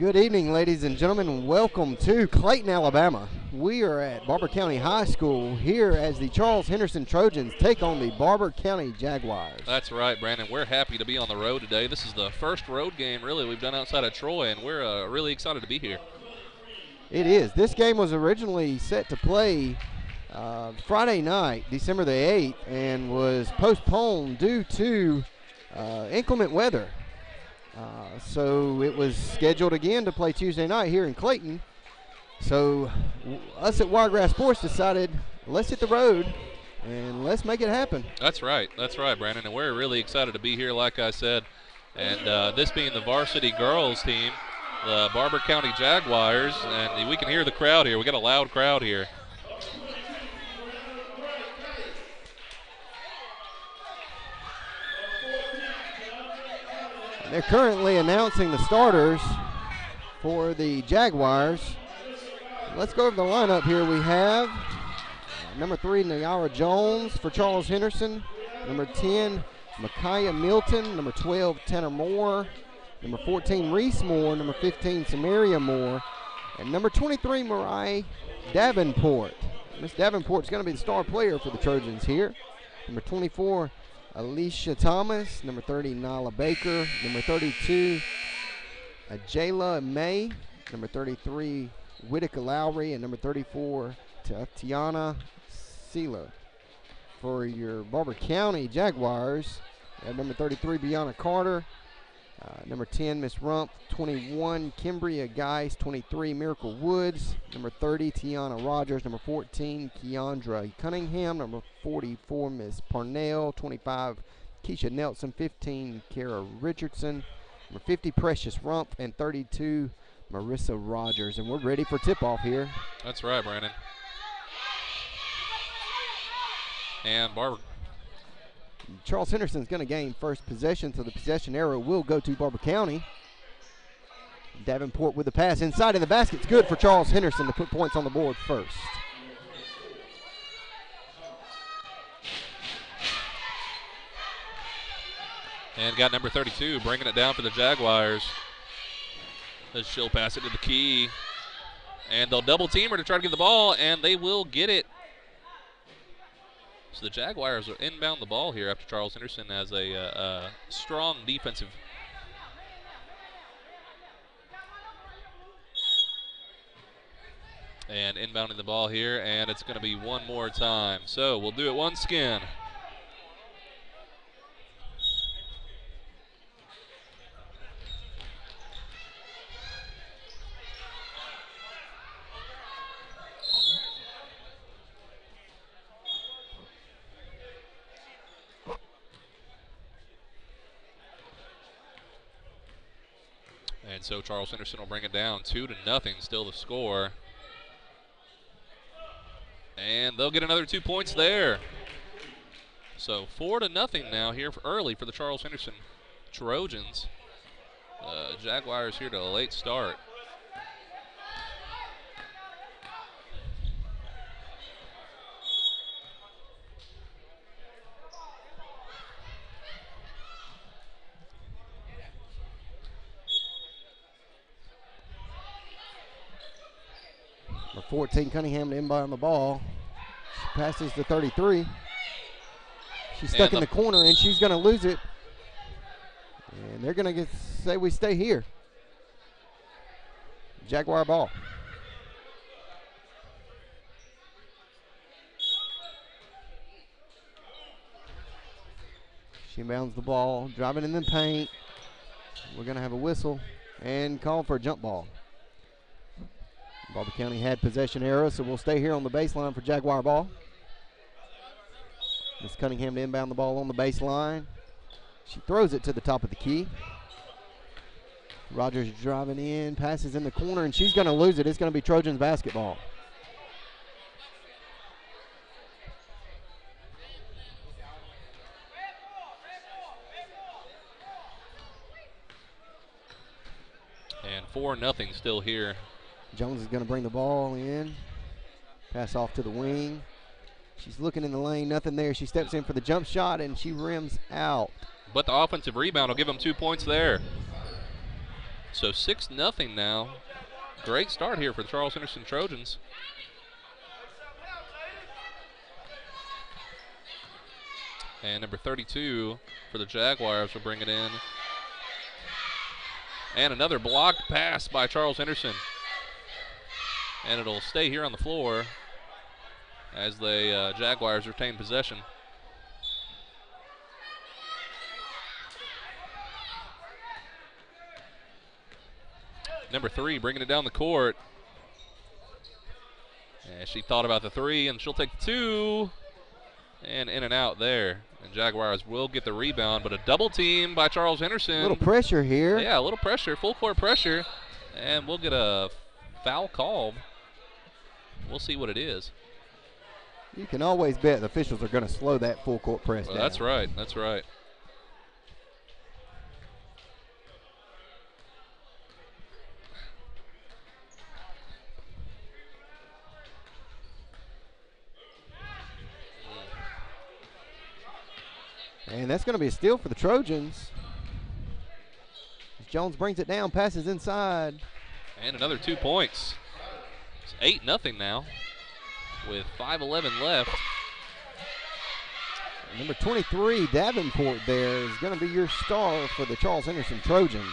Good evening, ladies and gentlemen. Welcome to Clayton, Alabama. We are at Barbour County High School here as the Charles Henderson Trojans take on the Barbour County Jaguars. That's right, Brandon. We're happy to be on the road today. This is the first road game, really, we've done outside of Troy, and we're uh, really excited to be here. It is. This game was originally set to play uh, Friday night, December the 8th, and was postponed due to uh, inclement weather. Uh, so it was scheduled again to play Tuesday night here in Clayton. So us at Wiregrass Sports decided let's hit the road and let's make it happen. That's right. That's right, Brandon. And we're really excited to be here, like I said. And uh, this being the varsity girls team, the Barbour County Jaguars, and we can hear the crowd here. We got a loud crowd here. They're currently announcing the starters for the Jaguars. Let's go over the lineup here. We have uh, number three, Nayara Jones for Charles Henderson. Number 10, Micaiah Milton. Number 12, Tanner Moore. Number 14, Reese Moore. Number 15, Samaria Moore. And number 23, Mariah Davenport. Miss Davenport's going to be the star player for the Trojans here. Number 24, Alicia Thomas. Number 30, Nala Baker. Number 32, Jayla May. Number 33, Whitaker Lowry. And number 34, Tatiana Seela. For your Barbour County Jaguars, at number 33, Bianca Carter. Uh, number 10, Miss Rump. 21, Kimbria Geis. 23, Miracle Woods. Number 30, Tiana Rogers. Number 14, Keandra Cunningham. Number 44, Miss Parnell. 25, Keisha Nelson. 15, Kara Richardson. Number 50, Precious Rump. And 32, Marissa Rogers. And we're ready for tip-off here. That's right, Brandon. And Barbour Charles Henderson's going to gain first possession, so the possession arrow will go to Barbour County. Davenport with the pass inside of the basket. It's good for Charles Henderson to put points on the board first. And got number 32 bringing it down for the Jaguars. As she'll pass it to the key. And they'll double team her to try to get the ball, and they will get it. So the Jaguars are inbound the ball here after Charles Henderson has a, uh, uh, strong defensive. And inbounding the ball here, and it's going to be one more time. So we'll do it one again. And so Charles Henderson will bring it down two to nothing, still the score. And they'll get another two points there. So four to nothing now here for early for the Charles Henderson Trojans. Uh, Jaguars here to a late start. 14, Cunningham to inbound the ball. She passes to 33. She's stuck And in the- the corner and she's going to lose it. And they're going to say we stay here. Jaguar ball. She inbounds the ball, driving in the paint. We're going to have a whistle and call for a jump ball. Barbour County had possession arrow, so we'll stay here on the baseline for Jaguar ball. Miss Cunningham to inbound the ball on the baseline. She throws it to the top of the key. Rogers driving in, passes in the corner, and she's going to lose it. It's going to be Trojans basketball. And four nothing still here. Jones is going to bring the ball in. Pass off to the wing. She's looking in the lane, nothing there. She steps in for the jump shot, and she rims out. But the offensive rebound will give them two points there. So 6 nothing now. Great start here for the Charles Henderson Trojans. And number 32 for the Jaguars will bring it in. And another blocked pass by Charles Henderson. And it'll stay here on the floor as the uh, Jaguars retain possession. Number three bringing it down the court. And she thought about the three, and she'll take the two. And in and out there. And Jaguars will get the rebound, but a double team by Charles Henderson. A little pressure here. Yeah, a little pressure, full court pressure. And we'll get a foul call. We'll see what it is. You can always bet the officials are going to slow that full court press Well, down. that's right. That's right. And that's going to be a steal for the Trojans. Jones brings it down, passes inside. And another two points. It's 8 nothing now with 5.11 left. Number 23, Davenport, there is going to be your star for the Charles Henderson Trojans.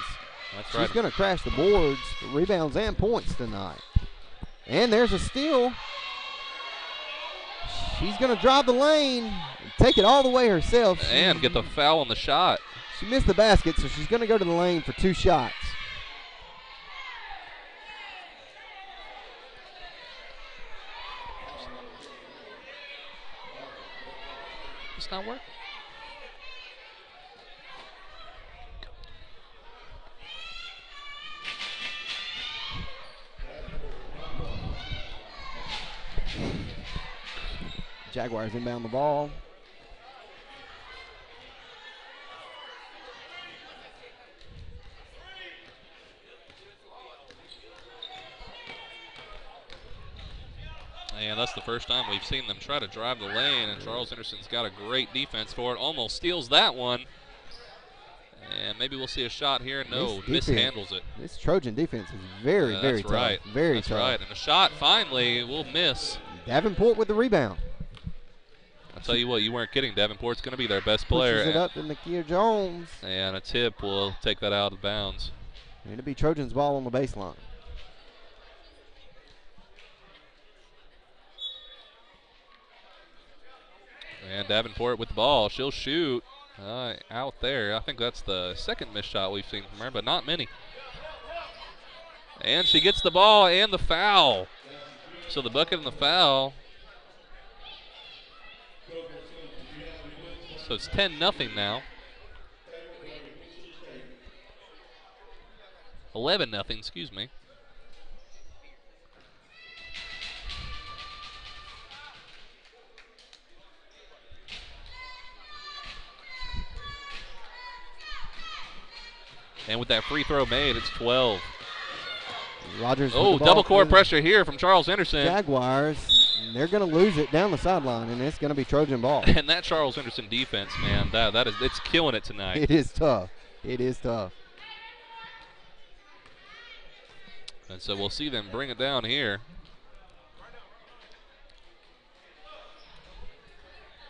That's She's right. going to crash the boards, rebounds, and points tonight. And there's a steal. She's going to drive the lane, take it all the way herself. She- And get the foul on the shot. She missed the basket, so she's going to go to the lane for two shots. It's not working. Jaguars inbound the ball. And that's the first time we've seen them try to drive the lane, and Charles Henderson's got a great defense for it. Almost steals that one. And maybe we'll see a shot here. No, defense. mishandles it. This Trojan defense is very, Uh, very that's tough. right. Very that's tough. right. And a shot finally will miss. Davenport with the rebound. I'll tell you what, you weren't kidding. Davenport's going to be their best player. Pushes it up to Nakia Jones. And a tip will take that out of bounds. And it'll be Trojans ball on the baseline. And Davenport with the ball. She'll shoot uh, out there. I think that's the second missed shot we've seen from her, but not many. And she gets the ball and the foul. So the bucket and the foul. So it's 10 nothing now. 11 nothing, excuse me. And with that free throw made, it's 12. Rogers. Oh, double for pressure here from Charles Henderson. Jaguars. They're going to lose it down the sideline, and it's going to be Trojan ball. And that Charles Henderson defense, man, that that is it's killing it tonight. it is tough. It is tough. And so we'll see them bring it down here.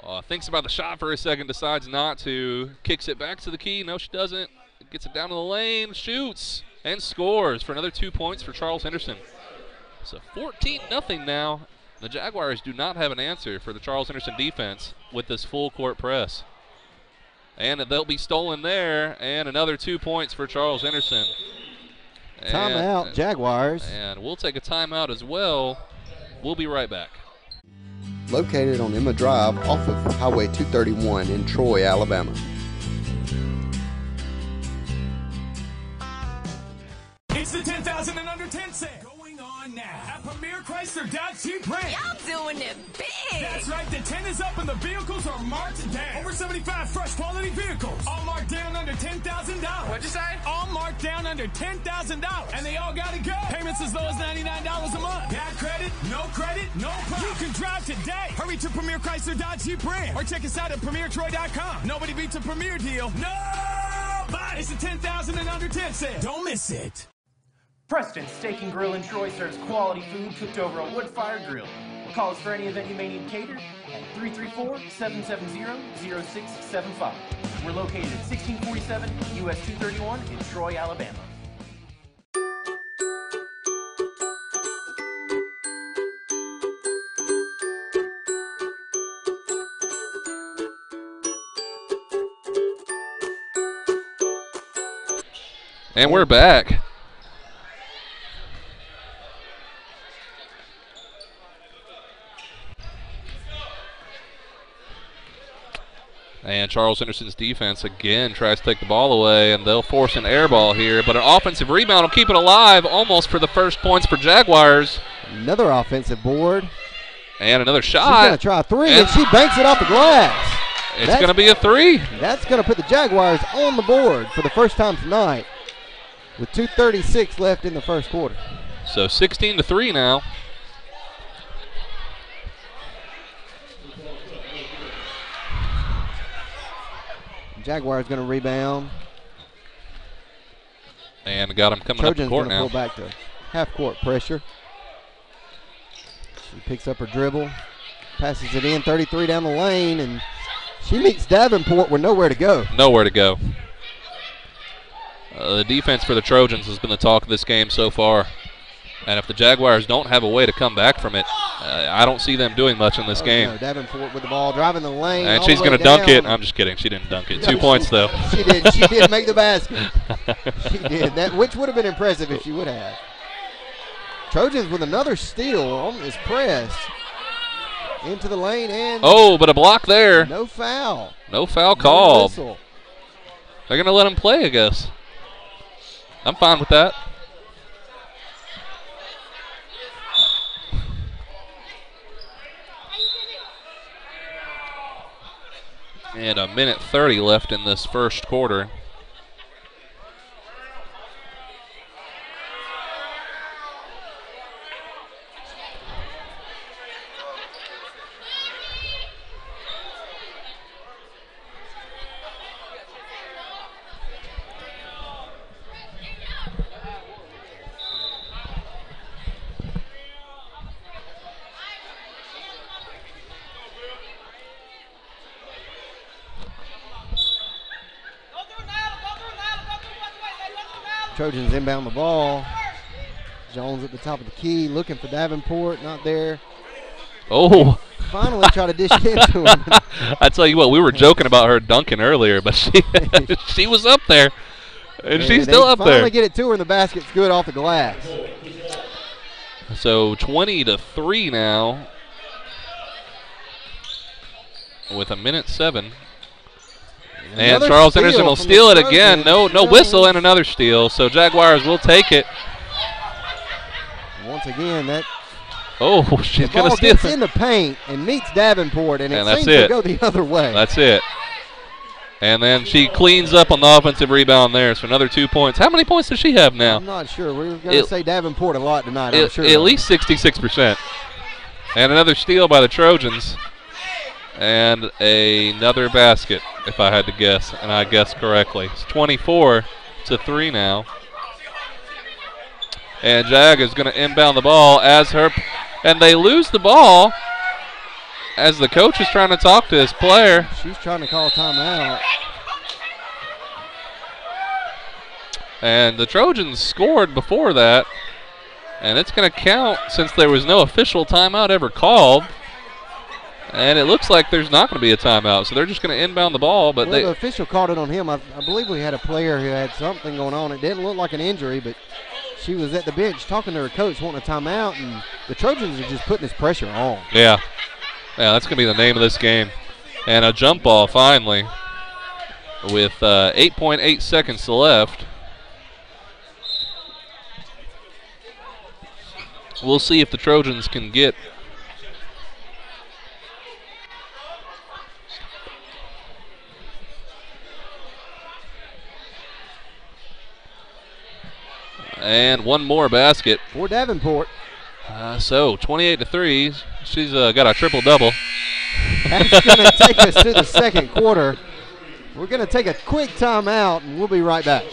Uh, thinks about the shot for a second, decides not to. Kicks it back to the key. No, she doesn't. Gets it down to the lane, shoots, and scores for another two points for Charles Henderson. So 14 nothing now. The Jaguars do not have an answer for the Charles Henderson defense with this full court press. And they'll be stolen there, and another two points for Charles Henderson. And- Timeout, Jaguars. and we'll take a timeout as well. We'll be right back. located on Emma Drive off of Highway 231 in Troy, Alabama. It's the 10,000 and under 10 sale going on now at Premier Chrysler Dodge Jeep Ram. Y'all doing it big. That's right, the 10 is up and the vehicles are marked down. Over 75 fresh quality vehicles, all marked down under $10,000. What'd you say? All marked down under $10,000. And they all gotta go. Payments as low as $99 a month. Got credit, no credit, no problem. You can drive today. Hurry to Premier Chrysler Dodge Jeep Ram or check us out at PremierTroy.com. Nobody beats a Premier deal. Nobody! Stop. It's a 10,000 and under 10 sale. Don't miss it. Preston Steak and Grill in Troy serves quality food cooked over a wood fire grill. Call us for any event you may need catered at 334-770-0675. We're located at 1647 US 231 in Troy, Alabama. And we're back. And Charles Henderson's defense again tries to take the ball away, and they'll force an air ball here. But an offensive rebound will keep it alive almost for the first points for Jaguars. Another offensive board. And another shot. She's going to try a three, And- and she banks it off the glass. It's going to be a three. That's going to put the Jaguars on the board for the first time tonight with 2.36 left in the first quarter. So 16 to 3 now. Jaguars going to rebound. And got him coming up Trojans the court going to now. pull back to half court pressure. She picks up her dribble, passes it in 33 down the lane, and she meets Davenport with nowhere to go. Nowhere to go. Uh, the defense for the Trojans has been the talk of this game so far. And if the Jaguars don't have a way to come back from it, uh, I don't see them doing much in this Oh, game. no, Davenport with the ball, driving the lane. And she's going to dunk it. I'm just kidding. She didn't dunk it. No, Two she- points, though. She did. She did make the basket. She did that, which would have been impressive if she would have. Trojans with another steal on this press into the lane and Oh, but a block there. no foul. No foul No They're going to let him play, I guess. I'm fine with that. And a minute 30 left in this first quarter. Trojans inbound the ball. Jones at the top of the key, looking for Davenport, not there. Oh, Finally, try to dish it into him. I tell you what, we were joking about her dunking earlier, but she she was up there, and she's still up there. finally there. get it to her, and the basket's good off the glass. So 20 to 3 now. With a minute 7. And Another Charles steal Henderson will steal it again. No no whistle and another steal. So Jaguars will take it. Once again, that Oh, she's the going to steal gets it. in the paint and meets Davenport, and it And that's seems to it. go the other way. That's it. And then she cleans up on the offensive rebound there. So another two points. How many points does she have now? I'm not sure. We're going to say Davenport a lot tonight. I'm sure. at least 66%. And another steal by the Trojans. And another basket, if I had to guess, and I guessed correctly. It's 24 to 3 now. And Jag is going to inbound the ball as her, and they lose the ball as the coach is trying to talk to his player. She's trying to call timeout. And the Trojans scored before that. And it's going to count since there was no official timeout ever called. And it looks like there's not going to be a timeout. So they're just going to inbound the ball. But Well, the official called it on him. I, I believe we had a player who had something going on. It didn't look like an injury, but she was at the bench talking to her coach, wanting a timeout, and the Trojans are just putting this pressure on. yeah. Yeah, that's going to be the name of this game. And a jump ball finally with uh, 8.8 seconds left. We'll see if the Trojans can get and one more basket. For Davenport, Uh, so 28 to three. She's uh, got a triple double. that's going to take us to the second quarter We're going to take a quick timeout and we'll be right back.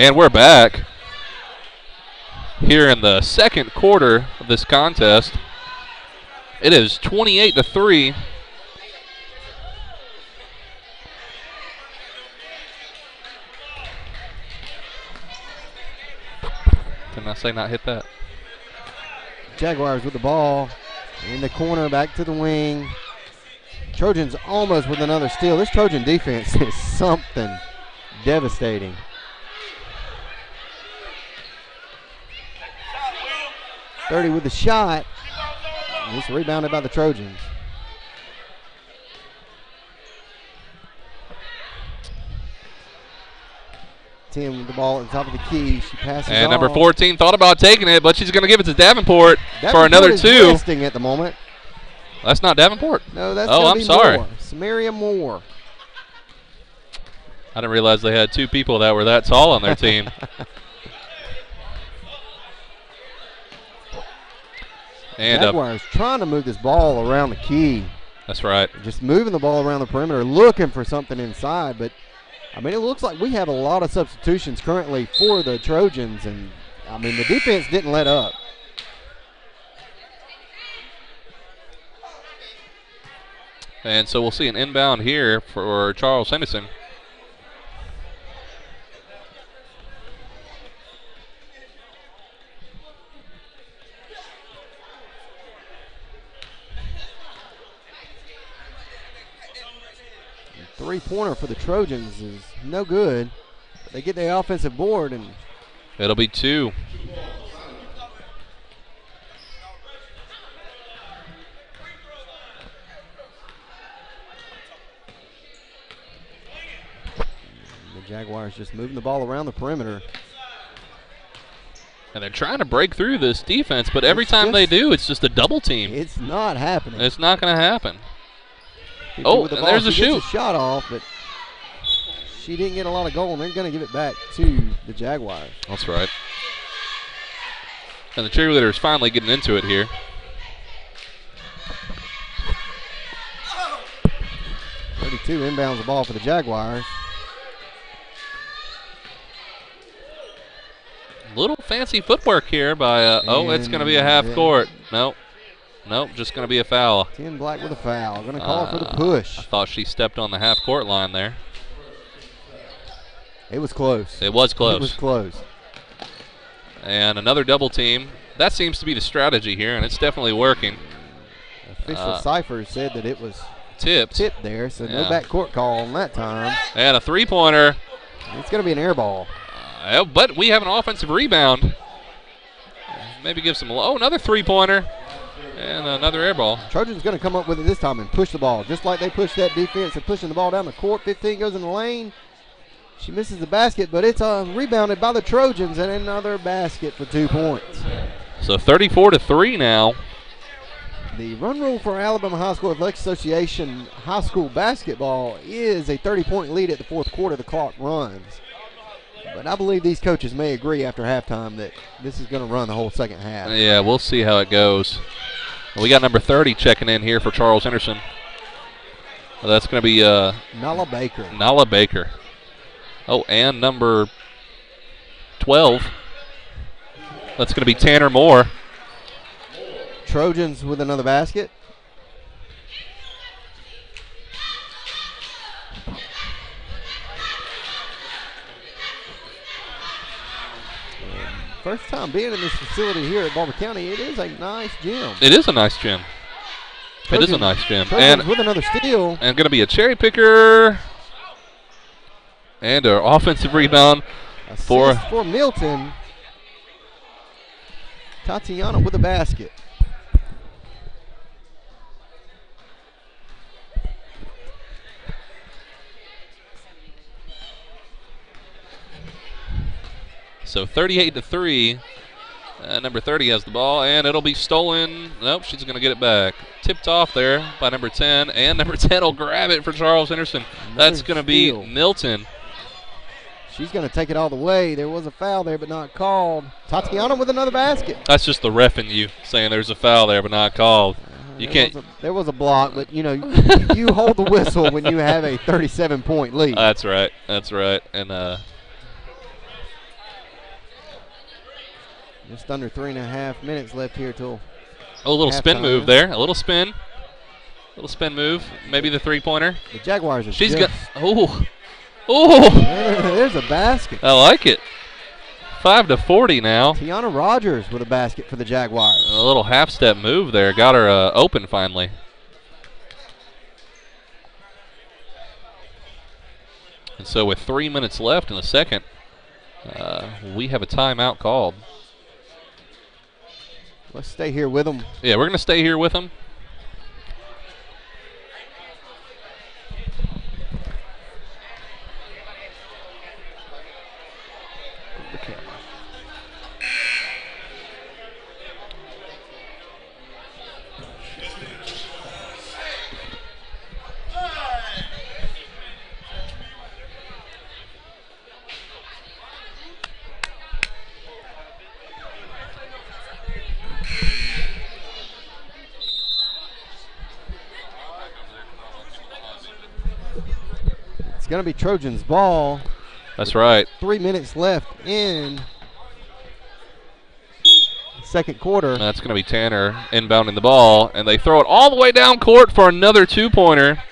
And we're back here in the second quarter of this contest. It is 28 to 3. Didn't I say not hit that? Jaguars with the ball in the corner, back to the wing. Trojans almost with another steal. This Trojan defense is something devastating. Thirty with the shot. And It's rebounded by the Trojans. Tim with the ball at the top of the key. She passes And number 14 thought about taking it, but she's going to give it to Davenport, for another two. resting at the moment. That's not Davenport. No, that's Oh, I'm sorry. Moore. Samaria Moore. I didn't realize they had two people that were that tall on their team. and uh, Jaguars trying to move this ball around the key, that's right. just moving the ball around the perimeter, looking for something inside. But I mean, it looks like we have a lot of substitutions currently for the Trojans, and I mean, the defense didn't let up. And so we'll see an inbound here for Charles Henderson. Three pointer for the Trojans is no good. They get the offensive board, and It'll be two. the Jaguars just moving the ball around the perimeter. And they're trying to break through this defense, but every It's time they do, it's just a double team. It's not happening. It's not going to happen. Oh, the and ball. there's a shoot. shot off, but she didn't get a lot of goal, and they're going to give it back to the Jaguars. That's right. And the cheerleaders finally getting into it here. Thirty-two inbounds the ball for the Jaguars. Little fancy footwork here by. Uh, oh, it's going to be a half court. Nope. Nope, just going to be a foul. Ten black with a foul. Going to call for the Uh, push. I thought she stepped on the half court line there. It was close. It was close. It was close. and another double team. That seems to be the strategy here, and it's definitely working. Official Uh, Cypher said that it was Tipped. tipped there, so no Yeah. back court call on that time. And a three pointer. It's going to be an air ball. Uh, but we have an offensive rebound. Maybe give some. Oh, another three pointer. And another air ball. Trojans going to come up with it this time and push the ball, just like they pushed that defense and pushing the ball down the court. 15 goes in the lane. She misses the basket, but it's uh, rebounded by the Trojans and another basket for two points. So 34 to 3 now. The run rule for Alabama High School Athletic Association high school basketball is a 30 point lead at the fourth quarter. The clock runs. But I believe these coaches may agree after halftime that this is going to run the whole second half. Yeah, we'll see how it goes. We got number 30 checking in here for Charles Henderson. That's going to be uh, Nala Baker. Nala Baker. Oh, and number 12. That's going to be Tanner Moore. Trojans with another basket. First time being in this facility here at Barbour County. It is a nice gym. It is a nice gym. it is a nice gym. Trojans And with another steal. and going to be a cherry picker and an offensive rebound. Assist for- for Milton. Tatiana with a basket. So 38 to 3. Uh, number 30 has the ball, and it'll be stolen. Nope, she's going to get it back. Tipped off there by number 10, and number 10 will grab it for Charles Henderson. That's going to be. Milton. She's going to take it all the way. There was a foul there, but not called. Tatiana with another basket. That's just the ref in you saying there's a foul there, but not called. You There can't. Was a, there was a block, but you know, you hold the whistle when you have a 37 point lead. That's right. That's right. And uh, Just under three and a half minutes left here till a little spin Halftime. move there. A little spin. A Little spin move. Maybe the three pointer. the Jaguars are She's got. Oh. Oh. There's a basket. I like it. Five to 40 now. Tiana Rogers with a basket for the Jaguars. A little half step move there. Got her uh, open finally. And so, with three minutes left in the second, uh, we have a timeout called. Let's stay here with them. Yeah, we're going to stay here with them. Going to be Trojans ball. That's right. Three minutes left in second quarter. That's going to be Tanner inbounding the ball, and they throw it all the way down court for another two pointer.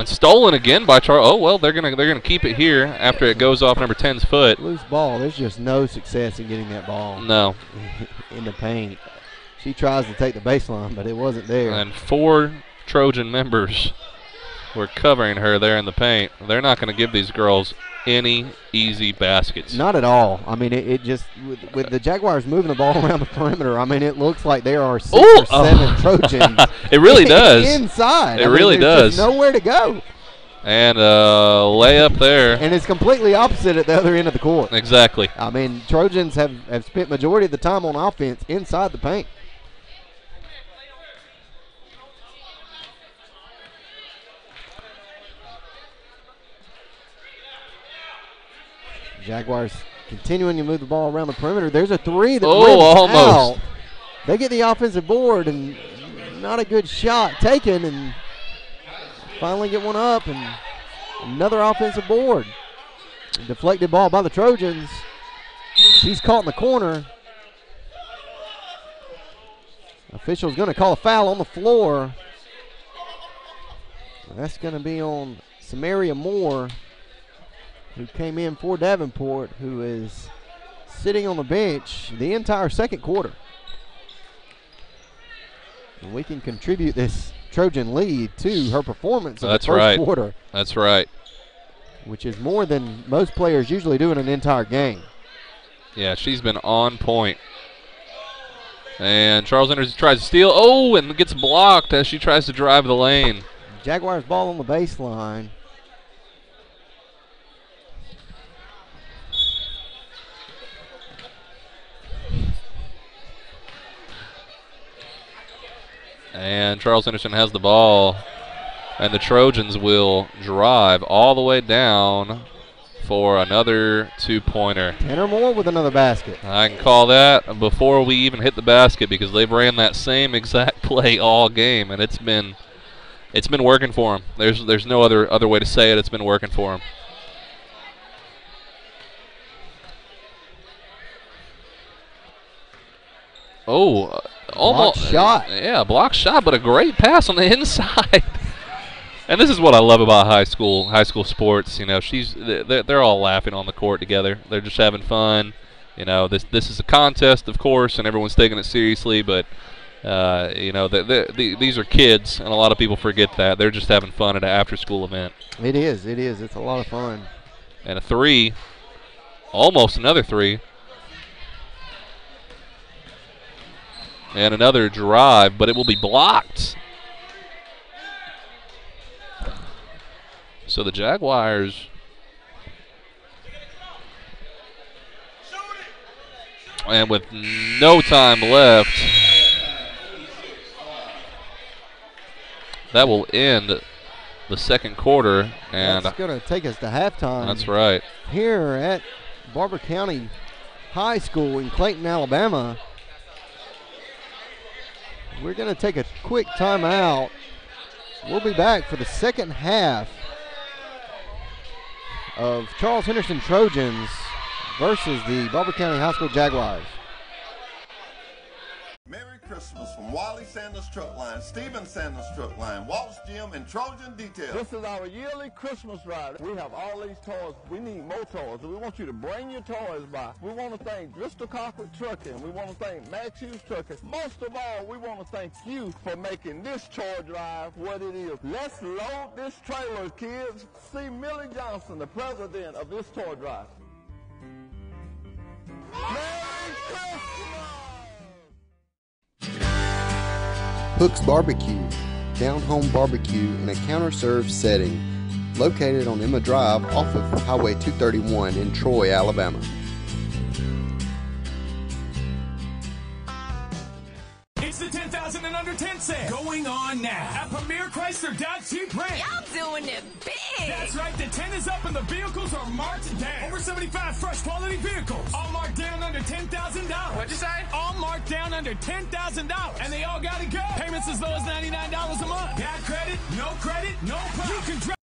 And stolen again by Charles. Oh well, they're gonna they're gonna keep it here after it goes off number 10's foot. Loose ball. There's just no success in getting that ball No, in the paint. She tries to take the baseline, but it wasn't there. and four Trojan members were covering her there in the paint. They're not going to give these girls any easy baskets. Not at all. I mean, it, it just with, with the Jaguars moving the ball around the perimeter. I mean, it looks like there are six Ooh, or seven oh. Trojans. It really does. inside. It I really does. nowhere to go, And uh, layup there. and it's completely opposite at the other end of the court. Exactly. I mean, Trojans have, have spent majority of the time on offense inside the paint. Jaguars continuing to move the ball around the perimeter. There's a three that Oh, almost. out. They get the offensive board and not a good shot taken and finally get one up and another offensive board. Deflected ball by the Trojans. She's caught in the corner. Official's going to call a foul on the floor. That's going to be on Samaria Moore, who came in for Davenport, who is sitting on the bench the entire second quarter. And we can contribute this Trojan lead to her performance in That's the first right. quarter, That's right. which is more than most players usually do in an entire game. Yeah, she's been on point. And Charles Enders tries to steal. Oh, and gets blocked as she tries to drive the lane. Jaguars ball on the baseline. And Charles Henderson has the ball. And the Trojans will drive all the way down for another two pointer. Tanner Moore with another basket. I can call that before we even hit the basket because they've ran that same exact play all game, and it's been it's been working for them. There's there's no other other way to say it. It's been working for them. Oh, almost shot. Yeah, block shot, but a great pass on the inside. and this is what I love about high school high school sports. You know, she's they're, they're all laughing on the court together. They're just having fun. You know, this this is a contest, of course, and everyone's taking it seriously. But uh, you know, the, the, the, these are kids, and a lot of people forget that they're just having fun at an after-school event. It is. It is. It's a lot of fun. And a three, almost another three. And another drive, but it will be blocked. So the Jaguars and with no time left, that will end the second quarter. And That's going to take us to halftime. that's right. Here at Barbour County High School in Clayton, Alabama. We're going to take a quick timeout. We'll be back for the second half of Charles Henderson Trojans versus the Barbour County High School Jaguars. Christmas from Wally Sanders Truck Line, Steven Sanders Truck Line, Walt's Gym, and Trojan Detail. This is our yearly Christmas ride. We have all these toys. We need more toys. We want you to bring your toys by. We want to thank Bristol Cockwood Trucking. We want to thank Max Hughes Trucking. Most of all, we want to thank you for making this toy drive what it is. Let's load this trailer, kids. See Millie Johnson, the president of this toy drive. Merry Christmas! Hook's Barbecue, down home barbecue in a counter served setting, located on Emma Drive off of Highway 231 in Troy, Alabama. Under 10 sale going on now at Premier Chrysler Dodge Jeep Ram. Y'all doing it big. That's right, the 10 is up and the vehicles are marked down. Over 75 fresh quality vehicles. All marked down under $10,000. What'd you say? All marked down under $10,000. And they all gotta go. Payments as low as $99 a month. Bad credit, no credit, no problem. You can drive.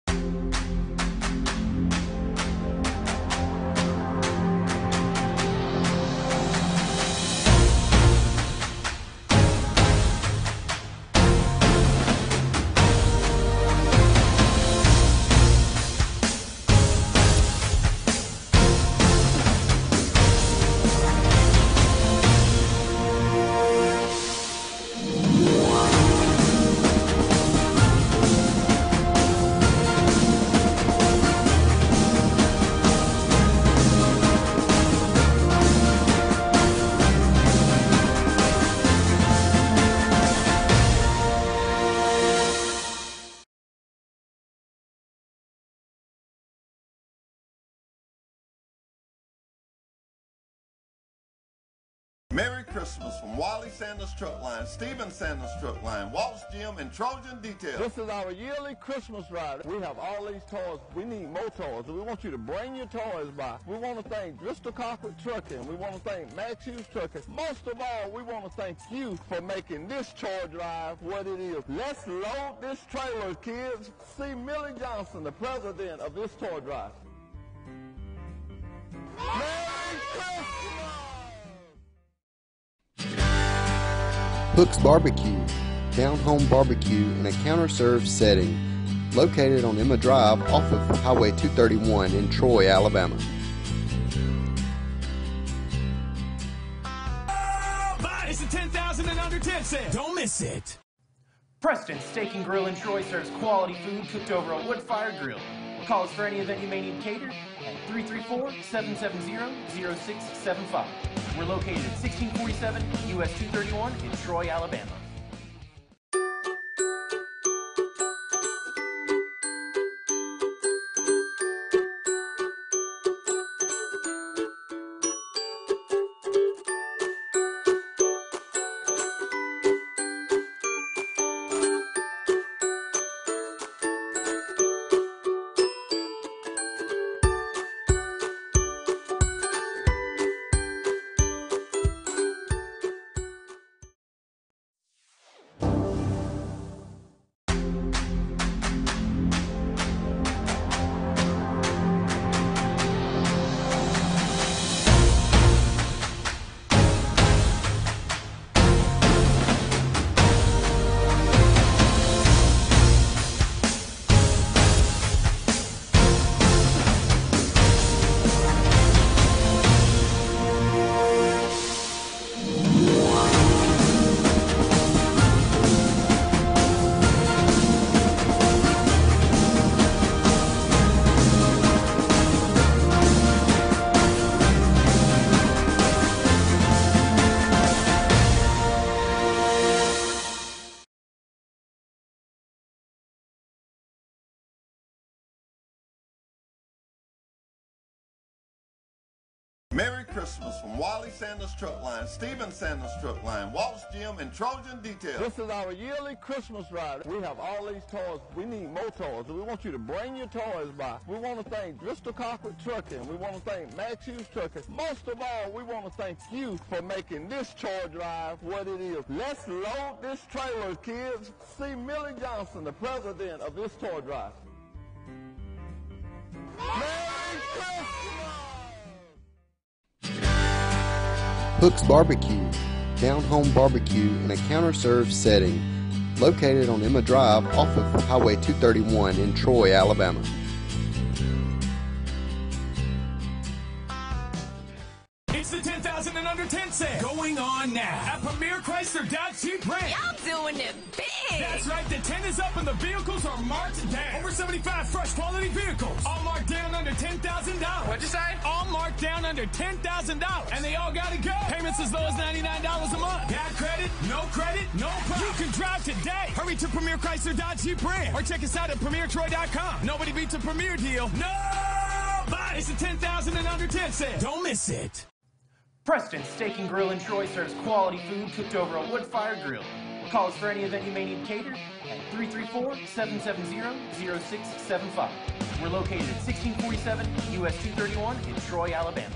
Merry Christmas from Wally Sanders Truck Line, Steven Sanders Truck Line, Walt's Gym, and Trojan Detail. This is our yearly Christmas ride. We have all these toys. We need more toys. We want you to bring your toys by. We want to thank Bristol Cockwood Trucking. We want to thank Max Hughes Trucking. Most of all, we want to thank you for making this toy drive what it is. Let's load this trailer, kids. See Millie Johnson, the president of this toy drive. Merry Christmas! Hook's Barbecue, down home barbecue in a counter served setting, located on Emma Drive off of Highway 231 in Troy, Alabama. It's the 10,000 and under 10 sale. Don't miss it. Preston Steak and Grill in Troy serves quality food cooked over a wood fire grill. Call us for any event you may need catered at 334-770-0675. We're located at 1647 US 231 in Troy, Alabama. Christmas from Wally Sanders Truck Line, Steven Sanders Truck Line, Walt's Gym, and Trojan Detail. This is our yearly Christmas ride. We have all these toys. We need more toys. We want you to bring your toys by. We want to thank Bristol Cockwood Trucking. We want to thank Hughes Trucking. Most of all, we want to thank you for making this toy drive what it is. Let's load this trailer, kids. See Millie Johnson, the president of this toy drive. Merry Christmas! Hook's Barbecue, down home barbecue in a counter served setting, located on Emma Drive off of Highway 231 in Troy, Alabama. It's the 10,000 and under 10 sale going on now at Premier Chrysler Dodge Jeep Ram. Y'all doing it big. That's right, the 10 is up and the vehicles are marked down. Over 75 fresh quality vehicles. All marked down under $10,000. What'd you say? All marked down under $10,000. And they all gotta go. Payments as low as $99 a month. Got credit? No credit? No problem. You can drive today. Hurry to Premier Chrysler Dodge Jeep Ram or check us out at PremierTroy.com. Nobody beats a Premier deal. Nobody! It's the 10,000 and under 10 sale. Don't miss it. Preston Steak and Grill in Troy serves quality food cooked over a wood-fired grill. Call us for any event you may need catered at 334-770-0675. We're located at 1647 US 231 in Troy, Alabama.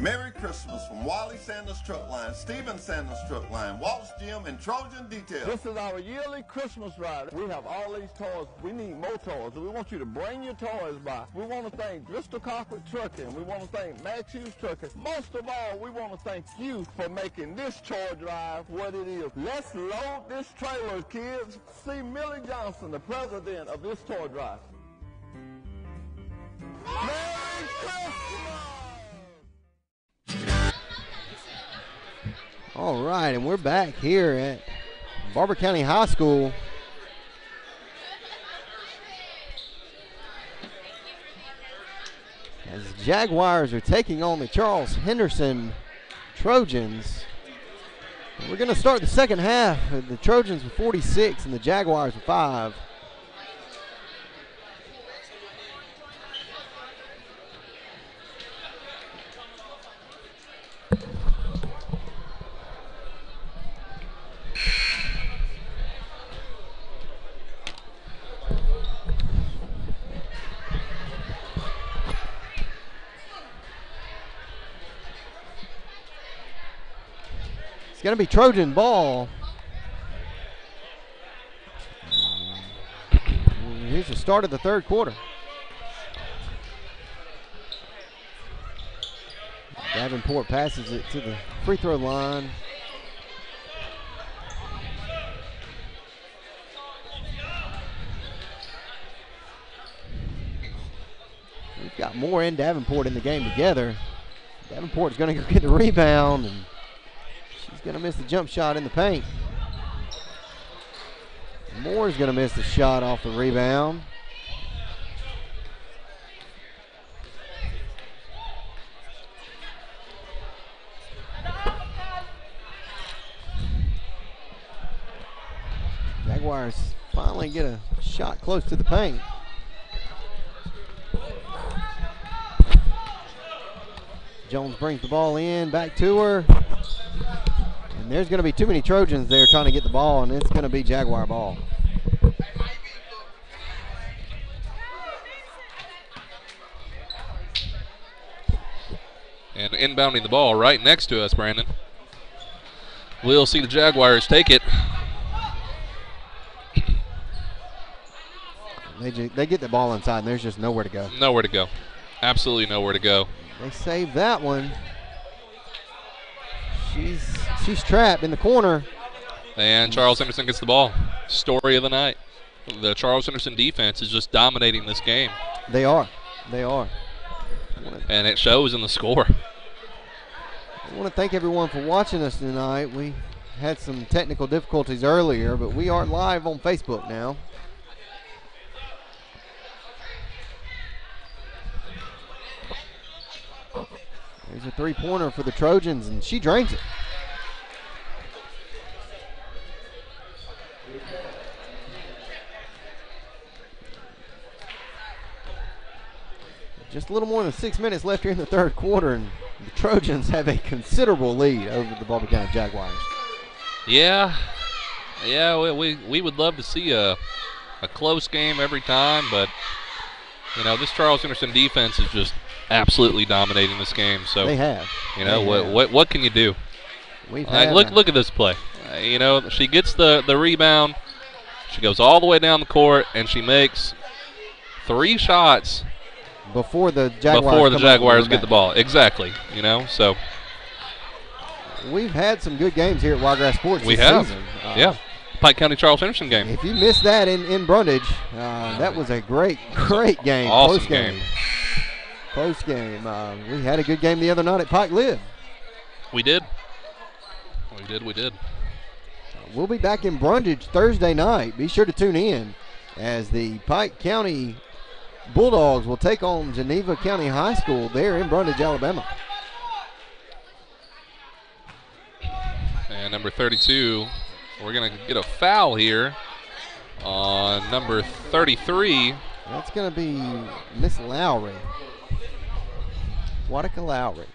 Merry Christmas from Wally Sanders Truck Line, Steven Sanders Truck Line, Walt's Gym, and Trojan Detail. This is our yearly Christmas ride. We have all these toys. We need more toys. We want you to bring your toys by. We want to thank Bristol Cockwood Trucking. We want to thank Max Hughes Trucking. Most of all, we want to thank you for making this toy drive what it is. Let's load this trailer, kids. See Millie Johnson, the president of this toy drive. Merry Christmas! All right, and we're back here at Barbour County High School. As Jaguars are taking on the Charles Henderson Trojans. We're going to start the second half. The Trojans with 46 and the Jaguars with 5. It's going to be Trojan ball. Here's the start of the third quarter. Davenport passes it to the free throw line. We've got Moore and Davenport in the game together. Davenport's going to go get the rebound, and she's going to miss the jump shot in the paint. Moore's going to miss the shot off the rebound. Jaguars finally get a shot close to the paint. Jones brings the ball in, back to her. There's going to be too many Trojans there trying to get the ball, and it's going to be Jaguar ball. And inbounding the ball right next to us, Brandon. We'll see the Jaguars take it. They, they get the ball inside, and there's just nowhere to go. Nowhere to go. Absolutely nowhere to go. They save that one. She's she's trapped in the corner. And Charles Henderson gets the ball. Story of the night. The Charles Henderson defense is just dominating this game, They are. They are. and it shows in the score. I want to thank everyone for watching us tonight. We had some technical difficulties earlier, but we are live on Facebook now. There's a three pointer for the Trojans, and she drains it. Just a little more than six minutes left here in the third quarter, and the Trojans have a considerable lead over the Barbour County Jaguars. Yeah, yeah, we, we, we would love to see a, a close game every time, but you know this Charles Henderson defense is just absolutely dominating this game. So They have. you know what, have. what what can you do? We've Like, look look at this play. Uh, you know she gets the the rebound, she goes all the way down the court, and she makes three shots before the Jaguars before the come up with Jaguars get the ball. Exactly. You know so We've had some good games here at Wiregrass Sports we this have season. Uh, yeah Pike County Charles Henderson game. If you missed that in, in Brundidge, uh, that was a great, great game. Awesome Close game. game. Close game. Uh, we had a good game the other night at Pike Live. We did. We did. We did. We'll be back in Brundidge Thursday night. Be sure to tune in as the Pike County Bulldogs will take on Geneva County High School there in Brundidge, Alabama. And number 32, we're going to get a foul here on number 33. That's going to be Miss Lowry. Watica Lowry.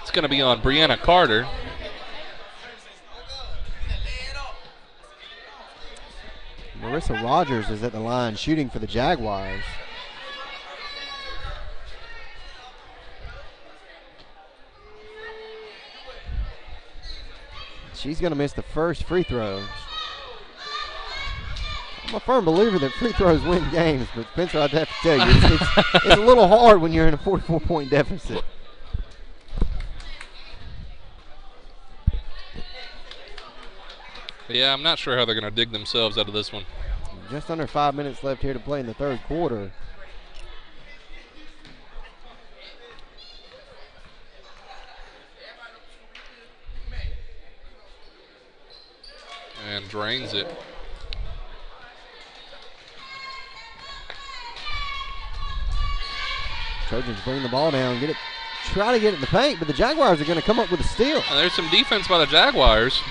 It's going to be on Brianna Carter. Marissa Rogers is at the line shooting for the Jaguars. She's going to miss the first free throw. I'm a firm believer that free throws win games, but Spencer, I'd have to tell you, it's, it's, it's a little hard when you're in a 44 point deficit. Yeah, I'm not sure how they're going to dig themselves out of this one. Just under five minutes left here to play in the third quarter. And drains it. Trojans bring the ball down, get it, try to get it in the paint, but the Jaguars are going to come up with a steal. And there's some defense by the Jaguars.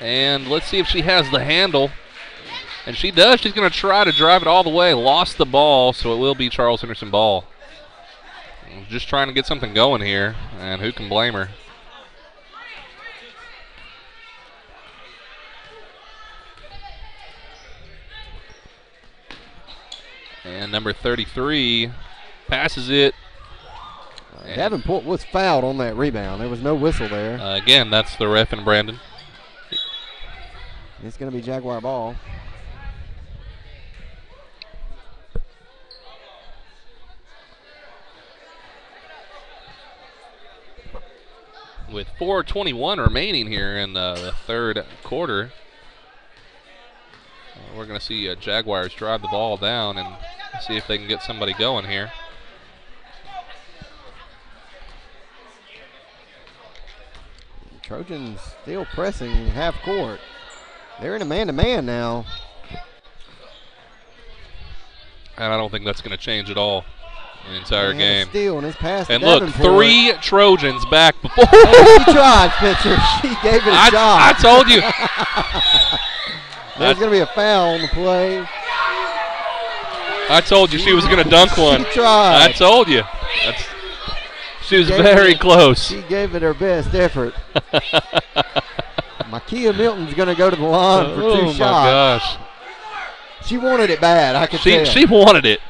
And let's see if she has the handle. And she does. She's going to try to drive it all the way. Lost the ball, so it will be Charles Henderson ball. Just trying to get something going here, and who can blame her? And number 33 passes it. Davenport was fouled on that rebound. There was no whistle there. uh, again, that's the ref and Brandon. It's going to be Jaguar ball. with 4:21 remaining here in uh, the third quarter. Uh, we're going to see uh, Jaguars drive the ball down and see if they can get somebody going here. Trojans still pressing half court. They're in a man-to-man now. And I don't think that's going to change at all. the entire And game. Steal and And look, three Trojans back before. She tried, Spencer. She gave it a I, shot. I told you. There's going to be a foul on the play. I told you she was going to dunk one. She tried. I told you. That's, she was very it- close. She gave it her best effort. Makia Milton's going to go to the line for oh two my shots. gosh. She wanted it bad. I could She tell. she wanted it.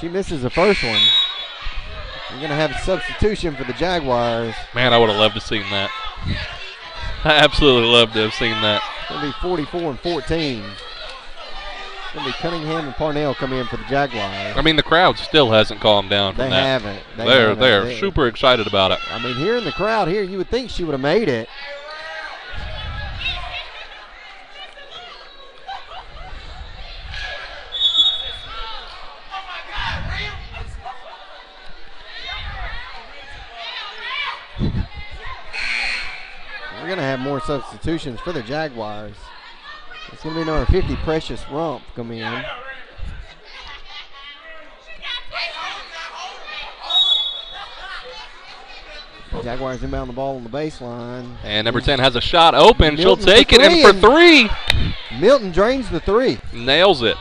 She misses the first one. We're going to have a substitution for the Jaguars. Man, I would have loved to have seen that. I absolutely loved to have seen that. To be 44 and 14. To be Cunningham and Parnell come in for the Jaguars. I mean, the crowd still hasn't calmed down from They that. haven't. They they're haven't. they're They- super excited about it. I mean, here in the crowd here, you would think she would have made it. We're going to have more substitutions for the Jaguars. It's going to be number 50, Precious Rump, come in. Jaguars inbound the ball on the baseline. And number 10 has a shot open. She'll take it in for three. Milton drains the three. Nails it.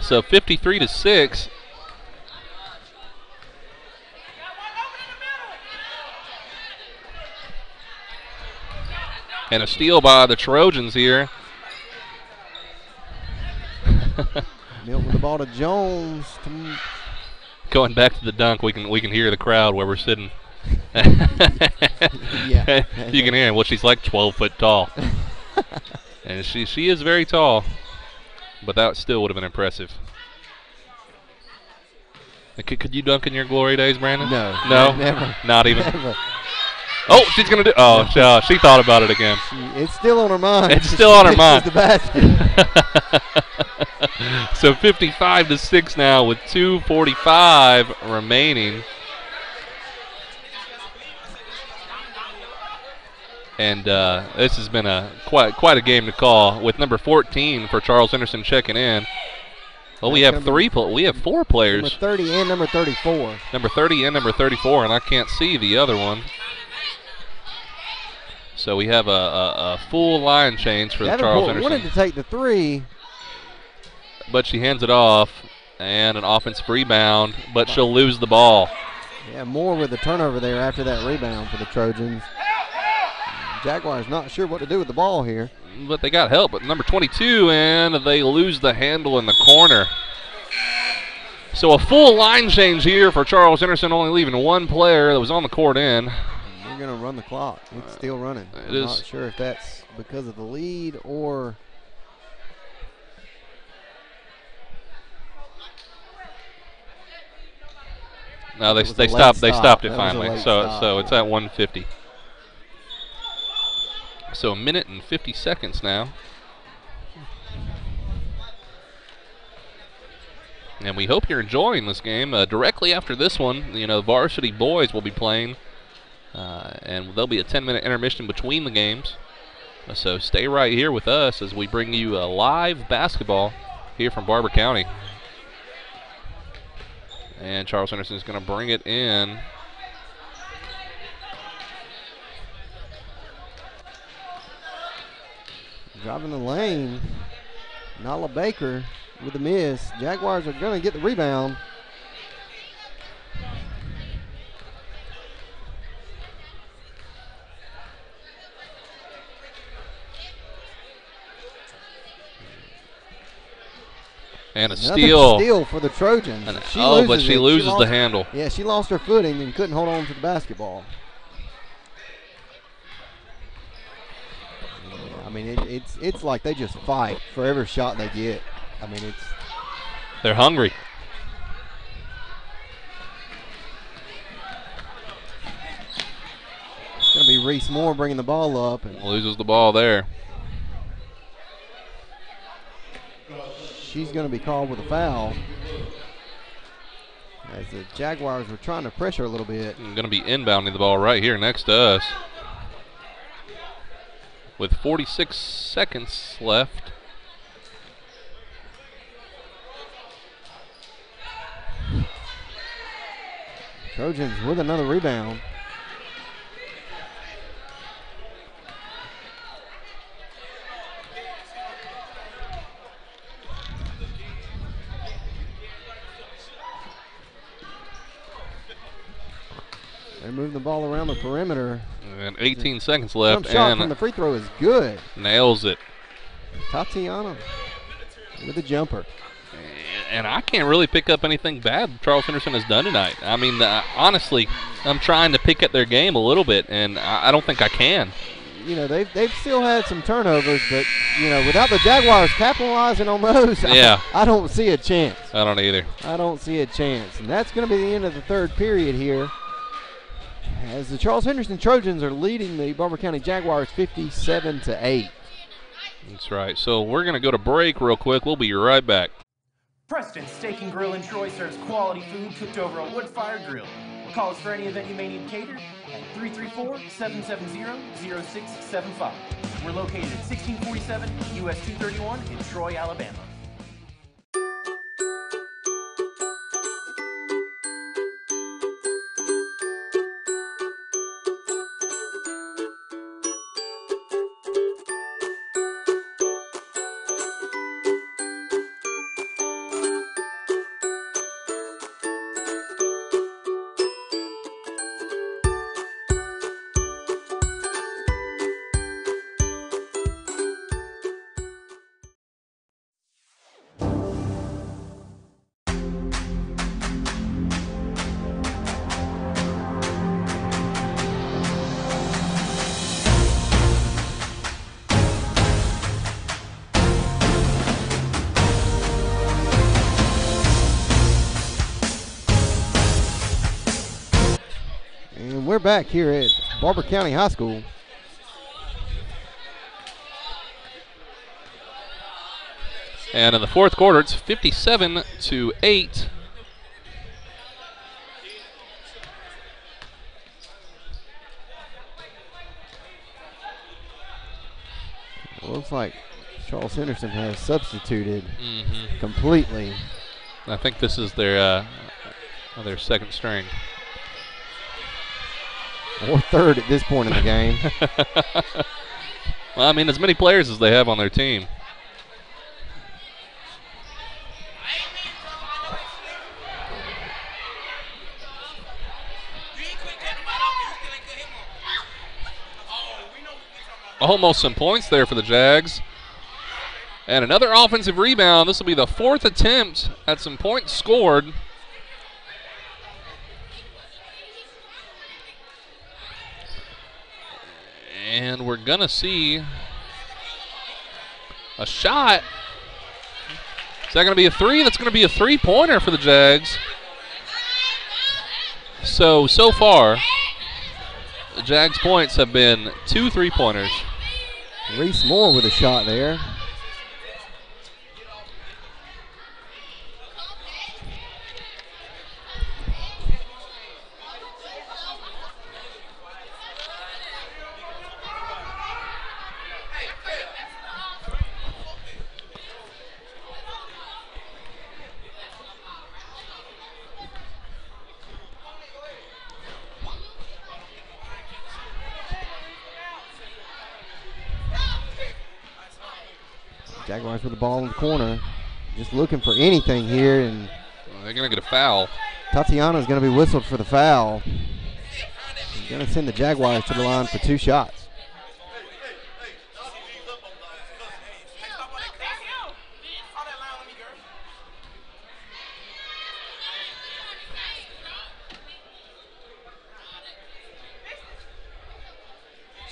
So 53 to 6. And a steal by the Trojans here. Milton with the ball to Jones. To, Going back to the dunk, we can we can hear the crowd where we're sitting. Yeah. you can hear him. Well, she's like 12 foot tall, and she she is very tall, but that still would have been impressive. Could, could you dunk in your glory days, Brandon? No, no, never. not even. Never. Oh, she's gonna do. Oh, she, uh, she thought about it again. It's still on her mind. It's still on her mind. the basket. so 55 to six now with 2:45 remaining. And uh, this has been a quite quite a game to call with number 14 for Charles Henderson checking in. Well, we have three. We have four players. number players, 30 and number 34. number 30 and number 34, and I can't see the other one. So we have a, a, a full line change for the Charles Henderson. wanted to take the three. but she hands it off and an offensive rebound, but she'll lose the ball. Yeah, Moore with the turnover there after that rebound for the Trojans. Jaguars not sure what to do with the ball here. But they got help at number 22, and they lose the handle in the corner. So a full line change here for Charles Henderson, only leaving one player that was on the court in. They're going to run the clock. It's still running. it I'm is. not sure if that's because of the lead or No, they, they stopped. They stop. stopped it That finally. So stop. so it's at 150. So a minute and 50 seconds now. And we hope you're enjoying this game. Uh, directly after this one, you know, varsity boys will be playing, uh, and there'll be a 10-minute intermission between the games. So stay right here with us as we bring you uh, live basketball here from Barbour County. And Charles Henderson is going to bring it in. driving the lane. Nala Baker with a miss. Jaguars are going to get the rebound. And a Another steal. steal for the Trojans. And- She oh, but she it. loses the lost- handle. Yeah, she lost her footing and couldn't hold on to the basketball. I mean, it, it's it's like they just fight for every shot they get. I mean, it's They're hungry. It's going to be Reese Moore bringing the ball up, and Loses the ball there. She's going to be called with a foul. As the Jaguars were trying to pressure a little bit. Going to be inbounding the ball right here next to us. with 46 seconds left. Trojans with another rebound. They're the ball around the perimeter. And 18 seconds left, Jump shot and from the free throw is good. nails it. Tatiana with a jumper. And I can't really pick up anything bad Charles Henderson has done tonight. I mean, uh, honestly, I'm trying to pick at their game a little bit, and I, I don't think I can. You know, they've, they've still had some turnovers, but, you know, without the Jaguars capitalizing on those, Yeah. I, I don't see a chance. I don't either. I don't see a chance. And that's going to be the end of the third period here. As the Charles Henderson Trojans are leading the Barbour County Jaguars 57 to 8. That's right. So we're going to go to break real quick. We'll be right back. Preston Steak and Grill in Troy serves quality food cooked over a wood fire grill. Call us for any event you may need catered at 334-770-0675. We're located at 1647 US 231 in Troy, Alabama. Back here at Barbour County High School. And in the fourth quarter, it's 57 to 8. Looks like Charles Henderson has substituted Mhm. completely. I think this is their uh, their second string. Or third at this point in the game. Well, I mean, as many players as they have on their team. Almost some points there for the Jags. And another offensive rebound. This will be the fourth attempt at some points scored. And we're going to see a shot. Is that going to be a three? That's going to be a three pointer for the Jags. So, so far, the Jags' points have been two three pointers. Reese Moore with a shot there. Jaguars with the ball in the corner. Just looking for anything here, and They're going to get a foul. Tatiana's going to be whistled for the foul. He's going to send the Jaguars to the line for two shots.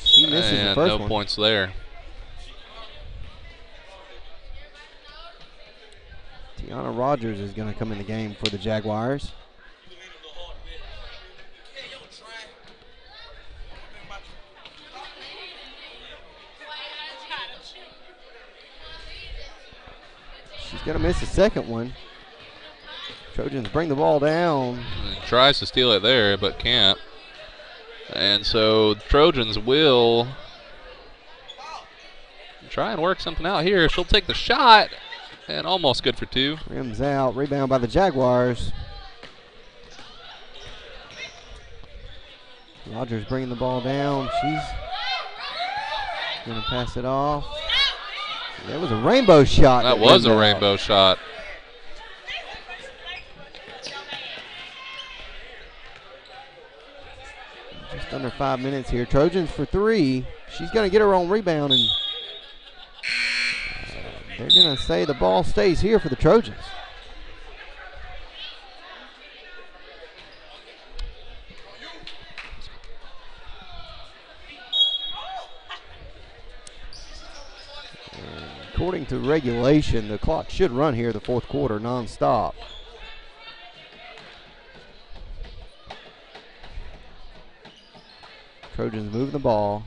He misses the and first no one. points there. Tiana Rogers is going to come in the game for the Jaguars. She's going to miss the second one. Trojans bring the ball down. Tries to steal it there, but can't. And so Trojans will try and work something out here. She'll take the shot, and almost good for two. Rims out. Rebound by the Jaguars. Rogers bringing the ball down. She's going to pass it off. That was a rainbow shot. That was a out. rainbow shot. Just under five minutes here. Trojans for three. She's going to get her own rebound, and they're going to say the ball stays here for the Trojans. And according to regulation, the clock should run here the fourth quarter nonstop. Trojans moving the ball.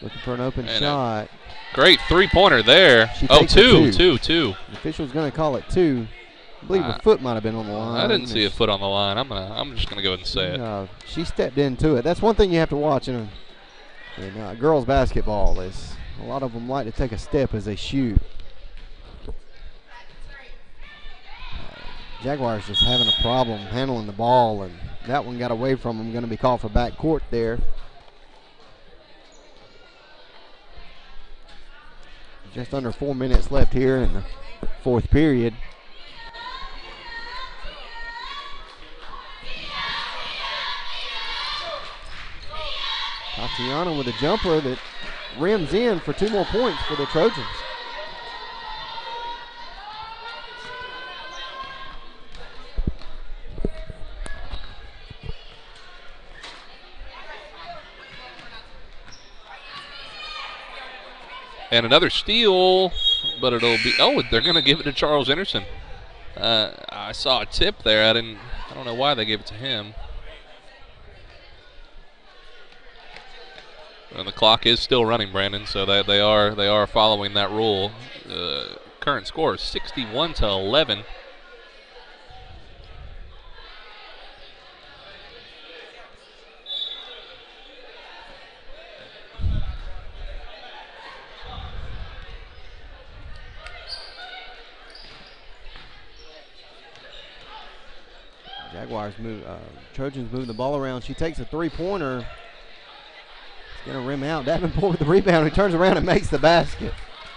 Looking for an open And shot. Great three pointer there. She Oh, a two, two. two, two. The official's going to call it two. I believe Uh, her foot might have been on the line. I didn't see a foot on the line. I'm gonna. I'm just gonna go ahead and say it. Uh, she stepped into it. That's one thing you have to watch in, a, in uh, girls basketball is a lot of them like to take a step as they shoot. Uh, Jaguars just having a problem handling the ball, and that one got away from them. Going to be called for back court there. Just under four minutes left here in the fourth period. Tatiana with a jumper that rims in for two more points for the Trojans. And another steal, but it'll be. Oh, they're gonna give it to Charles Henderson. Uh, I saw a tip there. I didn't. I don't know why they gave it to him. And the clock is still running, Brandon. So they, they are they are following that rule. Uh, current score is 61 to 11. Jaguars move, uh, Trojans moving the ball around. She takes a three-pointer. It's gonna rim out. Davenport with the rebound. Who turns around and makes the basket.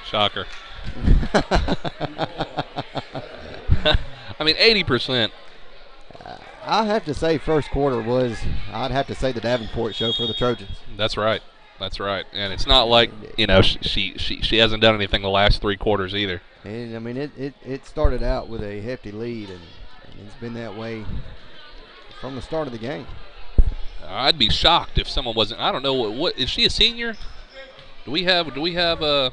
Shocker. I mean, 80%. I have to say, first quarter was. I'd have to say the Davenport show for the Trojans. That's right. That's right. And it's not like you know she she she, she hasn't done anything the last three quarters either. And I mean, it, it, it started out with a hefty lead, and, and it's been that way from the start of the game. Uh, I'd be shocked if someone wasn't. I don't know what, what is she a senior? Do we have do we have a?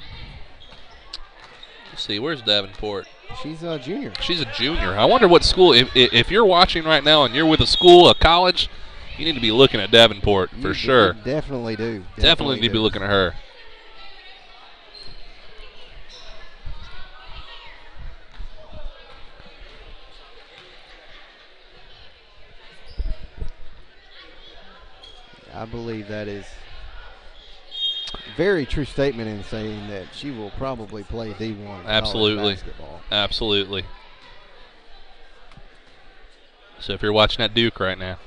Let's see. Where's Davenport? She's a junior. She's a junior. I wonder what school. If if you're watching right now and you're with a school, a college, you need to be looking at Davenport for You sure. Definitely do. Definitely need to be looking at her. I believe that is very true statement in saying that she will probably play D1 Absolutely. Absolutely. So if you're watching at Duke right now,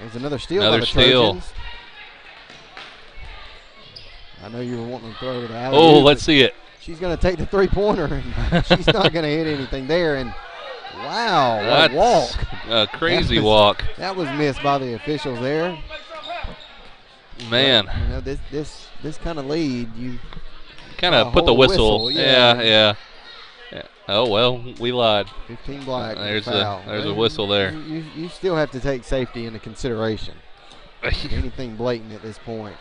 There's another steal Another by the steal. Trojans. I know you were wanting to throw it out oh, let's see it. She's going to take the three pointer, and she's not going to hit anything there. And wow, what That's a walk! a crazy That was- walk, That was missed by the officials there. man. You know this this this kind of lead, you Kind of put the whistle. whistle, yeah. yeah. yeah, yeah. Oh well, we lied. 15 black. There's a- foul. there's a whistle there. You, you, you still have to take safety into consideration. Anything blatant at this point.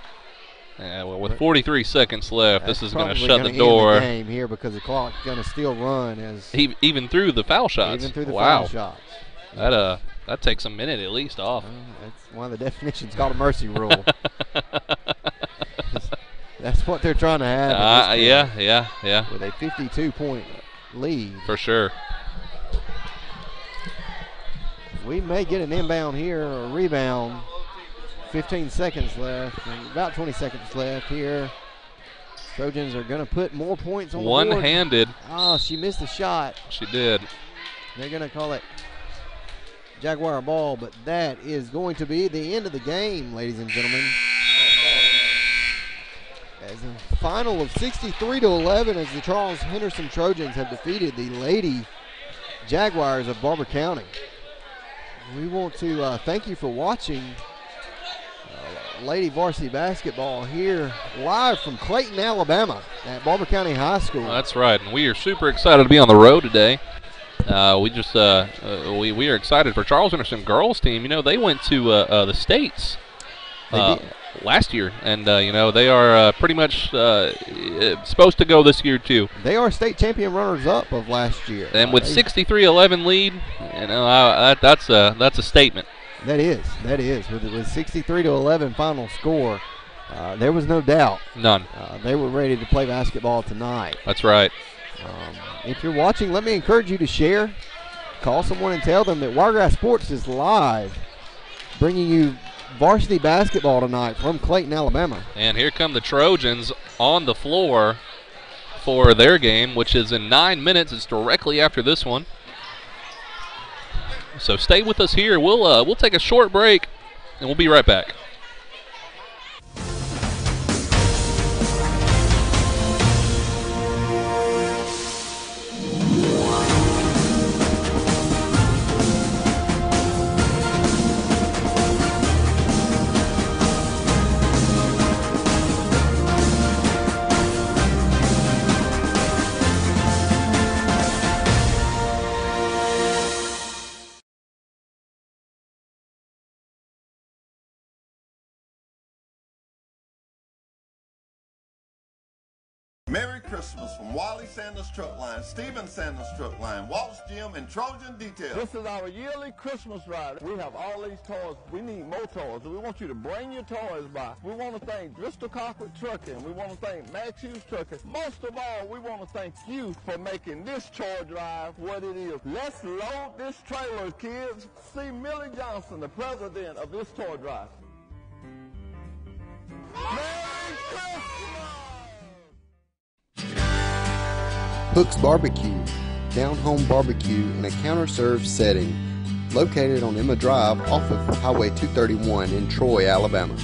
Yeah, well, with 43 seconds left, this is going to shut the door. game here because the clock's going to still run as E- even through the foul shots. even through the wow. foul shots. That uh, that takes a minute at least off. Well, that's one of the definitions called a mercy rule. that's what they're trying to have. Uh, yeah, yeah, yeah, With a 52 point lead. for sure. We may get an inbound here or a rebound 15 seconds left, and about 20 seconds left here. Trojans are going to put more points on the. One-handed. Oh, she missed the shot. She did. They're going to call it Jaguar ball, but that is going to be the end of the game, ladies and gentlemen. As a final of 63 to 11, as the Charles Henderson Trojans have defeated the Lady Jaguars of Barbour County. We want to uh, thank you for watching Lady Varsity Basketball here live from Clayton, Alabama at Barbour County High School. That's right, and we are super excited to be on the road today. Uh, we just uh, uh, we we are excited for Charles Henderson girls team. You know they went to uh, uh, the states uh, last year, and uh, you know they are uh, pretty much supposed to go this year too. They are state champion runners-up of last year. And with 63-11 lead, you know that, that's a that's a statement. That is, that is. With, with 63 to 11 final score, uh, there was no doubt None. uh, they were ready to play basketball tonight. That's right. Um, if you're watching, let me encourage you to share. Call someone and tell them that Wiregrass Sports is live, bringing you varsity basketball tonight from Clayton, Alabama. And here come the Trojans on the floor for their game, which is in nine minutes. It's directly after this one. So stay with us here. We'll uh, we'll take a short break, and we'll be right back. Wally Sanders Truck Line, Steven Sanders Truck Line, Walt's Gym, and Trojan Detail. This is our yearly Christmas ride. We have all these toys. We need more toys. We want you to bring your toys by. We want to thank Bristol Cockwood Trucking. We want to thank Max Hughes Trucking. Most of all, we want to thank you for making this toy drive what it is. Let's load this trailer, kids. See Millie Johnson, the president of this toy drive. Merry Christmas! Hook's Barbecue, down home barbecue in a counter served setting, located on Emma Drive off of Highway 231 in Troy, Alabama.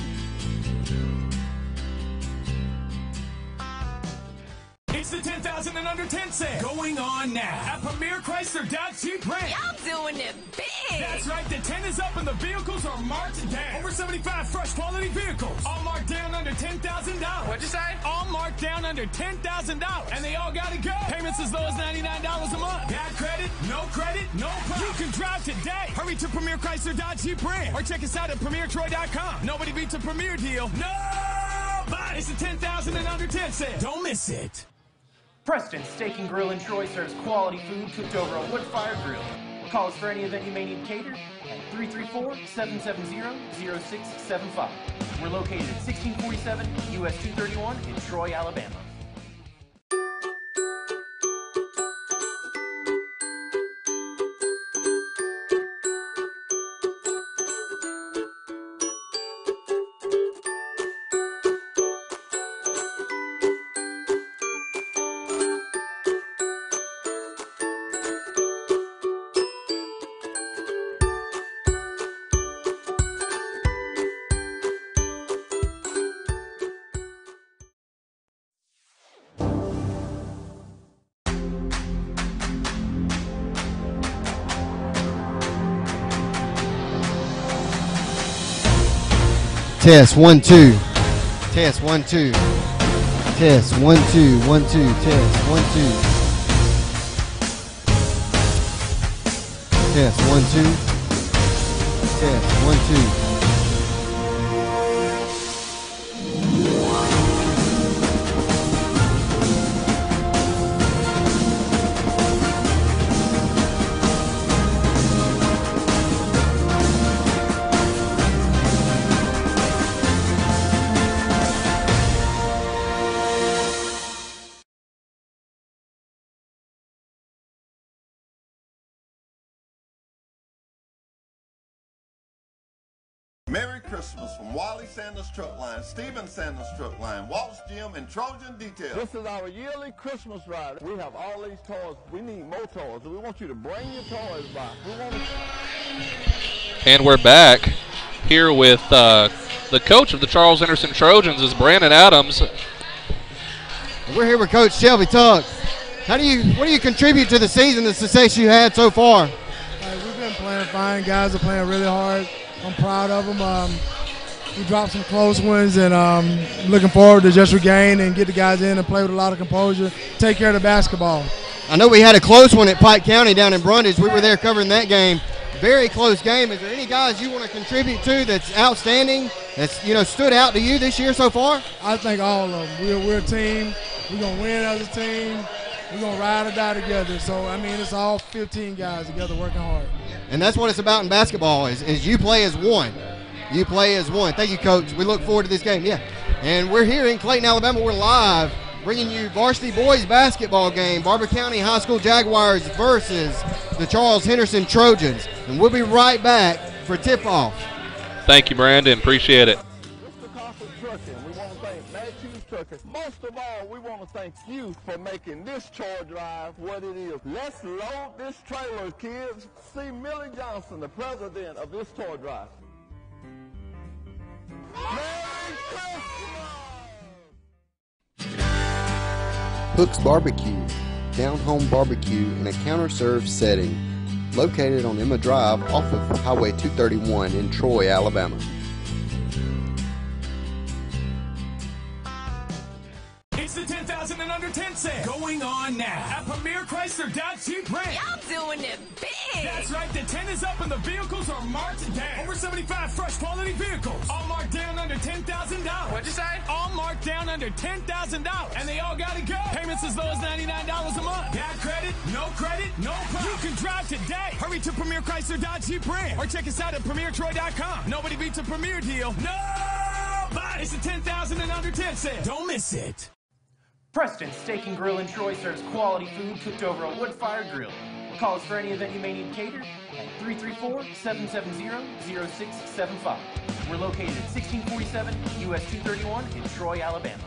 2,000 and under 10 cents. Going on now at Premier Chrysler Dodge Jeep Ram. Y'all doing it big. That's right. The 10 is up and the vehicles are marked down. Over 75 fresh quality vehicles. All marked down under $10,000. What'd you say? All marked down under $10,000. And they all got to go. Payments as low as $99 a month. Bad credit, no credit, no problem. You can drive today. Hurry to Premier Chrysler Dodge Jeep Ram or check us out at premiertroy.com. Nobody beats a Premier deal. No! It's a 10,000 and under 10 cent. Don't miss it. Preston Steak and Grill in Troy serves quality food cooked over a wood fire grill. Call us for any event you may need catered at 334-770-0675. We're located at 1647 US 231 in Troy, Alabama. Test one two. Test one two. Test one two one two. Test one two. Test one two. Test one two. Merry Christmas from Wally Sanders Truck Line, Steven Sanders Truck Line, Walt's Gym, and Trojan Detail. This is our yearly Christmas ride. We have all these toys. We need more toys. We want you to bring your toys by. We want to. And we're back here with uh, the coach of the Charles Henderson Trojans is Brandon Adams. We're here with Coach Shelby Tuck. How do you, what do you contribute to the season, the success you had so far? Uh, we've been playing fine. Guys are playing really hard. I'm proud of them. Um, we dropped some close ones, and um, looking forward to just regain and get the guys in and play with a lot of composure. Take care of the basketball. I know we had a close one at Pike County down in Brundidge. We were there covering that game. Very close game. Is there any guys you want to contribute to that's outstanding, that's you know stood out to you this year so far? I think all of them. We're, we're a team. We're gonna win as a team. We're gonna ride or die together. So I mean, it's all 15 guys together working hard. And that's what it's about in basketball is, is you play as one. You play as one. Thank you, Coach. We look forward to this game. Yeah. And we're here in Clayton, Alabama. We're live bringing you varsity boys basketball game. Barbour County High School Jaguars versus the Charles Henderson Trojans. And we'll be right back for tip-off. Thank you, Brandon. Appreciate it. Most of all, we want to thank you for making this chore drive what it is. Let's load this trailer, kids. See Millie Johnson, the president of this toy drive. Merry Christmas! Hook's Barbecue, down home barbecue in a counter served setting, located on Emma Drive off of Highway 231 in Troy, Alabama. It's the 10,000 and under 10 sale going on now at Premier Chrysler Dodge Jeep Ram. Y'all doing it big. That's right, the 10 is up and the vehicles are marked down. Over 75 fresh quality vehicles, all marked down under $10,000. What'd you say? All marked down under $10,000. And they all gotta go. Payments as low as $99 a month. Got credit? No credit? No problem. You can drive today. Hurry to Premier Chrysler Dodge Jeep Ram or check us out at PremierTroy.com. Nobody beats a Premier deal. Nobody! It's the 10,000 and under 10 sale. Don't miss it. Preston Steak and Grill in Troy serves quality food cooked over a wood-fired grill. Call us for any event you may need catered at 334-770-0675. We're located at 1647 US 231 in Troy, Alabama.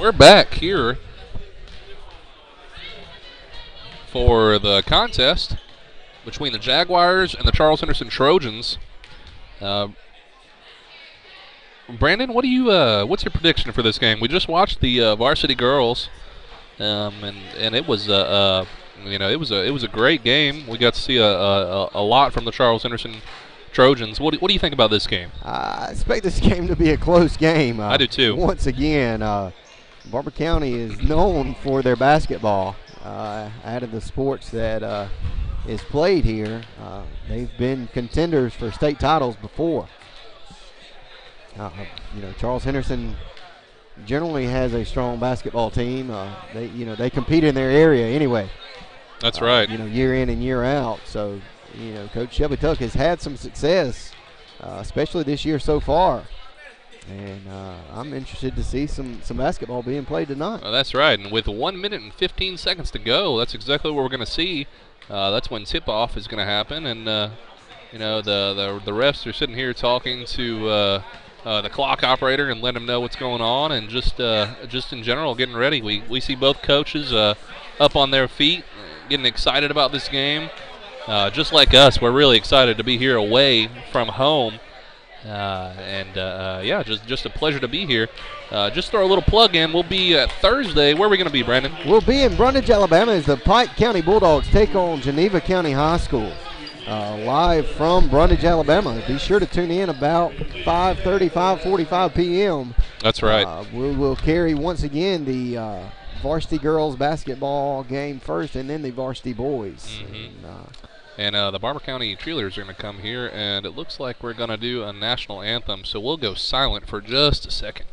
We're back here for the contest between the Jaguars and the Charles Henderson Trojans. Uh, Brandon, what do you? Uh, what's your prediction for this game? We just watched the uh, varsity girls, um, and and it was uh, uh, you know it was a it was a great game. We got to see a, a, a lot from the Charles Henderson Trojans. What do, what do you think about this game? I expect this game to be a close game. Uh, I do too. Once again, uh, Barbour County is known for their basketball. Uh, out of the sports that uh, is played here, uh, they've been contenders for state titles before. Uh, you know, Charles Henderson generally has a strong basketball team. Uh, they, you know, they compete in their area anyway. That's uh, right. You know, year in and year out. So, you know, Coach Shelby Tuck has had some success, uh, especially this year so far. And uh, I'm interested to see some, some basketball being played tonight. Uh, that's right. And with one minute and 15 seconds to go, that's exactly what we're going to see. Uh, that's when tip-off is going to happen. And, uh, you know, the, the the refs are sitting here talking to uh, uh, the clock operator and letting them know what's going on. And just uh, just in general, getting ready. We, we see both coaches up on their feet, getting excited about this game. Just like us, we're really excited to be here away from home. Uh, and uh, uh, yeah, just just a pleasure to be here. Uh, just throw a little plug in. We'll be uh, Thursday. Where are we going to be, Brandon? We'll be in Brundidge, Alabama as the Pike County Bulldogs take on Geneva County High School. Uh, live from Brundidge, Alabama. Be sure to tune in about 5.30, 5.45 p.m. That's right. Uh, we will carry once again the uh, varsity girls basketball game first, and then the varsity boys. And, uh, And uh, the Barbour County cheerleaders are going to come here, and it looks like we're going to do a national anthem. So we'll go silent for just a second.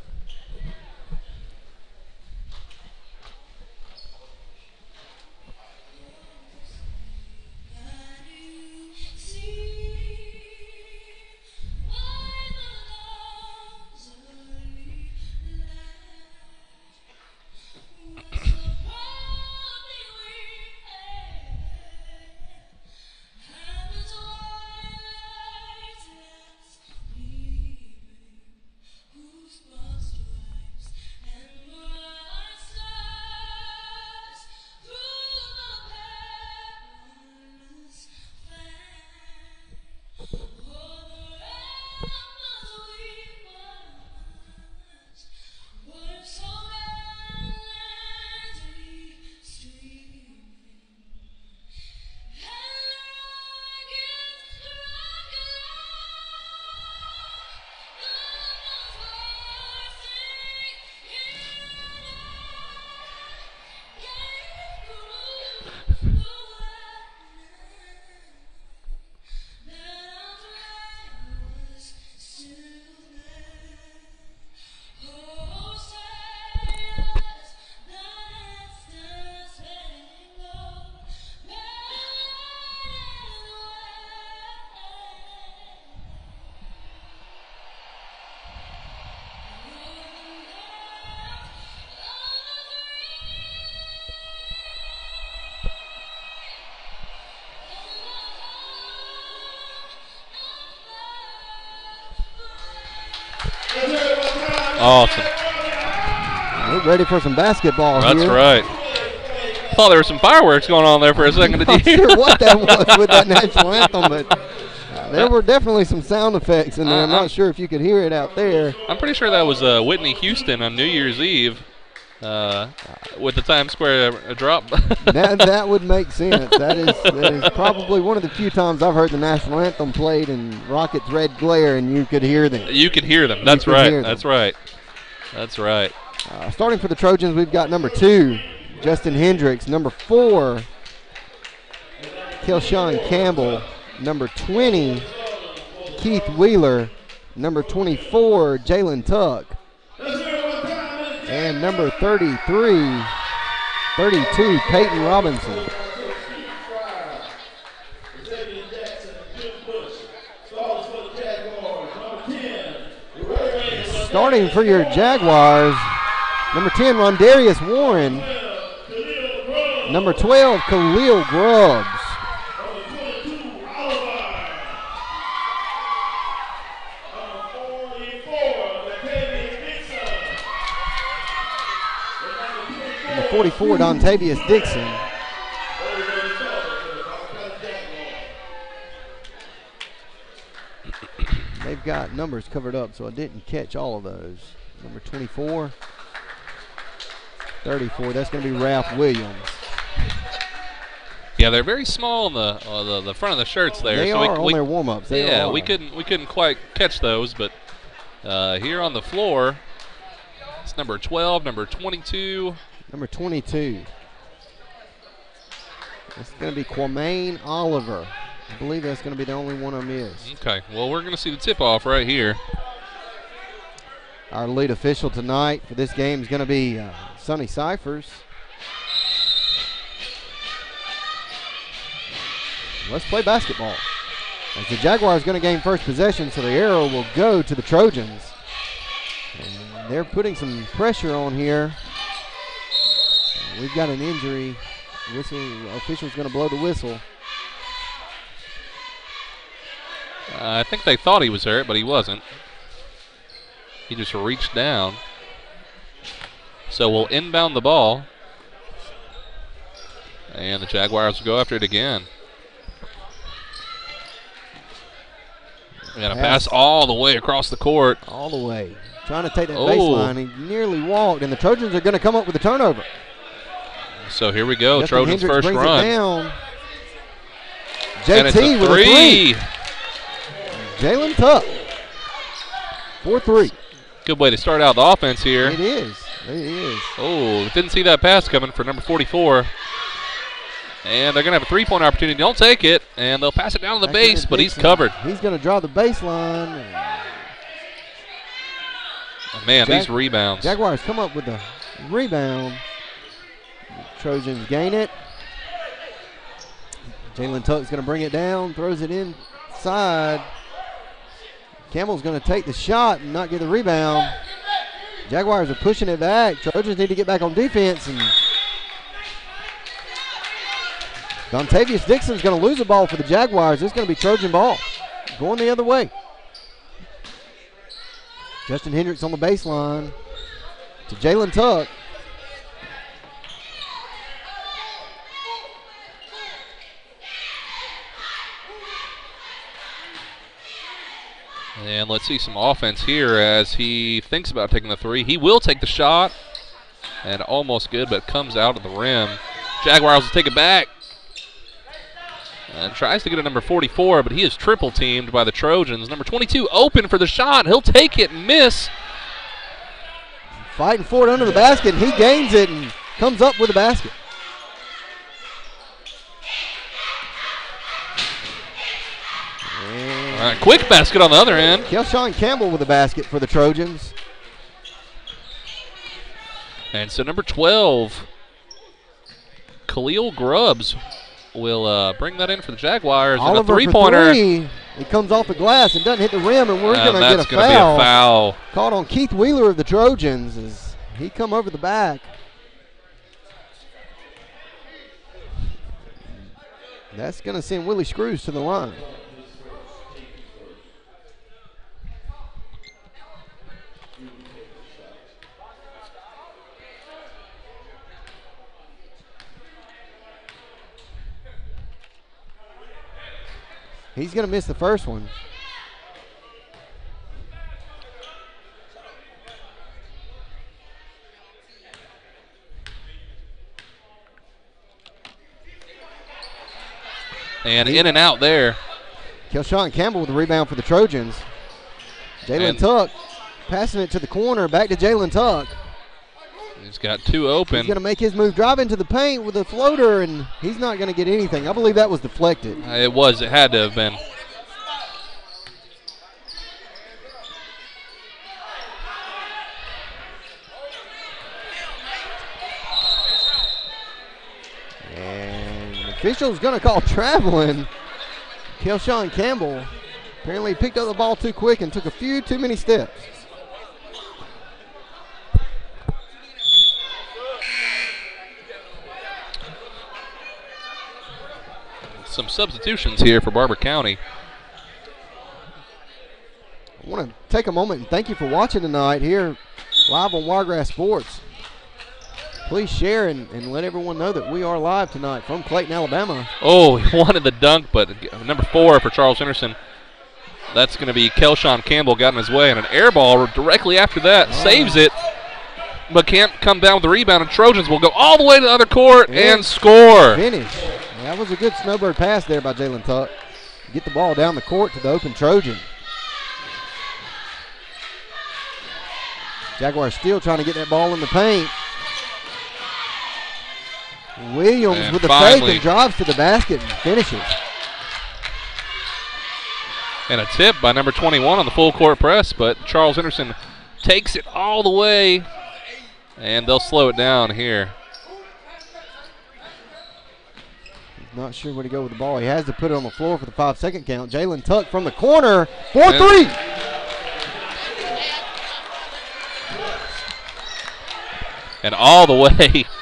Awesome. We're ready for some basketball That's here. right. Thought there were some fireworks going on there for a second. I'm not sure what that was with that national anthem, but uh, there were definitely some sound effects in there. I'm not sure if you could hear it out there. I'm pretty sure that was uh, Whitney Houston on New Year's Eve uh, with the Times Square drop. that that would make sense. That is that is probably one of the few times I've heard the national anthem played in Rocket's red glare, and you could hear them. you could hear them. That's right. them. That's right. That's right. Uh, starting for the Trojans, we've got number two, Justin Hendricks. Number four, Kelshawn Campbell. Number 20, Keith Wheeler. Number 24, Jalen Tuck. And number 33, 32, Peyton Robinson. Starting for your Jaguars, number 10, Rondarius Warren. Number 12, Khalil Grubbs. Number 44, Dontavius Dixon. They've got numbers covered up, so I didn't catch all of those. Number 24, 34, that's going to be Ralph Williams. Yeah, they're very small on the uh, the, the front of the shirts there. They so we, are on we- their warm-ups. Yeah, are. we couldn't we couldn't quite catch those, but uh, here on the floor, it's number 12, number 22. Number 22. It's going to be Quamaine Oliver. I believe that's going to be the only one I missed. Okay, well we're gonna see the tip off right here. Our lead official tonight for this game is going to be uh, Sonny Cyphers. Let's play basketball. As the Jaguars going to gain first possession, so the arrow will go to the Trojans. And they're putting some pressure on here. We've got an injury. Whistle official's going to blow the whistle. Uh, I think they thought he was hurt, but he wasn't. He just reached down. So we'll inbound the ball. And the Jaguars will go after it again. We got to Pass. pass all the way across the court. All the way. Trying to take that Oh. baseline. He nearly walked, and the Trojans are going to come up with a turnover. So here we go. Justin Trojans Hendricks first brings run. It down. And JT a with a three. Jalen Tuck. 4 3. Good way to start out the offense here. It is. He is. Oh, didn't see that pass coming for number 44. And they're going to have a three point opportunity. Don't take it, and they'll pass it down to the Back base, but he's covered. He's going to draw the baseline. Oh, man, these rebounds. Jaguars come up with the rebound. Trojans gain it. Jalen Tuck's going to bring it down, throws it inside. Campbell's going to take the shot and not get the rebound. Jaguars are pushing it back. Trojans need to get back on defense. And Dontavius Dixon's going to lose the ball for the Jaguars. It's going to be Trojan ball. Going the other way. Justin Hendricks on the baseline to Jalen Tuck. And let's see some offense here as he thinks about taking the three. He will take the shot. And almost good, but comes out of the rim. Jaguars will take it back. And tries to get a number 44, but he is triple teamed by the Trojans. Number 22 open for the shot. He'll take it and miss. Fighting for it under the basket. He gains it and comes up with the basket. Right, quick basket on the other end. Kelshawn Campbell with a basket for the Trojans. And so number 12, Khalil Grubbs, will uh, bring that in for the Jaguars. and a Oliver three-pointer. three. It comes off the glass and doesn't hit the rim, and we're Uh, going to get a foul. be a foul. Caught on Keith Wheeler of the Trojans as he come over the back. That's going to send Willie Screws to the line. He's going to miss the first one. And in and out there. Kelshawn Campbell with the rebound for the Trojans. Jalen Tuck passing it to the corner, back to Jalen Tuck. He's got two open. He's going to make his move, drive into the paint with a floater, and he's not going to get anything. I believe that was deflected. Uh, It was. It had to have been. And the official's going to call traveling. Kelshawn Campbell apparently picked up the ball too quick and took a few too many steps. Some substitutions here for Barbour County. I want to take a moment and thank you for watching tonight here live on Wiregrass Sports. Please share and, and let everyone know that we are live tonight from Clayton, Alabama. Oh, he wanted the dunk, but number four for Charles Henderson. That's going to be Kelshawn Campbell got in his way, and an air ball directly after that ah. saves it, but can't come down with the rebound. And Trojans will go all the way to the other court and And score. Finish. That was a good snowbird pass there by Jalen Tuck. Get the ball down the court to the open Trojan. Jaguars still trying to get that ball in the paint. Williams And with the fake and drives to the basket and finishes. And a tip by number 21 on the full court press, but Charles Henderson takes it all the way, and they'll slow it down here. Not sure where to go with the ball. He has to put it on the floor for the five second count. Jalen Tuck from the corner for And- three. And all the way.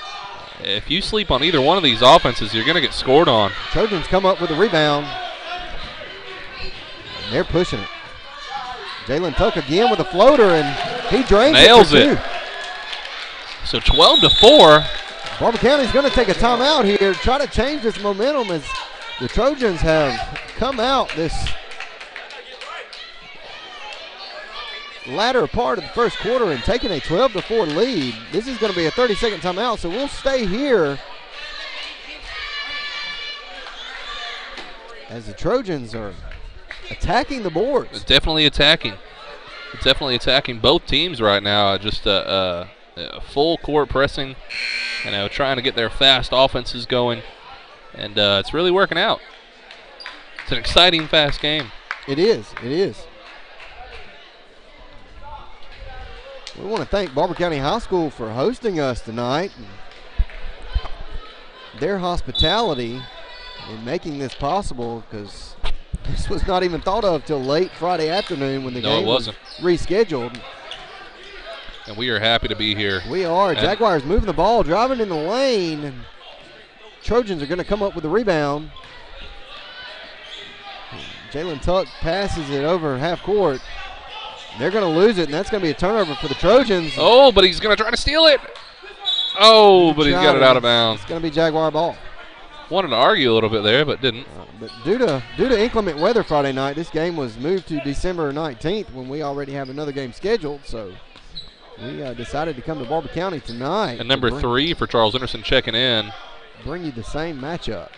If you sleep on either one of these offenses, you're going to get scored on. Trojans come up with a rebound. And they're pushing it. Jalen Tuck again with a floater, and he drains Nails it. it. So 12 to 4. Barbour County's going to take a timeout here, try to change this momentum as the Trojans have come out this latter part of the first quarter and taken a 12 to 4 lead. This is going to be a 30 second timeout, so we'll stay here as the Trojans are attacking the boards. Definitely attacking. Definitely attacking both teams right now. Just uh, uh, uh, full court pressing, you know, trying to get their fast offenses going, and uh, it's really working out. It's an exciting, fast game. It is. It is. We want to thank Barbour County High School for hosting us tonight. Their hospitality in making this possible because this was not even thought of till late Friday afternoon when the No, game wasn't. was rescheduled. And we are happy to be here. We are. And- Jaguars moving the ball, driving in the lane. And Trojans are going to come up with the rebound. Jalen Tuck passes it over half court. They're going to lose it, and that's going to be a turnover for the Trojans. Oh, but he's going to try to steal it. Oh, but he's got it out of bounds. It's going to be Jaguar ball. Wanted to argue a little bit there, but didn't. Uh, but due to due to inclement weather Friday night, this game was moved to December 19th when we already have another game scheduled. So we uh, decided to come to Barbour County tonight. And number to three for Charles Henderson checking in. bring you the same matchup.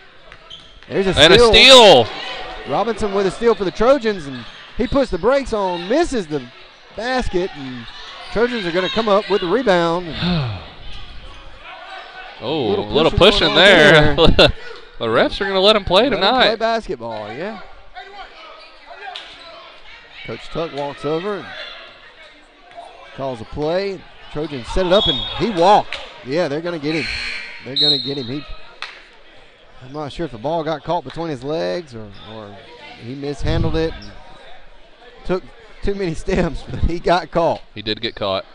There's a And a steal. steal. Robinson with a steal for the Trojans, and he puts the brakes on, misses the basket, and Trojans are going to come up with the rebound. Oh, a Little little, pushing on there. the refs are going to let him play Let tonight. play basketball, yeah. Coach Tuck walks over and calls a play. Trojans set it up, and he walked. Yeah, they're going to get him. They're going to get him. He, I'm not sure if the ball got caught between his legs or, or he mishandled it and took too many steps, but he got caught. He did get caught.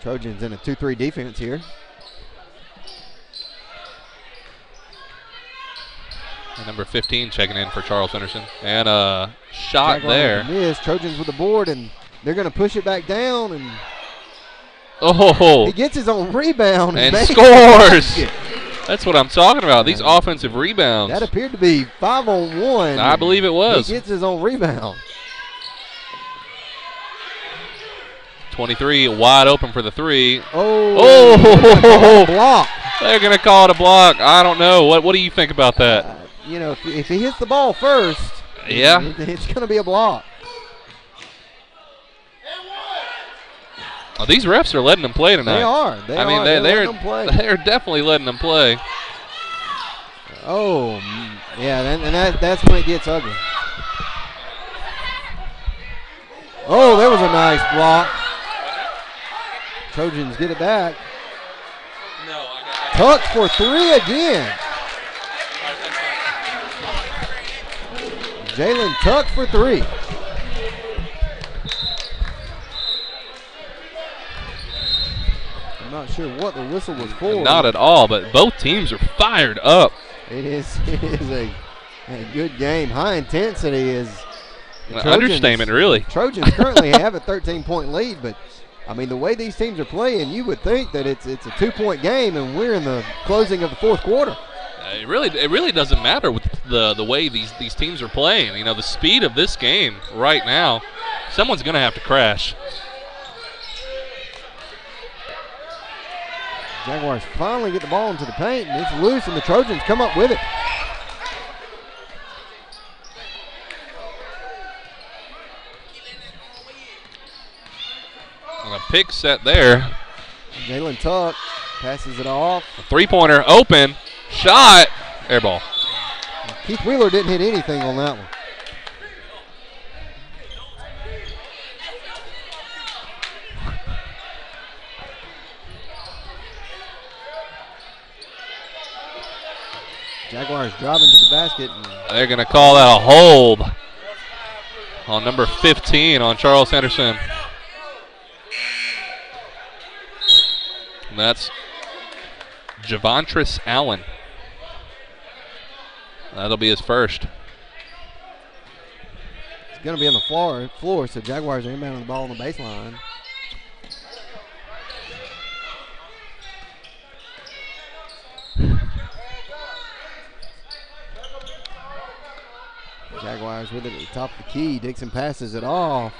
Trojans in a 2 3 defense here. And number 15 checking in for Charles Henderson. And a shot Jaguars there. Miss. Trojans with the board, and they're going to push it back down, and Oh, he gets his own rebound and the scores. That's what I'm talking about. These offensive rebounds. That appeared to be five on one. I believe it was. He gets his own rebound. 23 wide open for the three. Oh, Oh, block. They're going to call it a block. I don't know. What What do you think about that? You know, if, if he hits the ball first, Yeah. it- it's going to be a block. Oh, these refs are letting them play tonight. They are. They I mean, are. they, They're they're letting them play. they're definitely letting them play. Oh, yeah, and, and that, that's when it gets ugly. Oh, there was a nice block. Trojans get it back. No, Tuck for three again. Jalen Tuck for three. I'm not sure what the whistle was for. Not at all, but both teams are fired up. It is. It is a, a good game. High intensity is. An Trojans- understatement, really. Trojans currently have a 13 point lead, but I mean the way these teams are playing, you would think that it's it's a two point game, and we're in the closing of the fourth quarter. It really, it really doesn't matter with the the way these these teams are playing. You know, the speed of this game right now, someone's going to have to crash. Jaguars finally get the ball into the paint, and it's loose, and the Trojans come up with it. And a pick set there. Jalen Tuck passes it off. A three pointer open, shot, air ball. Keith Wheeler didn't hit anything on that one. Jaguars driving to the basket. And They're going to call that a hold on number 15 on Charles Henderson. And that's Javantris Allen. That'll be his first. it's going to be on the floor, floor, so Jaguars are on the ball on the baseline. Jaguars with it at the top of the key. Dixon passes it off.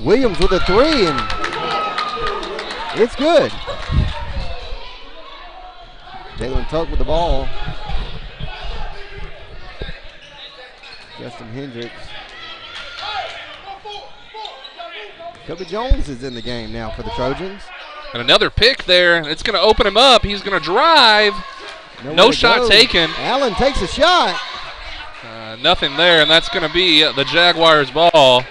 Williams with a three, and it's good. Jalen Tuck with the ball. Justin Hendricks Kobe Jones is in the game now for the Trojans. And another pick there. It's going to open him up. He's going to drive. Nowhere no shot go. taken. Allen takes a shot. Uh, nothing there, and that's going to be the Jaguars' ball.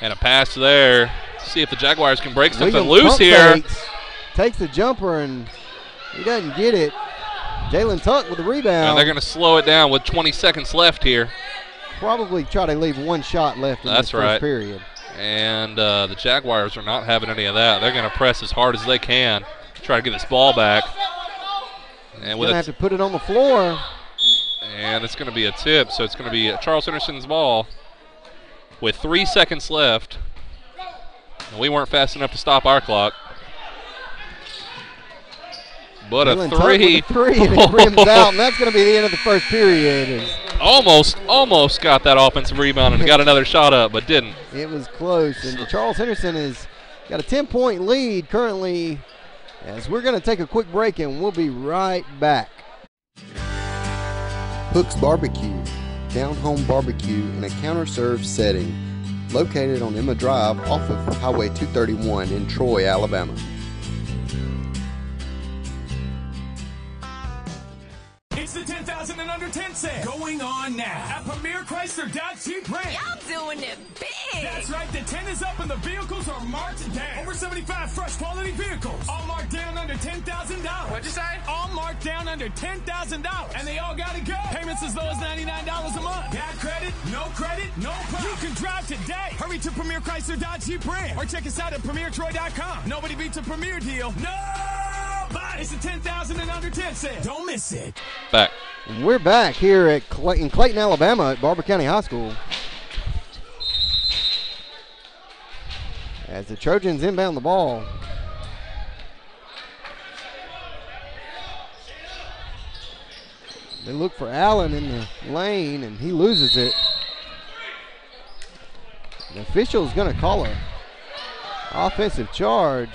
And a pass there. See if the Jaguars can break something Williams loose here. fakes, takes the jumper and he doesn't get it. Jalen Tuck with the rebound. And they're going to slow it down with 20 seconds left here. probably try to leave one shot left in That's this first right. period. And uh, the Jaguars are not having any of that. They're going to press as hard as they can to try to get this ball back. And with Gonna have to put it on the floor. And it's going to be a tip, so it's going to be Charles Henderson's ball with three seconds left. And we weren't fast enough to stop our clock. But a Jalen Tuck with three. a three, and it rims out, and that's going to be the end of the first period. Almost, almost got that offensive rebound and got another shot up, but didn't. it was close, and Charles Henderson has got a 10-point lead currently. As we're going to take a quick break, and we'll be right back. Hook's Barbecue, down home barbecue in a counter served setting, located on Emma Drive off of Highway 231 in Troy, Alabama. It's the 10,000 and under 10 sale going on now at Premier Chrysler Dodge Jeep Ram. Y'all doing it big. That's right, the 10 is up and the vehicles are marked down. Over 75 fresh quality vehicles, all marked down under $10,000. What'd you say? All marked down under $10,000. And they all gotta go. Payments as low as $99 a month. Got credit? No credit? No problem. You can drive today. Hurry to Premier Chrysler Dodge Jeep Ram or check us out at PremierTroy.com. Nobody beats a Premier deal. Nobody! It's the 10,000 and under 10 sale. Don't miss it. Back. We're back here at Clay- in Clayton, Alabama at Barbour County High School. As the Trojans inbound the ball. They look for Allen in the lane, and he loses it. The official is going to call a offensive charge.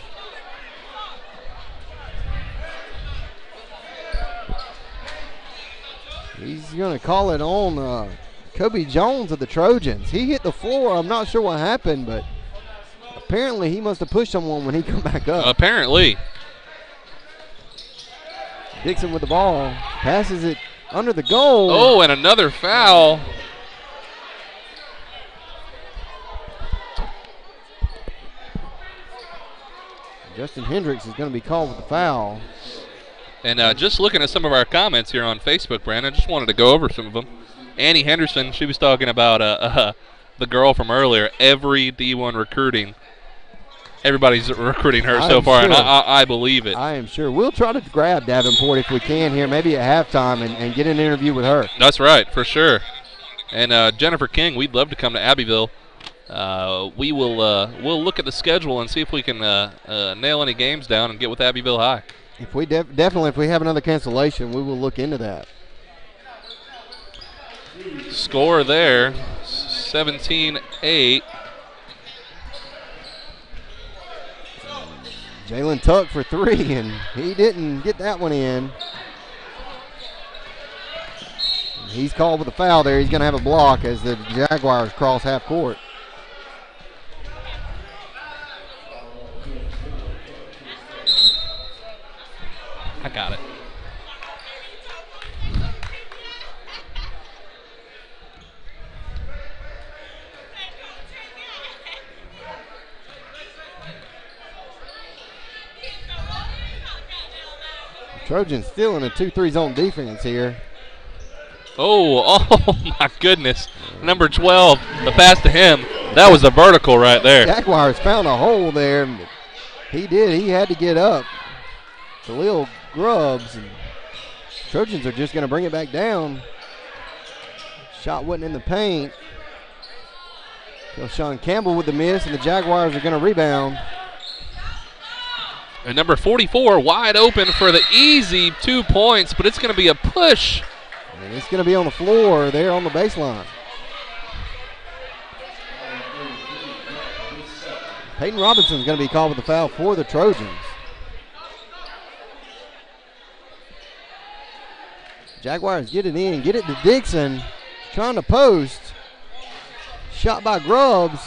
He's going to call it on uh, Kobe Jones of the Trojans. He hit the floor. I'm not sure what happened, but apparently he must have pushed someone when he come back up. Apparently. Dixon with the ball. Passes it under the goal. Oh, and another foul. Justin Hendricks is going to be called with the foul. And uh, just looking at some of our comments here on Facebook, Brandon, I just wanted to go over some of them. Annie Henderson, she was talking about uh, uh, the girl from earlier. Every D1 recruiting, everybody's recruiting her I so far, sure. I, I, I believe it. I am sure. We'll try to grab Davenport if we can here, maybe at halftime, and, and get an interview with her. That's right, for sure. And uh, Jennifer King, we'd love to come to Abbeville. Uh, we will uh, we'll look at the schedule and see if we can uh, uh, nail any games down and get with Abbeville High. If we def- definitely, if we have another cancellation, we will look into that. Score there, 17-8. Jalen Tuck for three, and he didn't get that one in. He's called with a foul there. He's going to have a block as the Jaguars cross half court. I got it. Trojans still in a 2-3 zone defense here. Oh, oh my goodness. Number 12, the pass to him. That was a vertical right there. Jaguars found a hole there. He did. He had to get up. Khalil Grubbs. And Trojans are just going to bring it back down. Shot wasn't in the paint. So Sean Campbell with the miss, and the Jaguars are going to rebound. And number 44 wide open for the easy two points, but it's going to be a push. And it's going to be on the floor there on the baseline. Peyton Robinson's going to be called with the foul for the Trojans. Jaguars get it in, get it to Dixon, trying to post. Shot by Grubbs.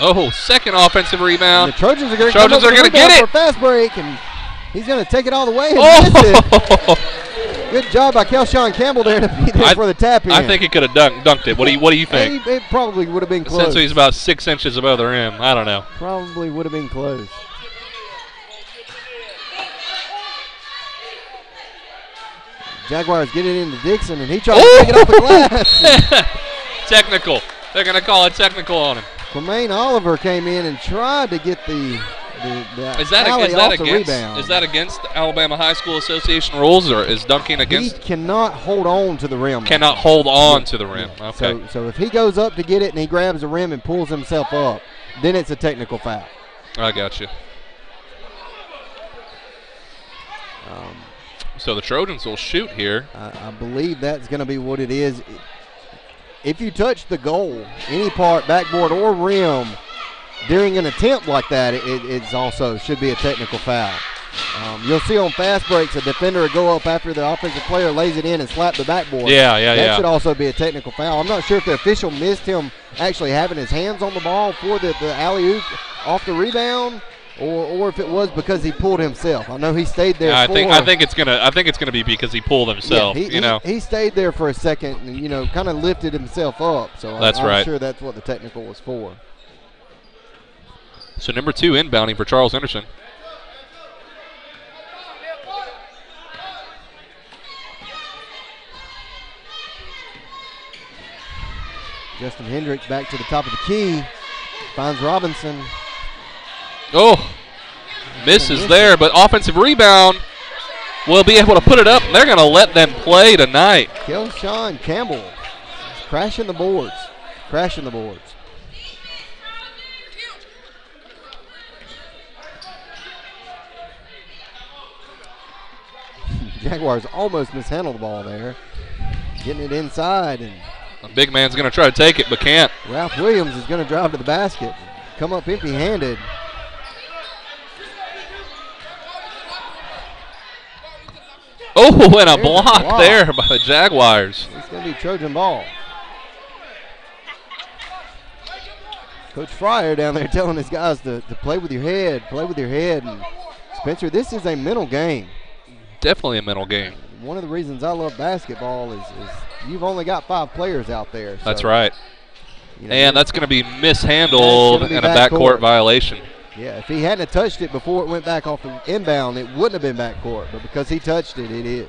Oh, second offensive And rebound. the Trojans are going to Trojans are going to get for a fast break, and he's going to take it all the way and oh. miss it. Oh, Good job by Kelshawn Campbell there to be there I- for the tap in. I think he could have dunked, dunked it. What do you What do you think? It, it probably would have been close. Since he's about six inches above the rim, I don't know. Probably would have been close. Jaguars get it into Dixon, and he tries to take it off the glass. technical. They're going to call it technical on him. Tremaine Oliver came in and tried to get the the, the Is that alley is that off the against rebound. is that against Alabama High School Association rules or is dunking against? he cannot hold on to the rim. cannot hold on to the rim? Okay. So, so if he goes up to get it and he grabs the rim and pulls himself up, then it's a technical foul. I got you. Um, So the Trojans will shoot here. I, I believe that's going to be what it is. If you touch the goal, any part, backboard or rim, during an attempt like that, it, it's also should be a technical foul. Um, you'll see on fast breaks a defender will go up after the offensive player lays it in and slap the backboard. Yeah, yeah, that yeah. That should also be a technical foul. I'm not sure if the official missed him actually having his hands on the ball for the, the alley oop off the rebound, or, or if it was because he pulled himself. I know he stayed there. I think I think it's gonna I think it's gonna be because he pulled himself. yeah, he, you know. he, he stayed there for a second and you know kind of lifted himself up. So I'm- That's I'm, right. sure that's what the technical was for. So number two inbounding for Charles Henderson. Justin Hendricks back to the top of the key, finds Robinson. Oh, misses there, but offensive rebound will be able to put it up. They're going to let them play tonight. Kelshawn Campbell crashing the boards, crashing the boards. Jaguars almost mishandled the ball there, getting it inside, and The big man's going to try to take it, but can't. Ralph Williams is going to drive to the basket, come up empty-handed. Oh, and a block there by the Jaguars. It's going to be Trojan ball. Coach Fryer down there telling his guys to, to play with your head, play with your head. And Spencer, this is a mental game. Definitely a mental game. One of the reasons I love basketball is, is you've only got five players out there. That's right. you know, And that's going to be mishandled gonna and a backcourt. backcourt violation. Yeah, if he hadn't touched it before it went back off the inbound, it wouldn't have been backcourt. But because he touched it, it is.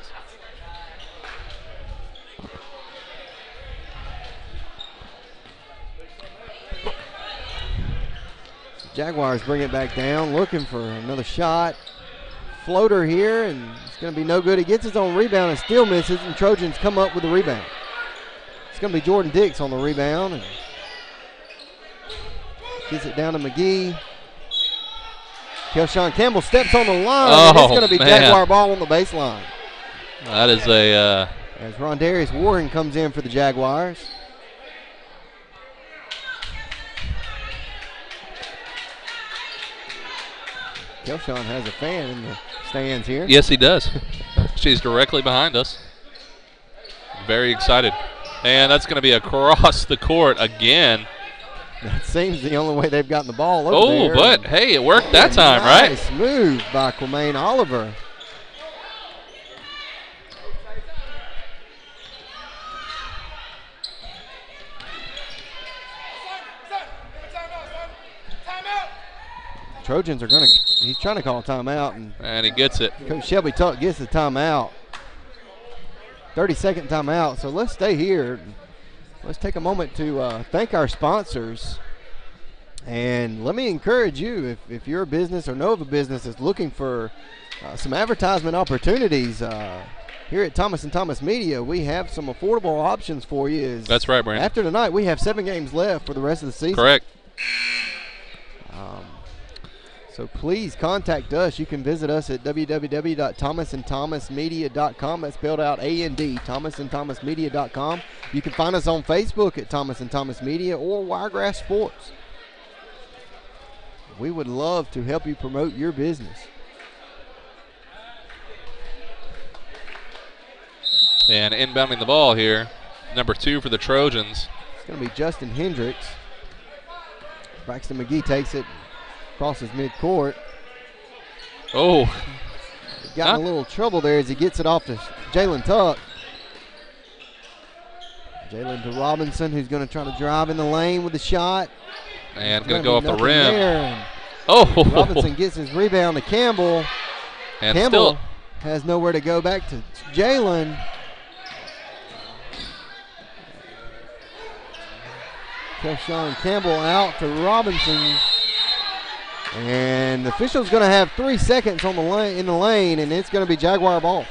Jaguars bring it back down, looking for another shot. Floater here, and it's going to be no good. He gets his own rebound and still misses, and Trojans come up with the rebound. It's going to be Jordan Dix on the rebound. And gets it down to McGee. Kelshawn Campbell steps on the line, and it's Oh, going to be man. Jaguar ball on the baseline. That is a uh, As Rondarius Warren comes in for the Jaguars. Kelshawn has a fan in the stands here. yes, he does. She's directly behind us. Very excited, and that's going to be across the court again. That seems the only way they've gotten the ball over Oh, there. Oh, but hey, it worked that time, right? Nice move by Quamaine Oliver. Trojans are going to, he's trying to call a timeout, and And he gets it. Coach Shelby Tuck gets the timeout. 30 second timeout. So let's stay here. Let's take a moment to uh, thank our sponsors. And let me encourage you if, if you're a business or know of a business that's looking for uh, some advertisement opportunities uh, here at Thomas and Thomas Media, we have some affordable options for you. Is That's right, Brandon. After tonight, we have seven games left for the rest of the season. Correct. Um, so please contact us. You can visit us at www.thomasandthomasmedia.com. That's spelled out A-N-D, thomasandthomasmedia.com. You can find us on Facebook at Thomas and Thomas Media or Wiregrass Sports. We would love to help you promote your business. And inbounding the ball here, number two for the Trojans. It's going to be Justin Hendricks. Braxton McGee takes it, crosses midcourt. Oh, Got in a little trouble there as he gets it off to Jalen Tuck. Jalen to Robinson, who's going to try to drive in the lane with the shot. and going to go off the rim. there, Oh, Robinson gets his rebound to Campbell. and Campbell still has nowhere to go back to Jalen. Keshawn Campbell out to Robinson. And the official's going to have three seconds on the lane in the lane, and it's going to be Jaguar ball.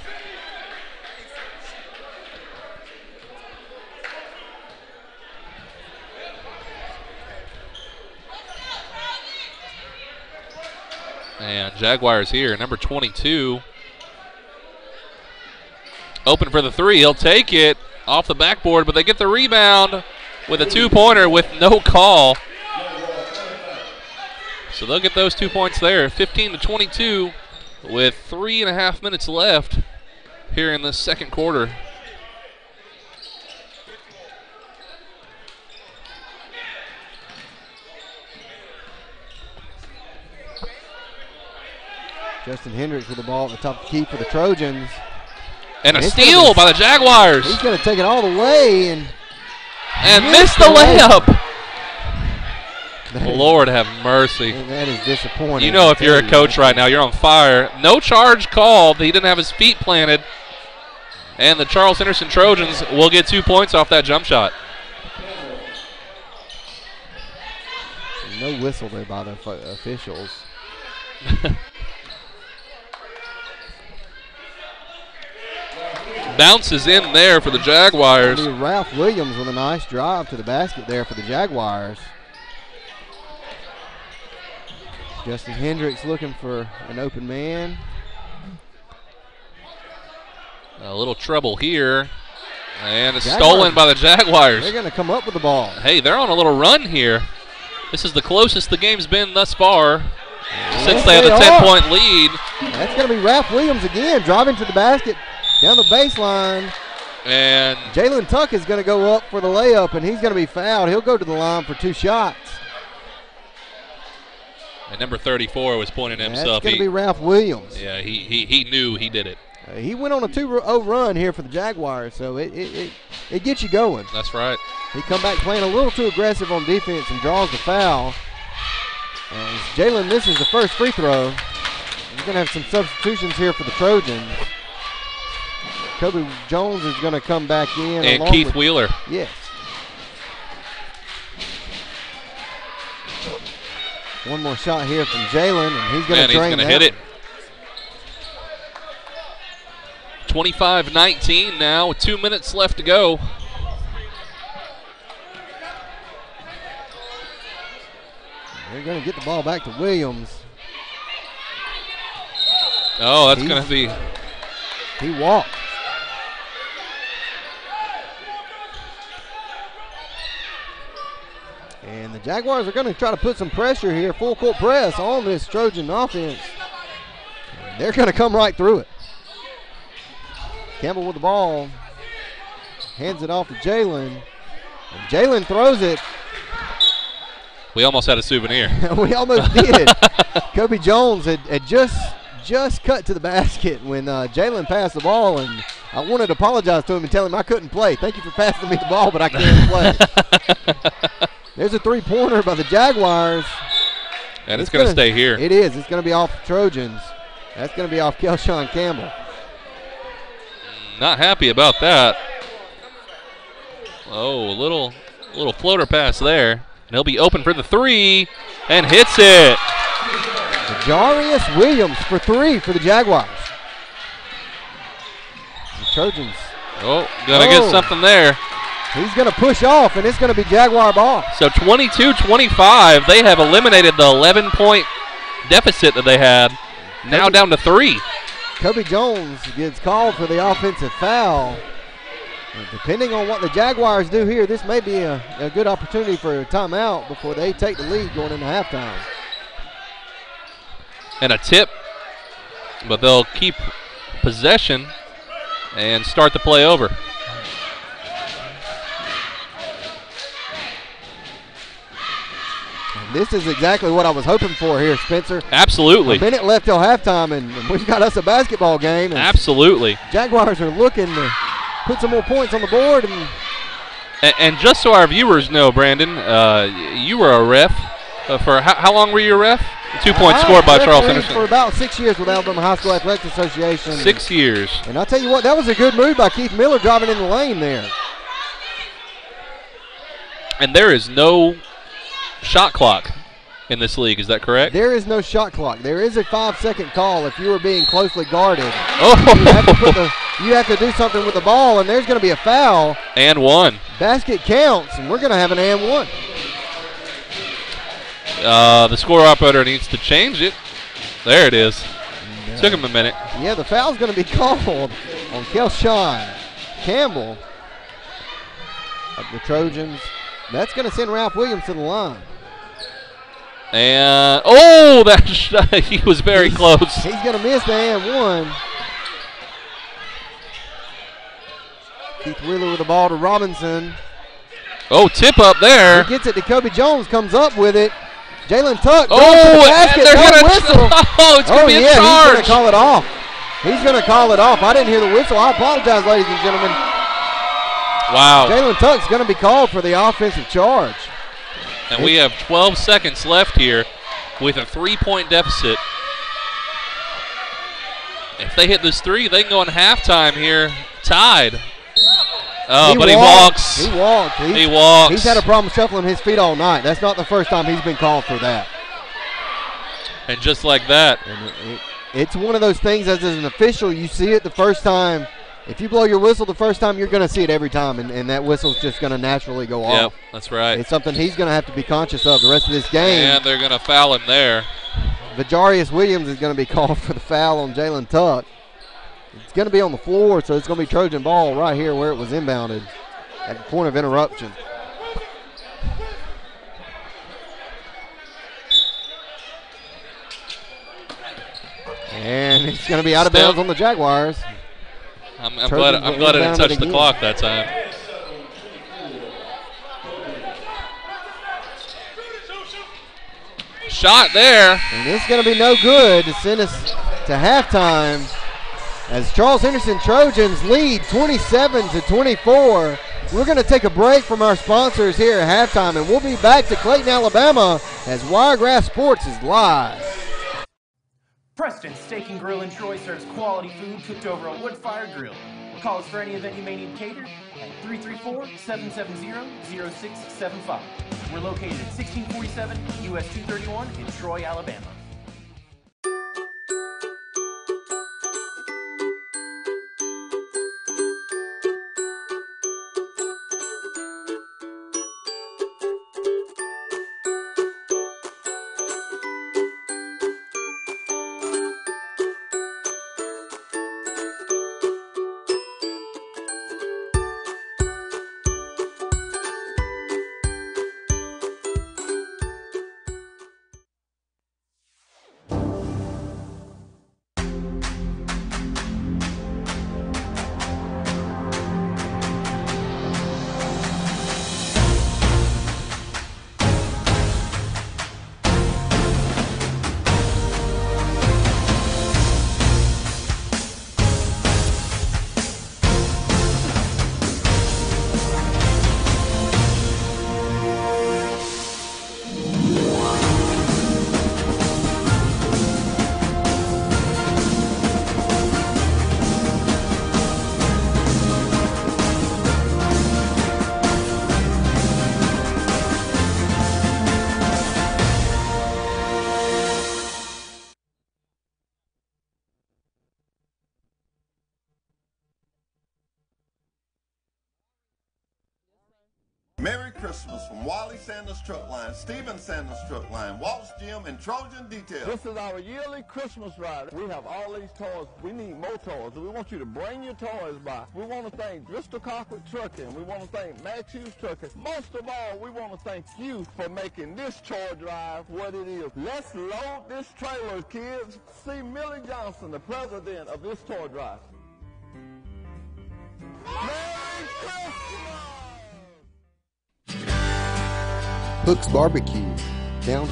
And Jaguars here, number 22. Open for the three. He'll take it off the backboard, but they get the rebound with a two pointer with no call. So they'll get those two points there. 15 to 22 with three and a half minutes left here in the second quarter. Justin Hendricks with the ball at the top of the key for the Trojans. And a steal be- by the Jaguars. He's going to take it all the way, and And missed the the layup. Layup. that is- Lord have mercy. and that is disappointing. You know, if you're a coach right now, you're on fire. No charge called. He didn't have his feet planted. And the Charles Henderson Trojans will get two points off that jump shot. No whistle there by the officials. Bounces in there for the Jaguars. Ralph Williams with a nice drive to the basket there for the Jaguars. Justin Hendricks looking for an open man. A little trouble here. And it's Jaguars. stolen by the Jaguars. They're going to come up with the ball. Hey, they're on a little run here. This is the closest the game's been thus far since Yes, they had a 10-point lead. That's going to be Ralph Williams again, driving to the basket down the baseline. And Jalen Tuck is going to go up for the layup, and he's going to be fouled. He'll go to the line for two shots. And number 34 was pointing That's himself. going to be Ralph Williams. yeah, he, he, he knew he did it. Uh, he went on a 2-0 run here for the Jaguars, so it, it, it, it gets you going. That's right. He come back playing a little too aggressive on defense and draws the foul. As Jalen misses the first free throw. We're going to have some substitutions here for the Trojans. Kobe Jones is going to come back in. And Keith Wheeler. Yes. One more shot here from Jalen, and he's going to he's drain going to hit it. 25 19 now, with two minutes left to go. They're going to get the ball back to Williams. Oh, that's going to be. He walked. And the Jaguars are going to try to put some pressure here, full court press on this Trojan offense. They're going to come right through it. Campbell with the ball, hands it off to Jalen. Jalen throws it. We almost had a souvenir. we almost did. Kobe Jones had, had just just cut to the basket when uh, Jalen passed the ball, and I wanted to apologize to him and tell him I couldn't play. Thank you for passing me the ball, but I can't play. There's a three-pointer by the Jaguars. And it's, going to stay here. It is. It's going to be off the Trojans. That's going to be off Kelshawn Campbell. Not happy about that. Oh, a little, little floater pass there. And he'll be open for the three and hits it. Jarius Williams for three for the Jaguars. The Trojans. Oh, gonna Oh. get something there. He's going to push off, and it's going to be Jaguar ball. So 22-25, they have eliminated the 11-point deficit that they had. Now down to three. Kobe Jones gets called for the offensive foul. And depending on what the Jaguars do here, this may be a, a good opportunity for a timeout before they take the lead going into halftime. and a tip, but they'll keep possession. and start the play over. This is exactly what I was hoping for here, Spencer. Absolutely. A minute left till halftime, and we've got us a basketball game. Absolutely. Jaguars are looking to put some more points on the board. And, and, and just so our viewers know, Brandon, uh, you were a ref uh, for how, how, long were you a ref? Two points scored by Charles Henderson. For about six years with Alabama High School Athletics Association. Six years. And I'll tell you what, that was a good move by Keith Miller driving in the lane there. And there is no shot clock in this league. Is that correct? There is no shot clock. There is a five-second call if you are being closely guarded. Oh! You have, the, you have to do something with the ball, and there's going to be a foul. And one. Basket counts, and we're going to have an and one. Uh, the score operator needs to change it. There it is. Yeah. Took him a minute. Yeah, the foul's going to be called on Kelshawn Campbell of the Trojans. That's going to send Ralph Williams to the line. And oh, that he was very he's, close. He's going to miss the and one. Keith Wheeler with the ball to Robinson. Oh, tip up there. He gets it to Kobe Jones, comes up with it. Jalen Tuck. Oh, the basket, they're no gonna whistle. Oh, it's going to oh, be a yeah, charge. He's going to call it off. He's going to call it off. I didn't hear the whistle. I apologize, ladies and gentlemen. Wow. Jalen Tuck's going to be called for the offensive charge. And we have 12 seconds left here with a three-point deficit. If they hit this three, they can go in halftime here tied. Oh, he but walked. he walks. He walked. He's, he walks. He's had a problem shuffling his feet all night. That's not the first time he's been called for that. And just like that. It, it, it's one of those things as an official, you see it the first time. If you blow your whistle the first time, you're going to see it every time, and, and that whistle's just going to naturally go off. Yep, that's right. It's something he's going to have to be conscious of the rest of this game. And they're going to foul him there. Vajarius Williams is going to be called for the foul on Jalen Tuck. It's going to be on the floor, so it's going to be Trojan ball right here where it was inbounded at the point of interruption. And it's going to be out of Still. bounds on the Jaguars. I'm, I'm glad, I'm glad I didn't touch the clock that time. Shot there. And it's going to be no good to send us to halftime as Charles Henderson Trojans lead 27 to 24. We're going to take a break from our sponsors here at halftime, and we'll be back to Clayton, Alabama as Wiregrass Sports is live. Preston Steak and Grill in Troy serves quality food cooked over a wood-fired grill. Call us for any event you may need catered at 334-770-0675. We're located at 1647 US 231 in Troy, Alabama. Sanders Truck Line, Steven Sanders Truck Line, Walt's Gym, and Trojan Detail. This is our yearly Christmas ride. We have all these toys. We need more toys. We want you to bring your toys by. We want to thank Bristol Cockwood Trucking. We want to thank Max Hughes Trucking. Most of all, we want to thank you for making this toy drive what it is. Let's load this trailer, kids. See Millie Johnson, the president of this toy drive. Hook's Barbecue, down.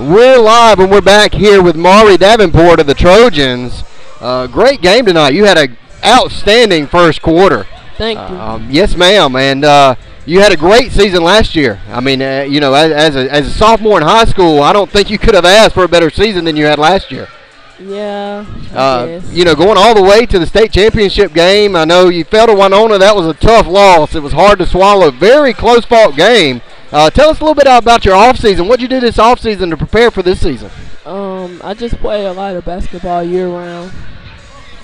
We're live and we're back here with Maury Davenport of the Trojans. Uh, great game tonight. You had an outstanding first quarter. Thank you. Um, yes, ma'am. And uh, you had a great season last year. I mean, uh, you know, as, as, a, as a sophomore in high school, I don't think you could have asked for a better season than you had last year. Yeah, Uh, you know, going all the way to the state championship game. I know you fell to Winona. That was a tough loss. It was hard to swallow. Very close fought game. Uh, tell us a little bit about your off season. What you do this off season to prepare for this season? Um, I just play a lot of basketball year round.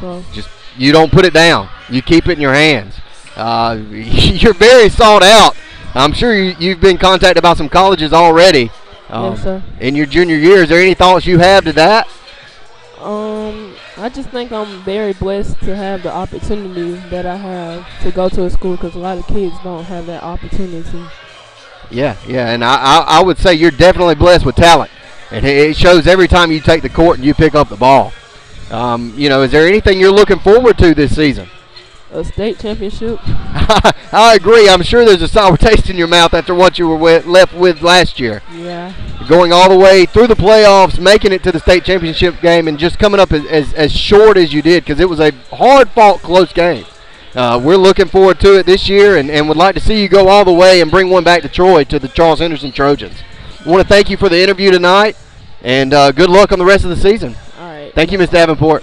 So Just you don't put it down. You keep it in your hands. Uh, you're very sought out. I'm sure you, you've been contacted about some colleges already. Um, Yes, sir. In your junior year, is there any thoughts you have to that? Um, I just think I'm very blessed to have the opportunity that I have to go to a school because a lot of kids don't have that opportunity. Yeah, yeah, and I, I, I would say you're definitely blessed with talent, and it it shows every time you take the court and you pick up the ball. Um, you know, is there anything you're looking forward to this season? A state championship. I agree. I'm sure there's a sour taste in your mouth after what you were with, left with last year. Yeah. Going all the way through the playoffs, making it to the state championship game, and just coming up as, as, as short as you did because it was a hard-fought, close game. Uh, we're looking forward to it this year and, and would like to see you go all the way and bring one back to Troy to the Charles Henderson Trojans. I want to thank you for the interview tonight, and uh, good luck on the rest of the season. All right. Thank you, Ms. Davenport.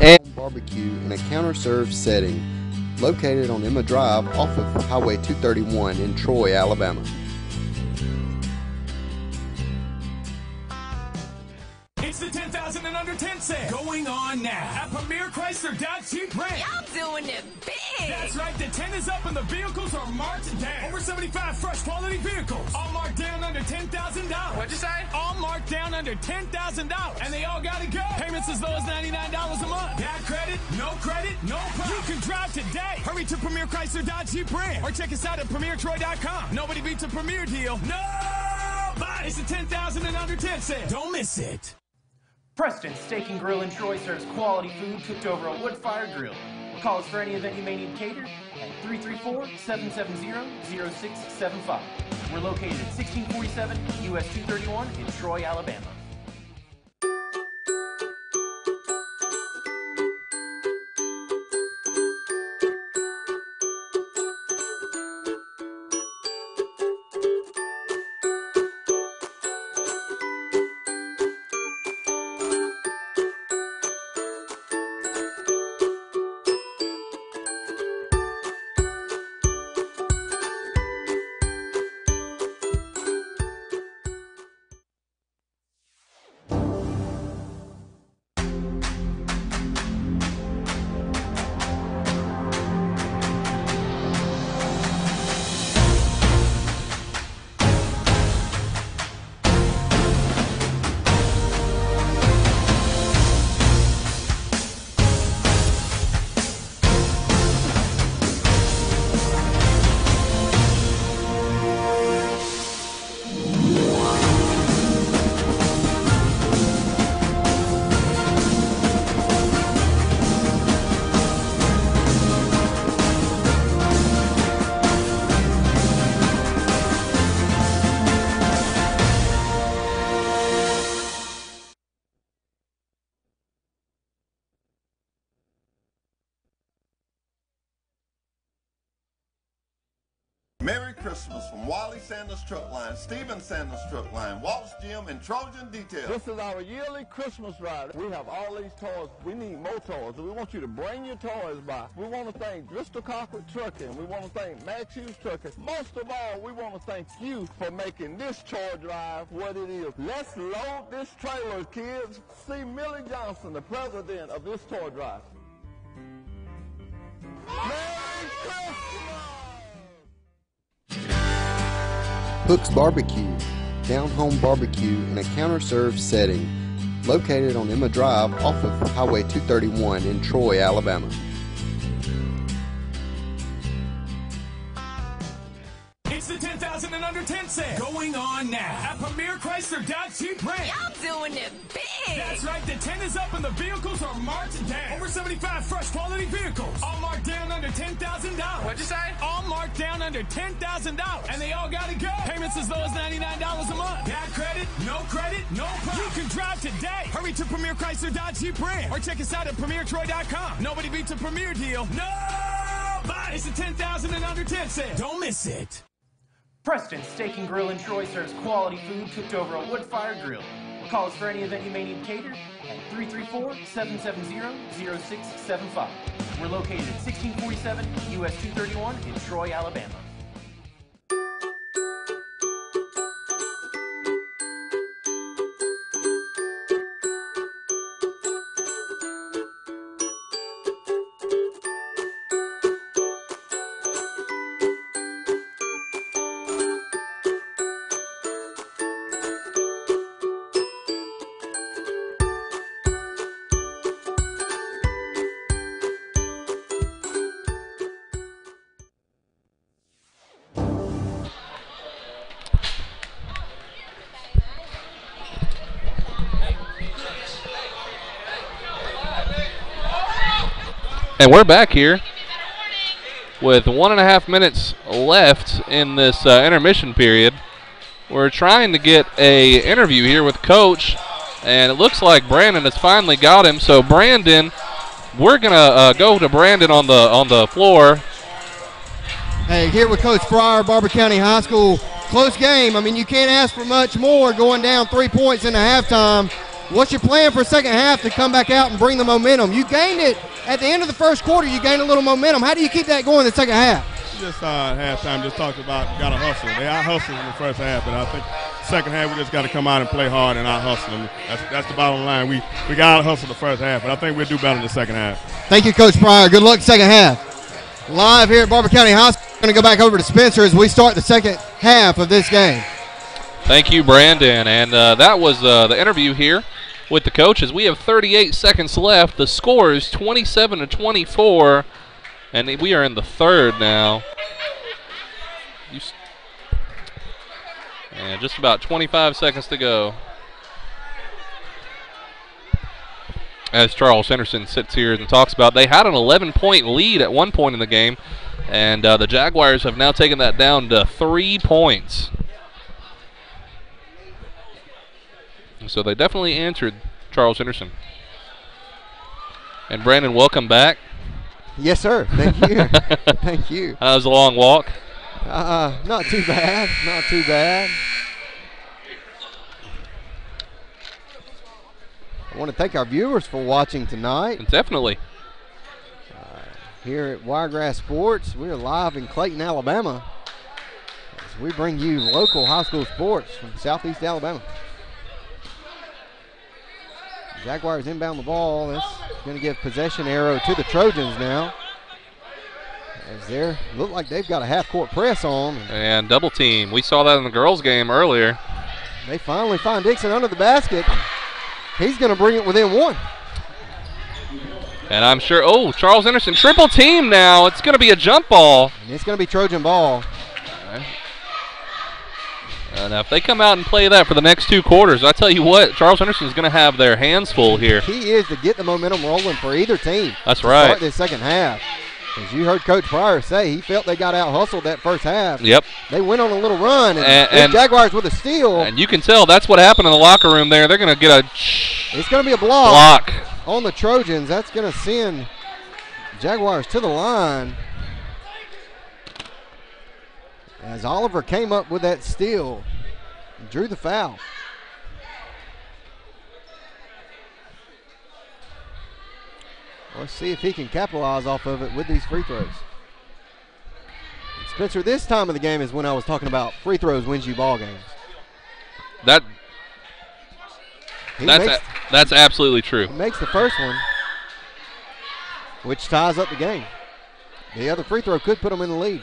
And Barbecue in a counter-served setting, located on Emma Drive off of Highway 231 in Troy, Alabama. It's the 10,000 and under 10 sale going on now at Premier Chrysler Dodge Jeep Ram. Y'all doing it big. That's right, the 10 is up and the vehicles are marked down. Over 75 fresh quality vehicles, all marked down under $10,000. What'd you say? All marked down under $10,000. And they all gotta go. Payments as low as $99 a month. Bad credit, no credit, no problem. You can drive today. Hurry to Premier Chrysler Dodge Jeep Ram or check us out at PremierTroy.com. Nobody beats a Premier deal. Nobody! It's a 10,000 and under 10 sale. Don't miss it. Preston Steak and Grill in Troy serves quality food cooked over a wood fire grill. Call us for any event you may need catered at 334-770-0675. We're located at 1647 US 231 in Troy, Alabama. Wally Sanders Truck Line, Steven Sanders Truck Line, Walt's Gym, and Trojan Detail. This is our yearly Christmas ride. We have all these toys. We need more toys. We want you to bring your toys by. We want to thank Bristol Cockwood Trucking. We want to thank Max Hughes Trucking. Most of all, we want to thank you for making this toy drive what it is. Let's load this trailer, kids. See Millie Johnson, the president of this toy drive. Merry Christmas! Hook's Barbecue, down home barbecue in a counter-served setting, located on Emma Drive off of Highway 231 in Troy, Alabama. 10,000 10 sale going on now at Premier Chrysler Dodge Jeep Ram. Y'all doing it big. big. That's right, the tent is up and the vehicles are marked down. Over 75 fresh quality vehicles. All marked down under $10,000. What'd you say? All marked down under $10,000. And they all gotta go. Payments as low as $99 a month. Got credit? No credit? No problem. You can drive today. Hurry to Premier Chrysler Dodge Jeep Ram or check us out at PremierTroy.com. Nobody beats a Premier deal. Nobody! It's a 10,000 and under 10 sale. Don't miss it. Preston Steak and Grill in Troy serves quality food cooked over a wood fire grill. Call us for any event you may need catered at 334-770-0675. We're located at 1647 US 231 in Troy, Alabama. And we're back here with one and a half minutes left in this uh, intermission period. We're trying to get a interview here with Coach, and it looks like Brandon has finally got him. So Brandon, we're gonna uh, go to Brandon on the on the floor. Hey, here with Coach Pryor, Barbour County High School. Close game. I mean, you can't ask for much more going down three points in the halftime. What's your plan for second half to come back out and bring the momentum? You gained it at the end of the first quarter. You gained a little momentum. How do you keep that going in the second half? Just uh, halftime, just talked about got to hustle. They out hustled in the first half, but I think second half we just got to come out and play hard and out hustle them. That's, that's the bottom line. We we got to hustle the first half, but I think we'll do better in the second half. Thank you, Coach Pryor. Good luck second half. Live here at Barbour County High School. Going to go back over to Spencer as we start the second half of this game. Thank you, Brandon. And uh, that was uh, the interview here with the coaches. We have 38 seconds left. The score is 27 to 24, and we are in the third now. And just about 25 seconds to go. As Charles Henderson sits here and talks about, they had an 11 point lead at one point in the game, and uh, the Jaguars have now taken that down to three points. So they definitely answered Charles Henderson. And Brandon, welcome back. Yes, sir. Thank you. Thank you. That was a long walk. Uh, not too bad. Not too bad. I want to thank our viewers for watching tonight. Definitely. Here at Wiregrass Sports, we are live in Clayton, Alabama. As we bring you local high school sports from Southeast Alabama. Jaguars inbound the ball. That's going to give possession arrow to the Trojans now. As they look like they've got a half court press on. And double team. We saw that in the girls' game earlier. They finally find Dixon under the basket. He's going to bring it within one. And I'm sure, oh, Charles Henderson, triple team now. It's going to be a jump ball. And it's going to be Trojan ball. Uh, now, if they come out and play that for the next two quarters, I tell you what, Charles Henderson is going to have their hands full here. He is to get the momentum rolling for either team. That's right. Start this second half. As you heard Coach Pryor say, he felt they got out hustled that first half. Yep. They went on a little run, and, And- the and- Jaguars with a steal. And you can tell that's what happened in the locker room there. They're going to get a It's going to be a block, block. on the Trojans. That's going to send Jaguars to the line. As Oliver came up with that steal, and drew the foul. Let's see if he can capitalize off of it with these free throws. Spencer, this time of the game is when I was talking about free throws wins you ball games. That He that's makes, a, that's absolutely true. he makes the first one, which ties up the game. The other free throw could put them in the lead.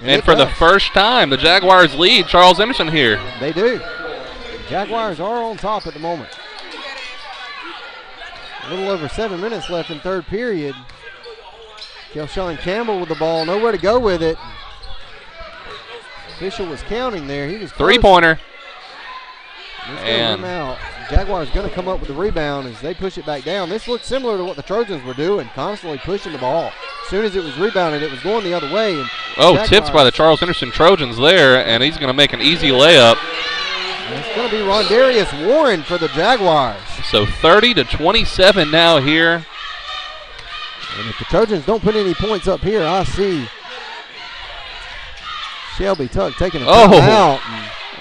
And, it for the first time, the Jaguars lead Charles Henderson here. They do. Jaguars are on top at the moment. A little over seven minutes left in third period. Kelshawn Campbell with the ball, nowhere to go with it. Official was counting there. He was Three close. pointer. And- out. Jaguars going to come up with the rebound as they push it back down. This looks similar to what the Trojans were doing, constantly pushing the ball. As soon as it was rebounded, it was going the other way. And Oh, Jaguars- tips by the Charles Henderson Trojans there, and he's going to make an easy layup. It's going to be Rondarius Warren for the Jaguars. So 30 to 27 now here. And if the Trojans don't put any points up here, I see Shelby Tuck taking a Oh. timeout.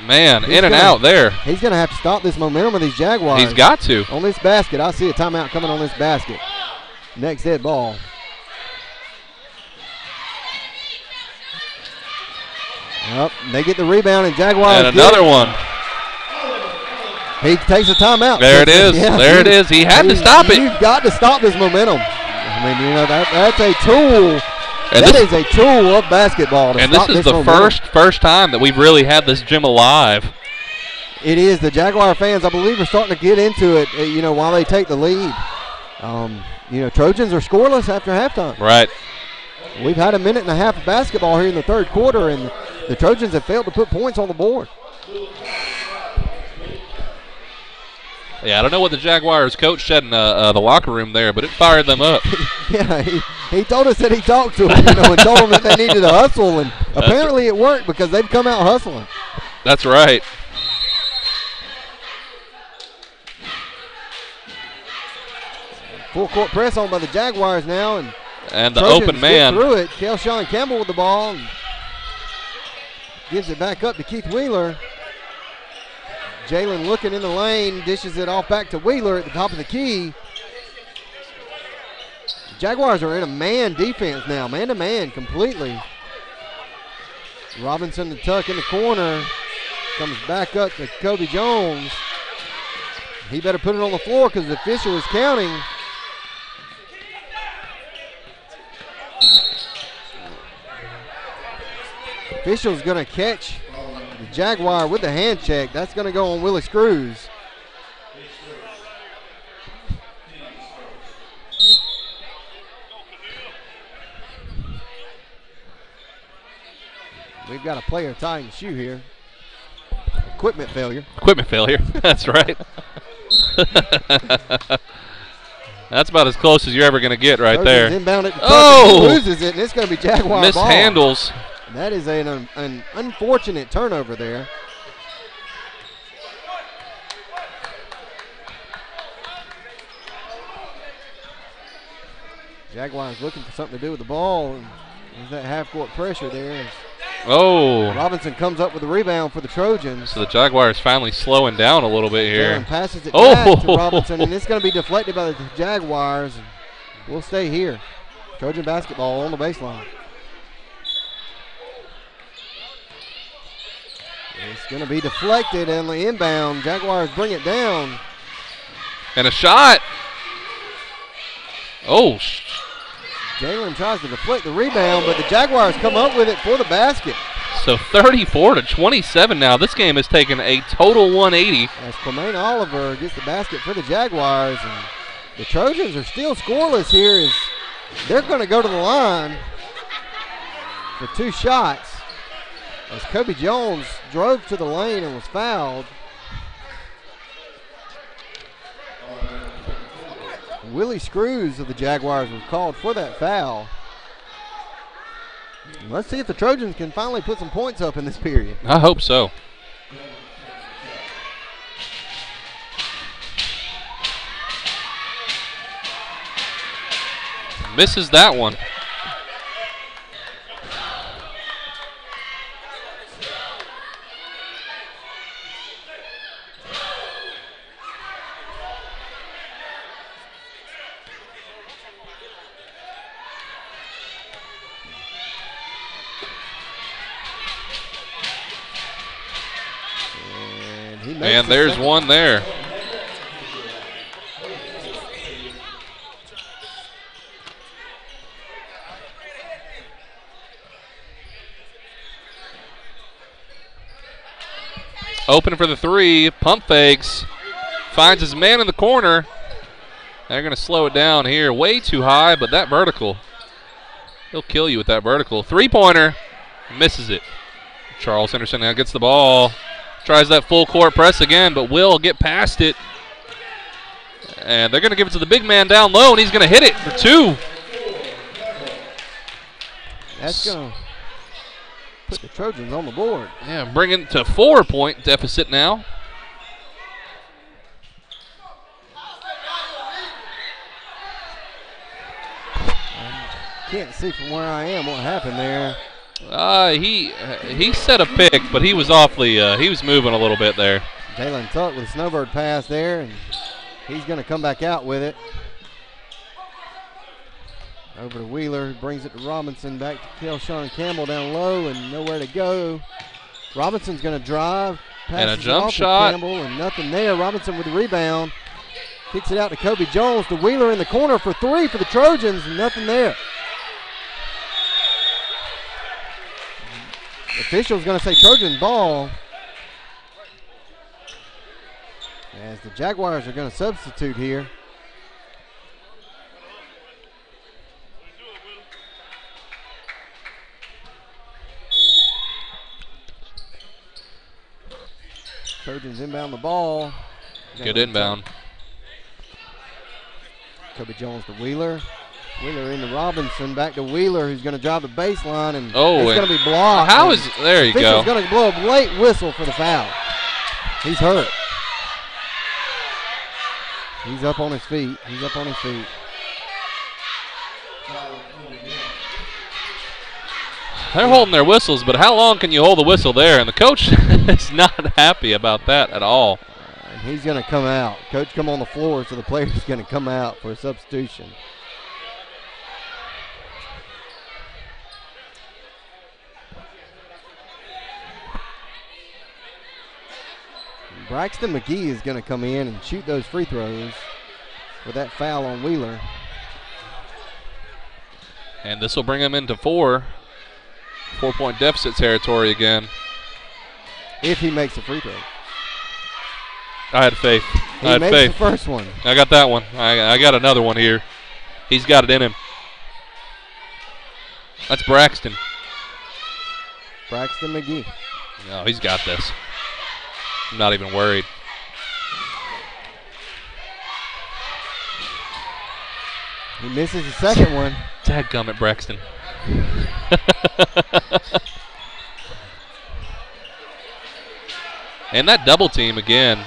Man, He's in and gonna- out there. He's going to have to stop this momentum of these Jaguars. He's got to. On this basket, I see a timeout coming on this basket. Next dead ball. Yep, they get the rebound, and Jaguars. And get another one. He takes a timeout. There it is. Yeah, There it you- He had to stop it. You've got to stop this momentum. I mean, you know that that's a tool. And That this- is a tool of basketball. To And this is the first first time that we've really had this gym alive. It is. The Jaguar fans, I believe, are starting to get into it. uh, You know, while they take the lead. Um, you know, Trojans are scoreless after halftime. Right. We've had a minute and a half of basketball here in the third quarter, and the Trojans have failed to put points on the board. Yeah, I don't know what the Jaguars coach said in uh, uh, the locker room there, but it fired them up. yeah, he, he told us that he talked to them, you know, and told them that they needed to hustle, and apparently it worked because they've come out hustling. That's right. Full court press on by the Jaguars now, and And the Trojans open man. through it. Kelshawn Campbell with the ball, and gives it back up to Keith Wheeler. Jalen looking in the lane, dishes it off back to Wheeler at the top of the key. Jaguars are in a man defense now, man to man completely. Robinson the tuck in the corner. Comes back up to Kobe Jones. He better put it on the floor because the official is counting. Official's going to catch the Jaguar with the hand check. That's going to go on Willie Screws. We've got a player tying the shoe here. Equipment failure. Equipment failure. That's right. That's about as close as you're ever going to get right Trojans there. Inbound oh! He loses it, and it's going to be Jaguar ball. That is an, un- an unfortunate turnover there. Jaguars looking for something to do with the ball. And there's that half court pressure there. Oh. Robinson comes up with the rebound for the Trojans. So the Jaguars finally slowing down a little bit here. Jalen passes it oh. back to oh. Robinson, and it's going to be deflected by the Jaguars. We'll stay here. Trojan basketball on the baseline. It's going to be deflected and the inbound. Jaguars bring it down. And a shot. Oh, Jalen tries to deflect the rebound, but the Jaguars come up with it for the basket. so 34 to 27 now. This game has taken a total 180. As Clemaine Oliver gets the basket for the Jaguars, and the Trojans are still scoreless here. As they're going to go to the line for two shots. As Kobe Jones drove to the lane and was fouled. Willie Screws of the Jaguars was called for that foul. Let's see if the Trojans can finally put some points up in this period. I hope so. Misses that one. And there's one there. Open for the three. Pump fakes. Finds his man in the corner. They're going to slow it down here. Way too high, but that vertical. He'll kill you with that vertical. Three pointer. Misses it. Charles Henderson now gets the ball. Tries that full court press again, but will get past it. And they're going to give it to the big man down low, and he's going to hit it for two. That's going to put the Trojans on the board. Yeah, bringing it to four point deficit now. Can't see from where I am what happened there. Uh, he he set a pick, but he was awfully uh, he was moving a little bit there. Jalen Tuck with a snowbird pass there, and he's going to come back out with it. Over to Wheeler, brings it to Robinson, back to Kelshawn Campbell down low, and nowhere to go. Robinson's going to drive, And a jump shot. Campbell, and nothing there. Robinson with the rebound, kicks it out to Kobe Jones to Wheeler in the corner for three for the Trojans, and nothing there. Official's going to say Trojan ball. As the Jaguars are going to substitute here. Trojans inbound the ball. Good inbound. Kobe Jones to Wheeler. Wheeler into Robinson, back to Wheeler, who's going to drive the baseline, and Oh, it's going to be blocked. How is there you go. going to blow a late whistle for the foul. He's hurt. He's up on his feet. He's up on his feet. They're holding their whistles, but how long can you hold the whistle there? And the coach is not happy about that at all. And he's going to come out. Coach come on the floor, so the player's going to come out for a substitution. Braxton McGee is going to come in and shoot those free throws with that foul on Wheeler. And this will bring him into four. Four point deficit territory again. If he makes a free throw. I had faith. He I had faith. the first one. I got that one. I, I got another one here. He's got it in him. That's Braxton. Braxton McGee. No, he's got this. I'm not even worried. He misses the second one. Dadgummit, Braxton. and that double team again.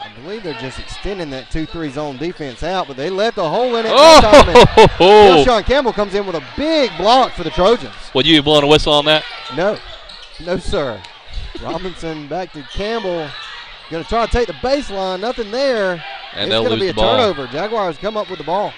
I believe they're just extending that 2-3 zone defense out, but they left a hole in it. Oh! that time, and Kelshawn Campbell comes in with a big block for the Trojans. Would you blowing a whistle on that? No, no, sir. Robinson back to Campbell. Going to try to take the baseline. Nothing there. And it's going to be a ball. turnover. Jaguars come up with the ball.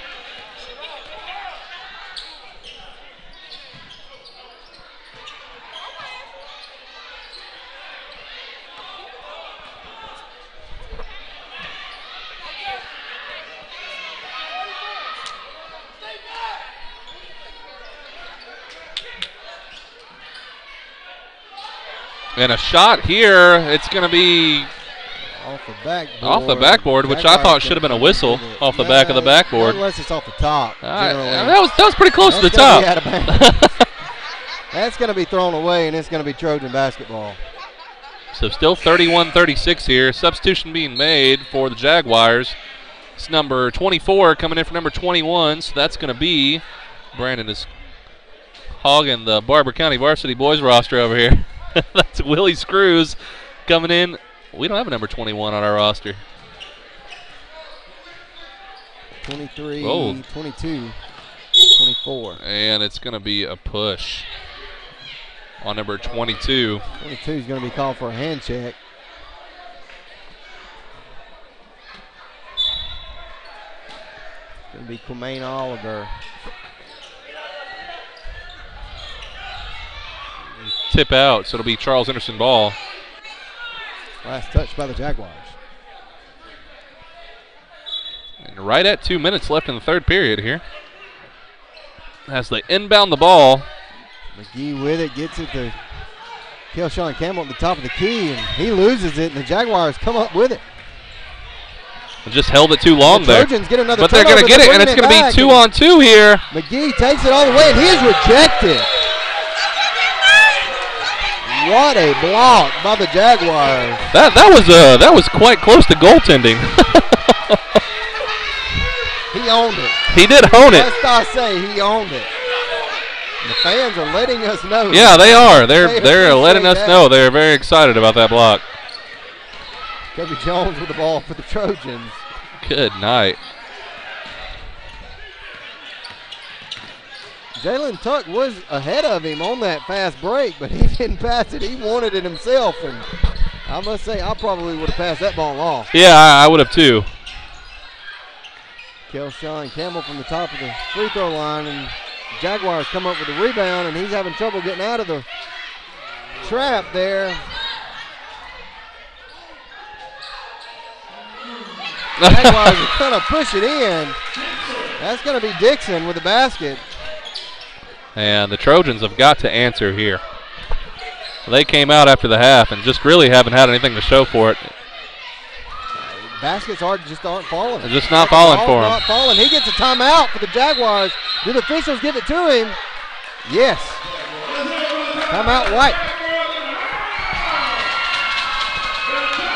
And a shot here. It's going to be Off the backboard. off the backboard, which I thought should have been a whistle off the back of the backboard. Unless it's off the top. Generally. that was that was pretty close to the top. gonna be out of bounds. That's going to be thrown away, and it's going to be Trojan basketball. So still 31-36 here. Substitution being made for the Jaguars. It's number 24 coming in for number 21. So that's going to be Brandon is hogging the Barbour County varsity boys roster over here. that's Willie Screws coming in. We don't have a number 21 on our roster. 23, Whoa. 22, 24. And it's going to be a push on number 22. 22 is going to be called for a hand check. Going to be Quemaine Oliver. Tip out, so it'll be Charles Henderson ball. Last touch by the Jaguars. And right at two minutes left in the third period here. As they inbound the ball, McGee with it, gets it to Kelshawn Campbell at the top of the key, and he loses it, and the Jaguars come up with it. just held it too long The there. Trojans get another but they're going to get it, and it's going to be two on two here. McGee takes it all the way, and he is rejected. What a block by the Jaguars. That that was uh that was quite close to goaltending. He owned it. he did own it. Best I say, he owned it. The fans are letting us know. Yeah, they are. They're They they're letting us that. know they're very excited about that block. Kobe Jones with the ball for the Trojans. Good night. Jalen Tuck was ahead of him on that fast break, but he didn't pass it. He wanted it himself, and I must say, I probably would have passed that ball off. Yeah, I, I would have too. Kelshawn Campbell from the top of the free throw line, and Jaguars come up with the rebound, and he's having trouble getting out of the trap there. Jaguars are going to push it in. That's going to be Dixon with the basket. And the Trojans have got to answer here. They came out after the half and just really haven't had anything to show for it. Baskets are just aren't falling. They're just not falling for him. Not falling. He gets a timeout for the Jaguars. Do the officials give it to him? Yes. Timeout White.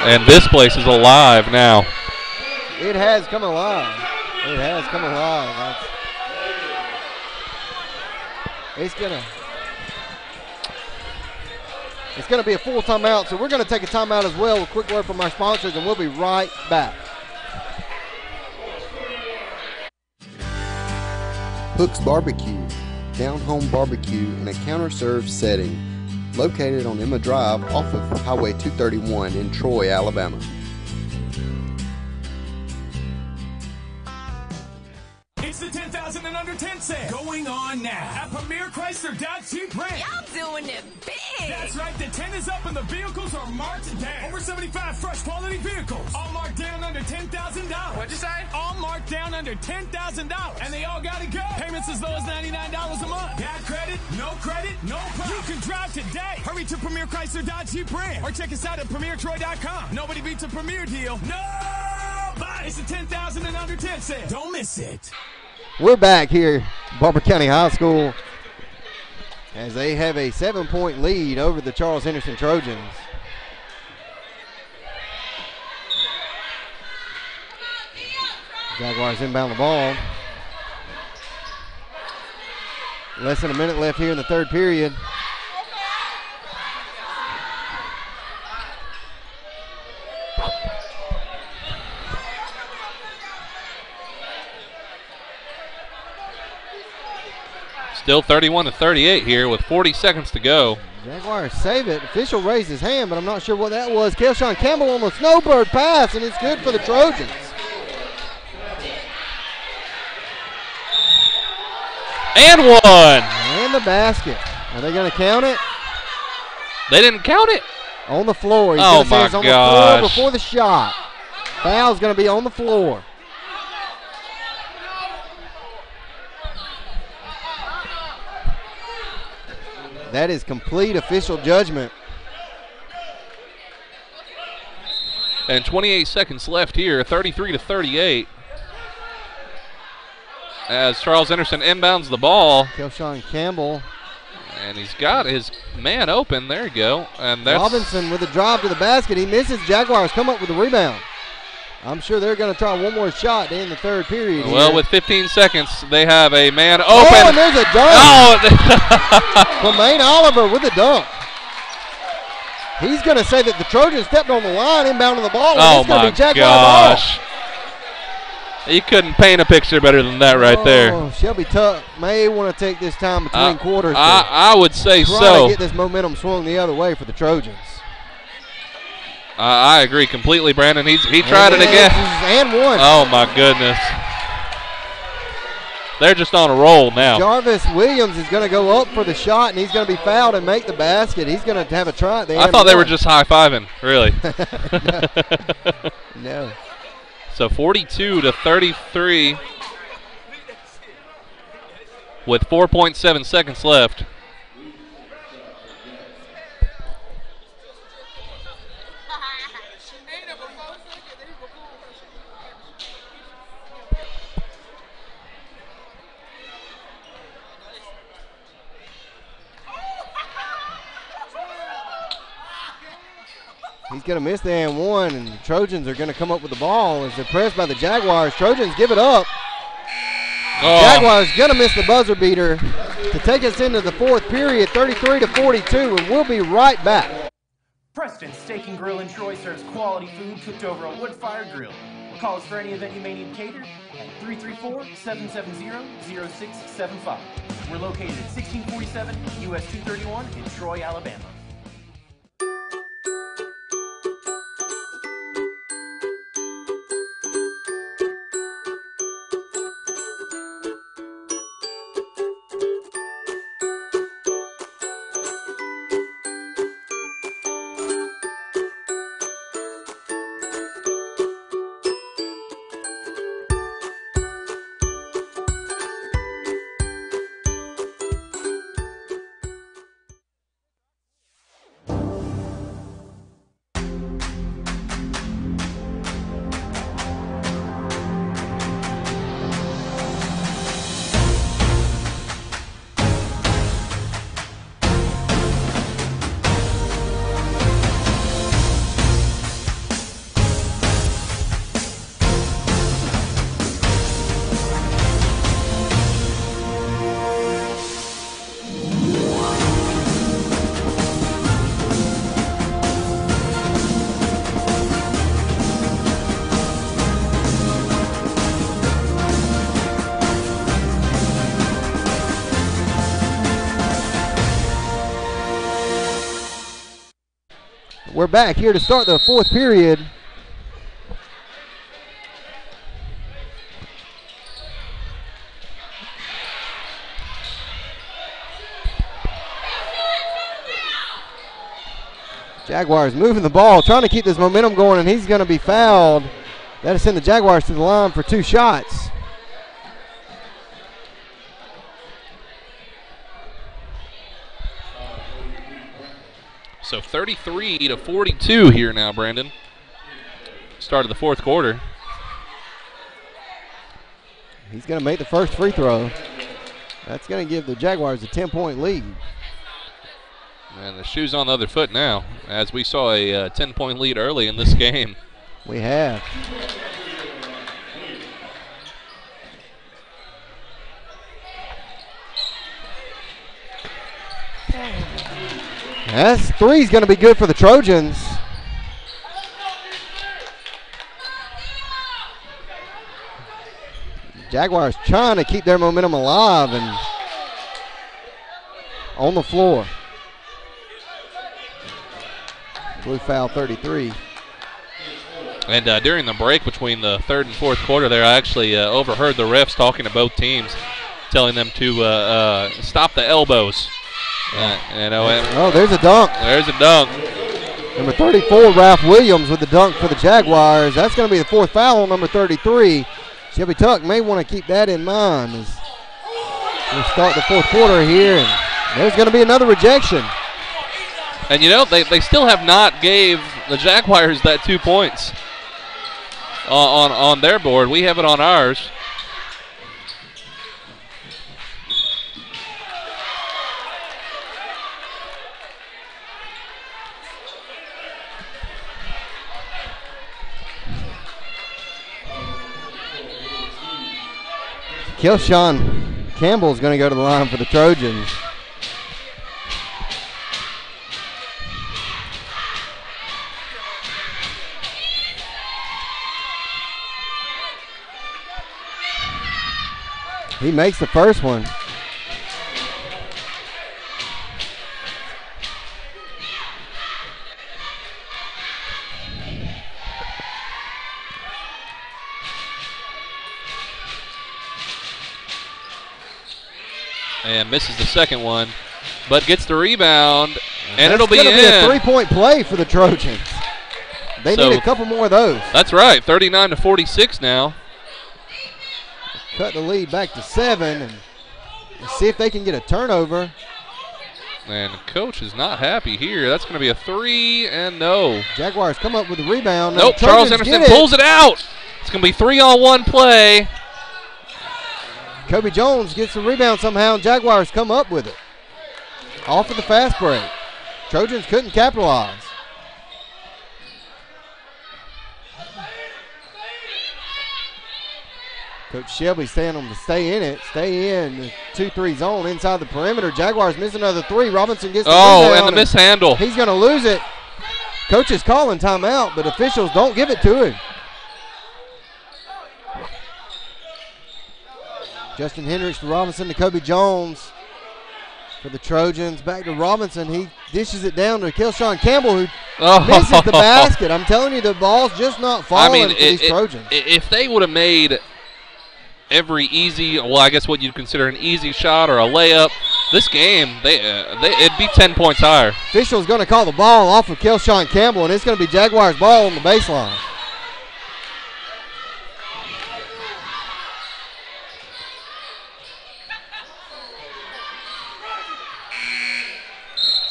And this place is alive now. It has come alive. It has come alive. That's- it's gonna. It's gonna be a full timeout, so we're gonna take a timeout as well. A quick word from our sponsors, and we'll be right back. Hook's Barbecue, down home barbecue in a counter served setting, located on Emma Drive off of Highway 231 in Troy, Alabama. It's the 10,000 and under 10 sale going on now at Premier Chrysler Dodge Jeep Ram. Y'all doing it big. That's right, the 10 is up and the vehicles are marked down. Over 75 fresh quality vehicles. All marked down under $10,000. What'd you say? All marked down under $10,000. And they all gotta go. Payments as low as $99 a month. Bad credit? No credit? No problem. You can drive today. Hurry to Premier Chrysler Dodge Jeep Ram or check us out at PremierTroy.com. Nobody beats a Premier deal. Nobody! It's the 10,000 and under 10 sale. Don't miss it. We're back here, Barbour County High School, as they have a seven-point lead over the Charles Henderson Trojans. Jaguars inbound the ball. Less than a minute left here in the third period. Still 31 to 38 here with 40 seconds to go. Jaguars save it. Official raised his hand, but I'm not sure what that was. Kelshawn Campbell on the snowbird pass, and it's good for the Trojans. And one. And the basket. Are they going to count it? They didn't count it. On the floor. He's Oh my it's on gosh. the floor before the shot. Foul's going to be on the floor. That is complete official judgment. And 28 seconds left here, 33 to 38. As Charles Henderson inbounds the ball, Kelshawn Campbell. and he's got his man open. There you go. And that's Robinson with a drive to the basket. He misses. Jaguars come up with the rebound. I'm sure they're going to try one more shot in the third period. well here. with 15 seconds. They have a man open. Oh, and there's a dunk. Oh, From Maine Oliver with a dunk. He's going to say that the Trojans stepped on the line, inbounding the ball. and oh it's gonna my be ball. gosh! You couldn't paint a picture better than that right there. Oh, Shelby Tuck may want to take this time between Uh, quarters. I, I would say try so. to get this momentum swung the other way for the Trojans. I I agree completely, Brandon. He's he tried it again. And one. Oh my goodness! They're just on a roll now. Jarvis Williams is going to go up for the shot, and he's going to be fouled and make the basket. He's going to have a try. I thought they were just high fiving, really. No. So 42 to 33 with 4.7 seconds left. He's going to miss the and one, and the Trojans are going to come up with the ball as they're pressed by the Jaguars. Trojans give it up. Oh. Jaguars going to miss the buzzer beater to take us into the fourth period, 33 to 42, and we'll be right back. Preston Steak and Grill in Troy serves quality food cooked over a wood fire grill. Call us for any event you may need catered at 334-770-0675. We're located at 1647 US 231 in Troy, Alabama. We're back here to start the fourth period. Jaguars moving the ball, trying to keep this momentum going, and he's going to be fouled. That'll send the Jaguars to the line for two shots. So 33 to 42 here now, Brandon. Start of the fourth quarter. He's going to make the first free throw. That's going to give the Jaguars a 10 point lead. And the shoe's on the other foot now, as we saw a uh, 10 point lead early in this game. We have. That's three is going to be good for the Trojans. Jaguars trying to keep their momentum alive and on the floor. Blue foul 33. And uh, during the break between the third and fourth quarter, there, I actually uh, overheard the refs talking to both teams, telling them to uh, uh stop the elbows. Uh, know, oh, there's a dunk. There's a dunk. Number 34, Ralph Williams with the dunk for the Jaguars. That's going to be the fourth foul on number 33. Shelby Tuck may want to keep that in mind as we start the fourth quarter here. And there's going to be another rejection. And you know, they, they still have not gave the Jaguars that two points on, on, on their board. We have it on ours. Kelshawn is going to go to the line for the Trojans. He makes the first one. And misses the second one, but gets the rebound, and it'll be in. be a three-point play for the Trojans. They So- need a couple more of those. That's right, 39 to 46 now. Cut the lead back to seven and see if they can get a turnover. And coach is not happy here. That's going to be a three, and no. Jaguars come up with the rebound. Nope, Charles Henderson it. pulls it out. It's going to be three on one play. Kobe Jones gets the rebound somehow, and Jaguars come up with it. Off of the fast break. Trojans couldn't capitalize. Coach Shelby saying them to stay in it, stay in the 2-3 zone inside the perimeter. Jaguars miss another three. Robinson gets the oh, and the mishandle. He's going to lose it. Coach is calling timeout, but officials don't give it to him. Justin Hendricks to Robinson to Kobe Jones for the Trojans. Back to Robinson. He dishes it down to Kelshawn Campbell, who Oh. misses the basket. I'm telling you, the ball's just not I falling mean, for it- these Trojans. i- if they would have made every easy, well, I guess what you'd consider an easy shot or a layup, this game, they, uh, they it'd be 10 points higher. Official's going to call the ball off of Kelshawn Campbell, and it's going to be Jaguars' ball on the baseline.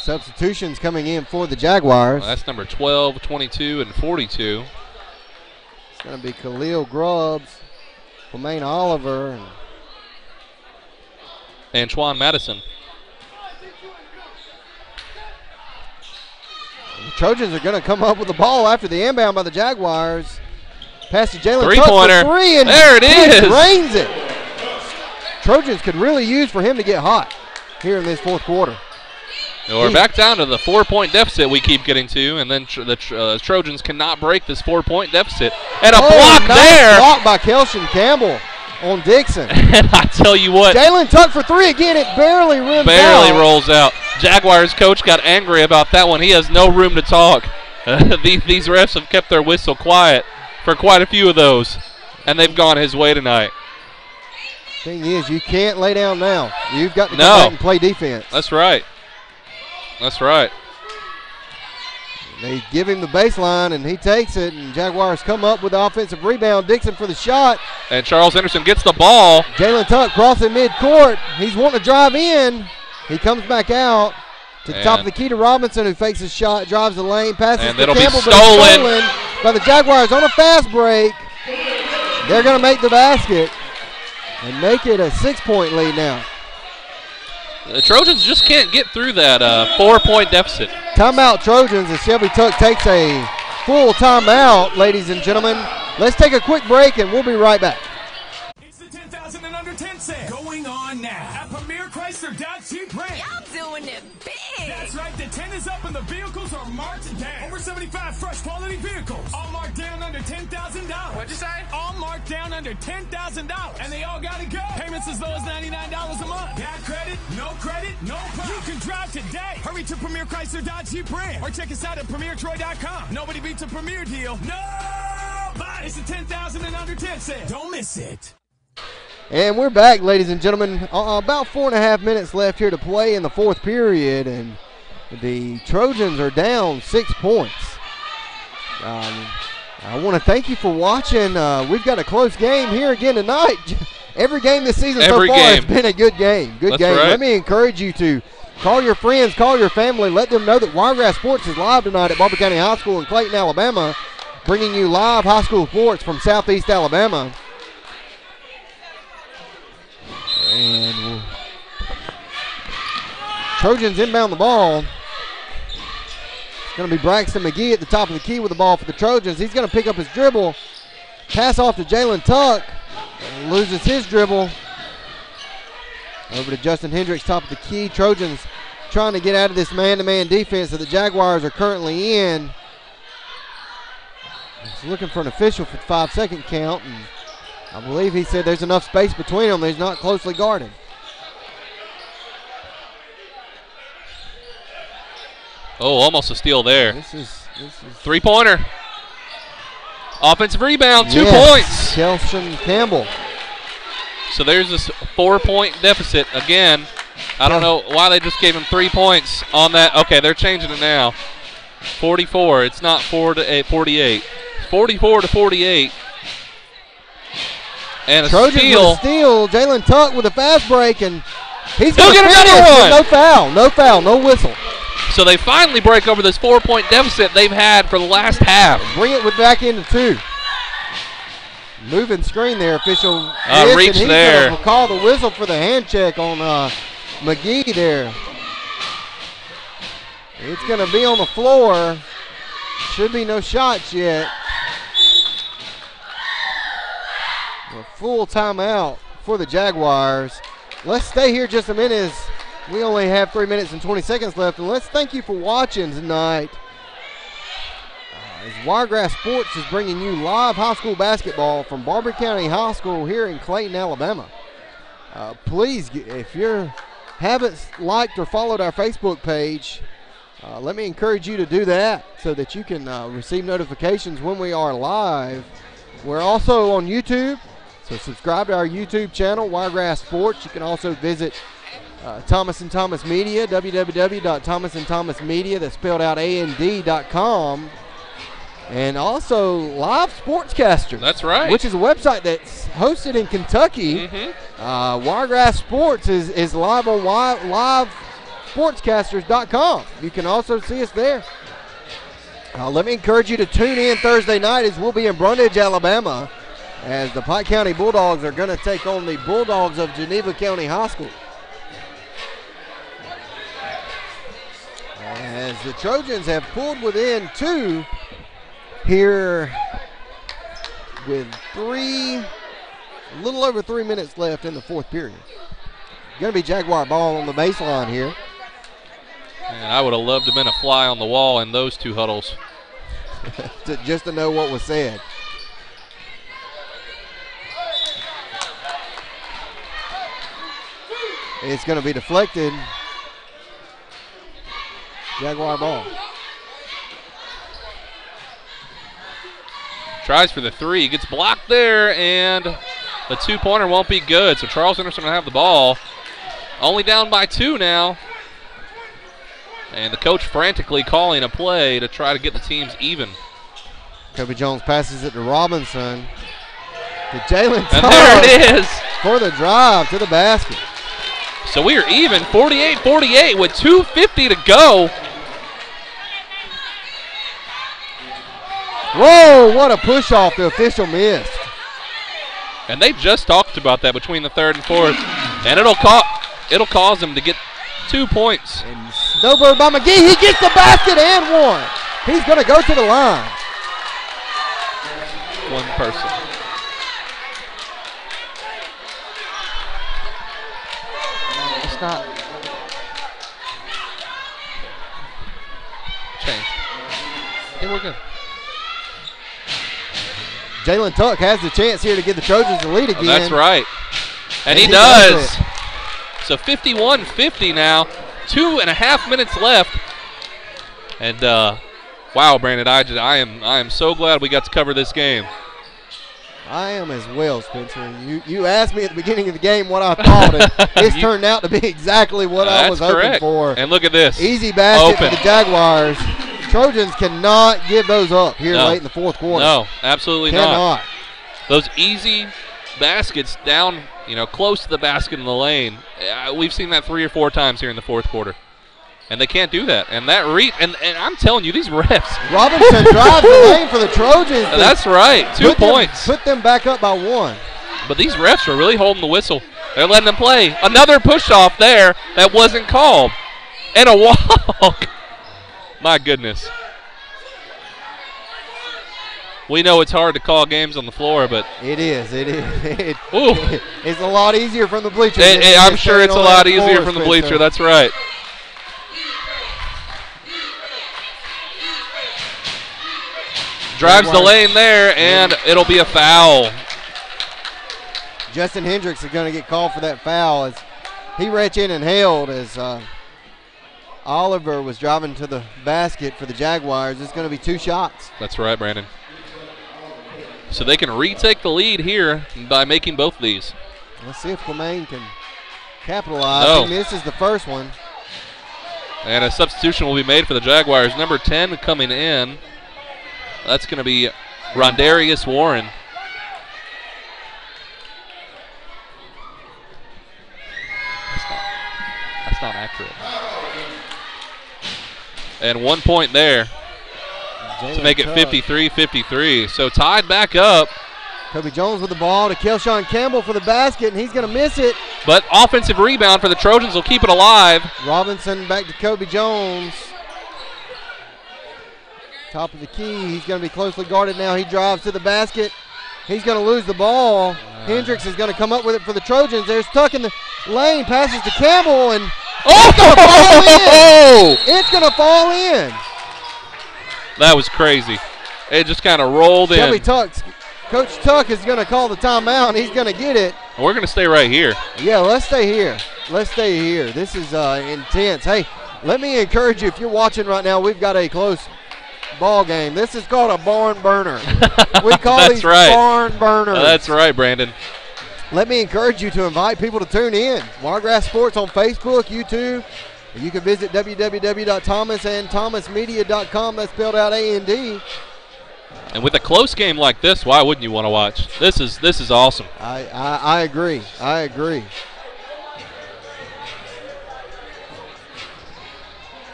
Substitutions coming in for the Jaguars. That's number 12, 22, and 42. It's going to be Khalil Grubbs, Romaine Oliver, and Antoine Madison. the Trojans are going to come up with the ball after the inbound by the Jaguars. Pass to Jalen Tuck Three-pointer. three, and There it is. he is. it. Trojans could really use for him to get hot here in this fourth quarter. We're back down to the four-point deficit we keep getting to, and then tr- the tr- uh, Trojans cannot break this four-point deficit. And a Oh, block nice there. Block by Kelshawn Campbell on Dixon. and I tell you what, Jalen Tuck for three again. It barely rims barely out. rolls out. Jaguars coach got angry about that one. He has no room to talk. these, these refs have kept their whistle quiet for quite a few of those, and they've gone his way tonight. Thing is, you can't lay down now. You've got to come No. back and play defense. That's right. That's right. They give him the baseline, and he takes it. And Jaguars come up with the offensive rebound. Dixon for the shot. And Charles Henderson gets the ball. Jalen Tuck crossing midcourt. He's wanting to drive in. He comes back out to the top of the key to Robinson, who fakes his shot, drives the lane, passes And to it'll be Campbell, but it's stolen. stolen by the Jaguars on a fast break. They're going to make the basket and make it a six-point lead now. The Trojans just can't get through that uh, four-point deficit. Timeout Trojans as Shelby Tuck takes a full timeout, ladies and gentlemen. Let's take a quick break and we'll be right back. It's the 10,000 and under 10 sale going on now at Premier Chrysler Dodge Jeep Ram. Y'all doing it big. That's right, the 10 is up and the vehicles are marked down. 75 fresh quality vehicles. All marked down under $10,000. What'd you say? All marked down under $10,000. And they all gotta go. Payments as low as $99 a month. Bad credit? No credit? No problem. You can drive today. Hurry to Premier Chrysler Dodge Jeep Ram. Or check us out at PremierTroy.com. Nobody beats a Premier deal. Nobody! It's a 10,000 and under 10 sale. Don't miss it. And we're back, ladies and gentlemen. Uh, about four and a half minutes left here to play in the fourth period, and the Trojans are down six points. Um, I want to thank you for watching. Uh, we've got a close game here again tonight. Every game this season Every so far has been a good game. Good That's game. right. Let me encourage you to call your friends, call your family, let them know that Wiregrass Sports is live tonight at Barbour County High School in Clayton, Alabama, bringing you live high school sports from Southeast Alabama. And Trojans inbound the ball. It's going to be Braxton McGee at the top of the key with the ball for the Trojans. He's going to pick up his dribble, pass off to Jalen Tuck, loses his dribble. Over to Justin Hendricks, top of the key. Trojans trying to get out of this man-to-man defense that the Jaguars are currently in. He's looking for an official for the five-second count, and I believe he said there's enough space between them. He's not closely guarded. Oh, almost a steal there. This is this is Three-pointer. Offensive rebound, two Yes, points. Kelshawn Campbell. So there's this four-point deficit again. I don't know why they just gave him three points on that. Okay, they're changing it now. 44. It's not four to eight, 48. 44 to 48. And a Trojans steal. with a steal. Jalen Tuck with a fast break, and he's going to get another one. No foul, no foul, no whistle. So they finally break over this four-point deficit they've had for the last half. Bring it back into two. Moving screen there, official. Uh, reach there. Call the whistle for the hand check on uh, McGee there. It's going to be on the floor. Should be no shots yet. A full timeout for the Jaguars. Let's stay here just a minute as we only have three minutes and 20 seconds left. And let's thank you for watching tonight. Uh, as Wiregrass Sports is bringing you live high school basketball from Barbour County High School here in Clayton, Alabama. Uh, please, if you haven't liked or followed our Facebook page, uh, let me encourage you to do that so that you can uh, receive notifications when we are live. We're also on YouTube, so subscribe to our YouTube channel, Wiregrass Sports. You can also visit uh, Thomas and Thomas Media, www.thomasandthomasmedia, that's spelled out A-N-D.com. And also Live Sportscaster. That's right. Which is a website that's hosted in Kentucky. Mhm. Uh, Wiregrass Sports is, is live on wi- livesportscasters.com. You can also see us there. Uh, let me encourage you to tune in Thursday night as we'll be in Brundidge, Alabama, as the Pike County Bulldogs are going to take on the Bulldogs of Geneva County High School. As the Trojans have pulled within two here with three, a little over three minutes left in the fourth period. Going to be Jaguar ball on the baseline here. And I would have loved to have been a fly on the wall in those two huddles. to, just to know what was said. It's going to be deflected. Jaguar ball. Tries for the three, gets blocked there, and the two pointer won't be good. So Charles Henderson will have the ball. Only down by two now. And the coach frantically calling a play to try to get the teams even. Kobe Jones passes it to Robinson. To Jalen And there it is. For the drive to the basket. So we are even 48 48 with 2.50 to go. Whoa, what a push off the official missed. And they just talked about that between the third and fourth. And it'll, ca- it'll cause them to get two points. And Snowbird by McGee. He gets the basket and one. He's going to go to the line. One person. It's not. Change. Yeah, we're good. Jalen Tuck has the chance here to give the Trojans the lead again. Oh, that's right. And, And he, he does. does. So 51 50 now. Two and a half minutes left. And uh, wow, Brandon, I, just, I am I am so glad we got to cover this game. I am as well, Spencer. You you asked me at the beginning of the game what I thought, and it's You- turned out to be exactly what I was hoping correct. for. And look at this. Easy basket Open. for the Jaguars. Trojans cannot give those up here No. late in the fourth quarter. No, absolutely Cannot. not. Those easy baskets down, you know, close to the basket in the lane. Uh, we've seen that three or four times here in the fourth quarter. And they can't do that. And that re and, and I'm telling you, these refs. Robinson drives the lane for the Trojans. That's right. Two put them- points. put them back up by one. But these refs are really holding the whistle. They're letting them play. Another push off there that wasn't called. And a walk. My goodness. We know it's hard to call games on the floor, but It is. It is. It, Ooh. it's a lot easier from the bleachers. it- it- it I'm sure it's a lot easier from the bleacher. That's right. Drives the lane there, and it'll be a foul. Justin Hendricks is going to get called for that foul as he reached in and held as uh, Oliver was driving to the basket for the Jaguars. It's going to be two shots. That's right, Brandon. So they can retake the lead here by making both of these. Let's see if Clemaine can capitalize. No. He misses the first one. And a substitution will be made for the Jaguars. Number 10 coming in. That's going to be Rondarius Warren. That's not, that's not accurate. And one point there to make it 53 53. So tied back up, Kobe Jones with the ball to Kelshawn Campbell for the basket, and he's going to miss it. but offensive rebound for the Trojans will keep it alive. Robinson back to Kobe Jones. Top of the key. He's going to be closely guarded now. He drives to the basket. He's going to lose the ball. Hendricks is going to come up with it for the Trojans. There's Tuck in the lane, passes to Campbell, and Oh! it's going to fall in. That was crazy. It just kind of rolled Shelby in. Coach Tuck is going to call the timeout. He's going to get it. We're going to stay right here. Yeah, let's stay here. Let's stay here. This is uh, intense. Hey, let me encourage you. If you're watching right now, we've got a close ball game. This is called a barn burner. we call That's these right. barn burners. Oh, that's right, Brandon. Let me encourage you to invite people to tune in. Wiregrass Sports on Facebook, YouTube. You can visit www.thomasandthomasmedia.com. That's spelled out A N D. And with a close game like this, why wouldn't you want to watch? This is this is awesome. I, I, I agree. I agree.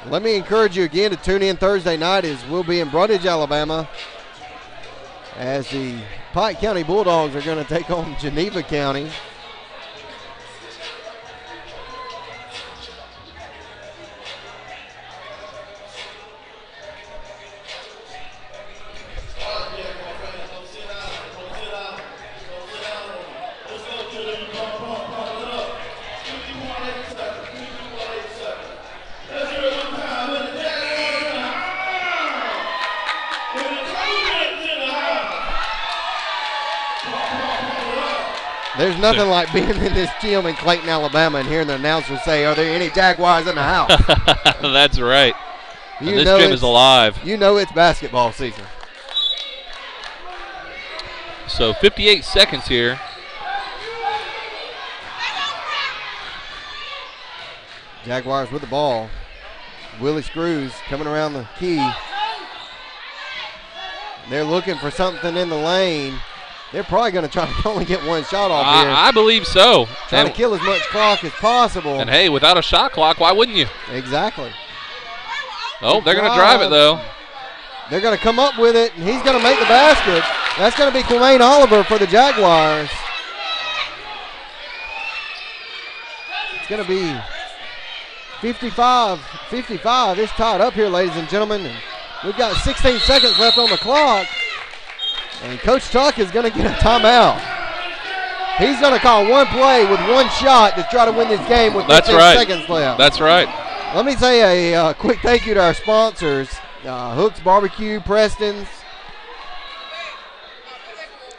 Let me encourage you again to tune in Thursday night as we'll be in Brundidge, Alabama, as the Pike County Bulldogs are going to take on Geneva County. There's nothing like being in this gym in Clayton, Alabama, and hearing the announcer say, "Are there any Jaguars in the house?" That's right. You and this gym is alive. You know it's basketball season. So 58 seconds here. Jaguars with the ball. Willie Screws coming around the key. They're looking for something in the lane. They're probably going to try to only get one shot off here. I, I believe so. Trying And, to kill as much clock as possible. and hey, without a shot clock, why wouldn't you? Exactly. Oh, they're going to drive it though. They're going to come up with it, and he's going to make the basket. That's going to be Quemaine Oliver for the Jaguars. It's going to be 55 55. It's tied up here, ladies and gentlemen. We've got 16 seconds left on the clock. And Coach Tuck is going to get a timeout. He's going to call one play with one shot to try to win this game with 15 That's right. seconds left. That's right. Let me say a uh, quick thank you to our sponsors uh, Hooks Barbecue, Preston's,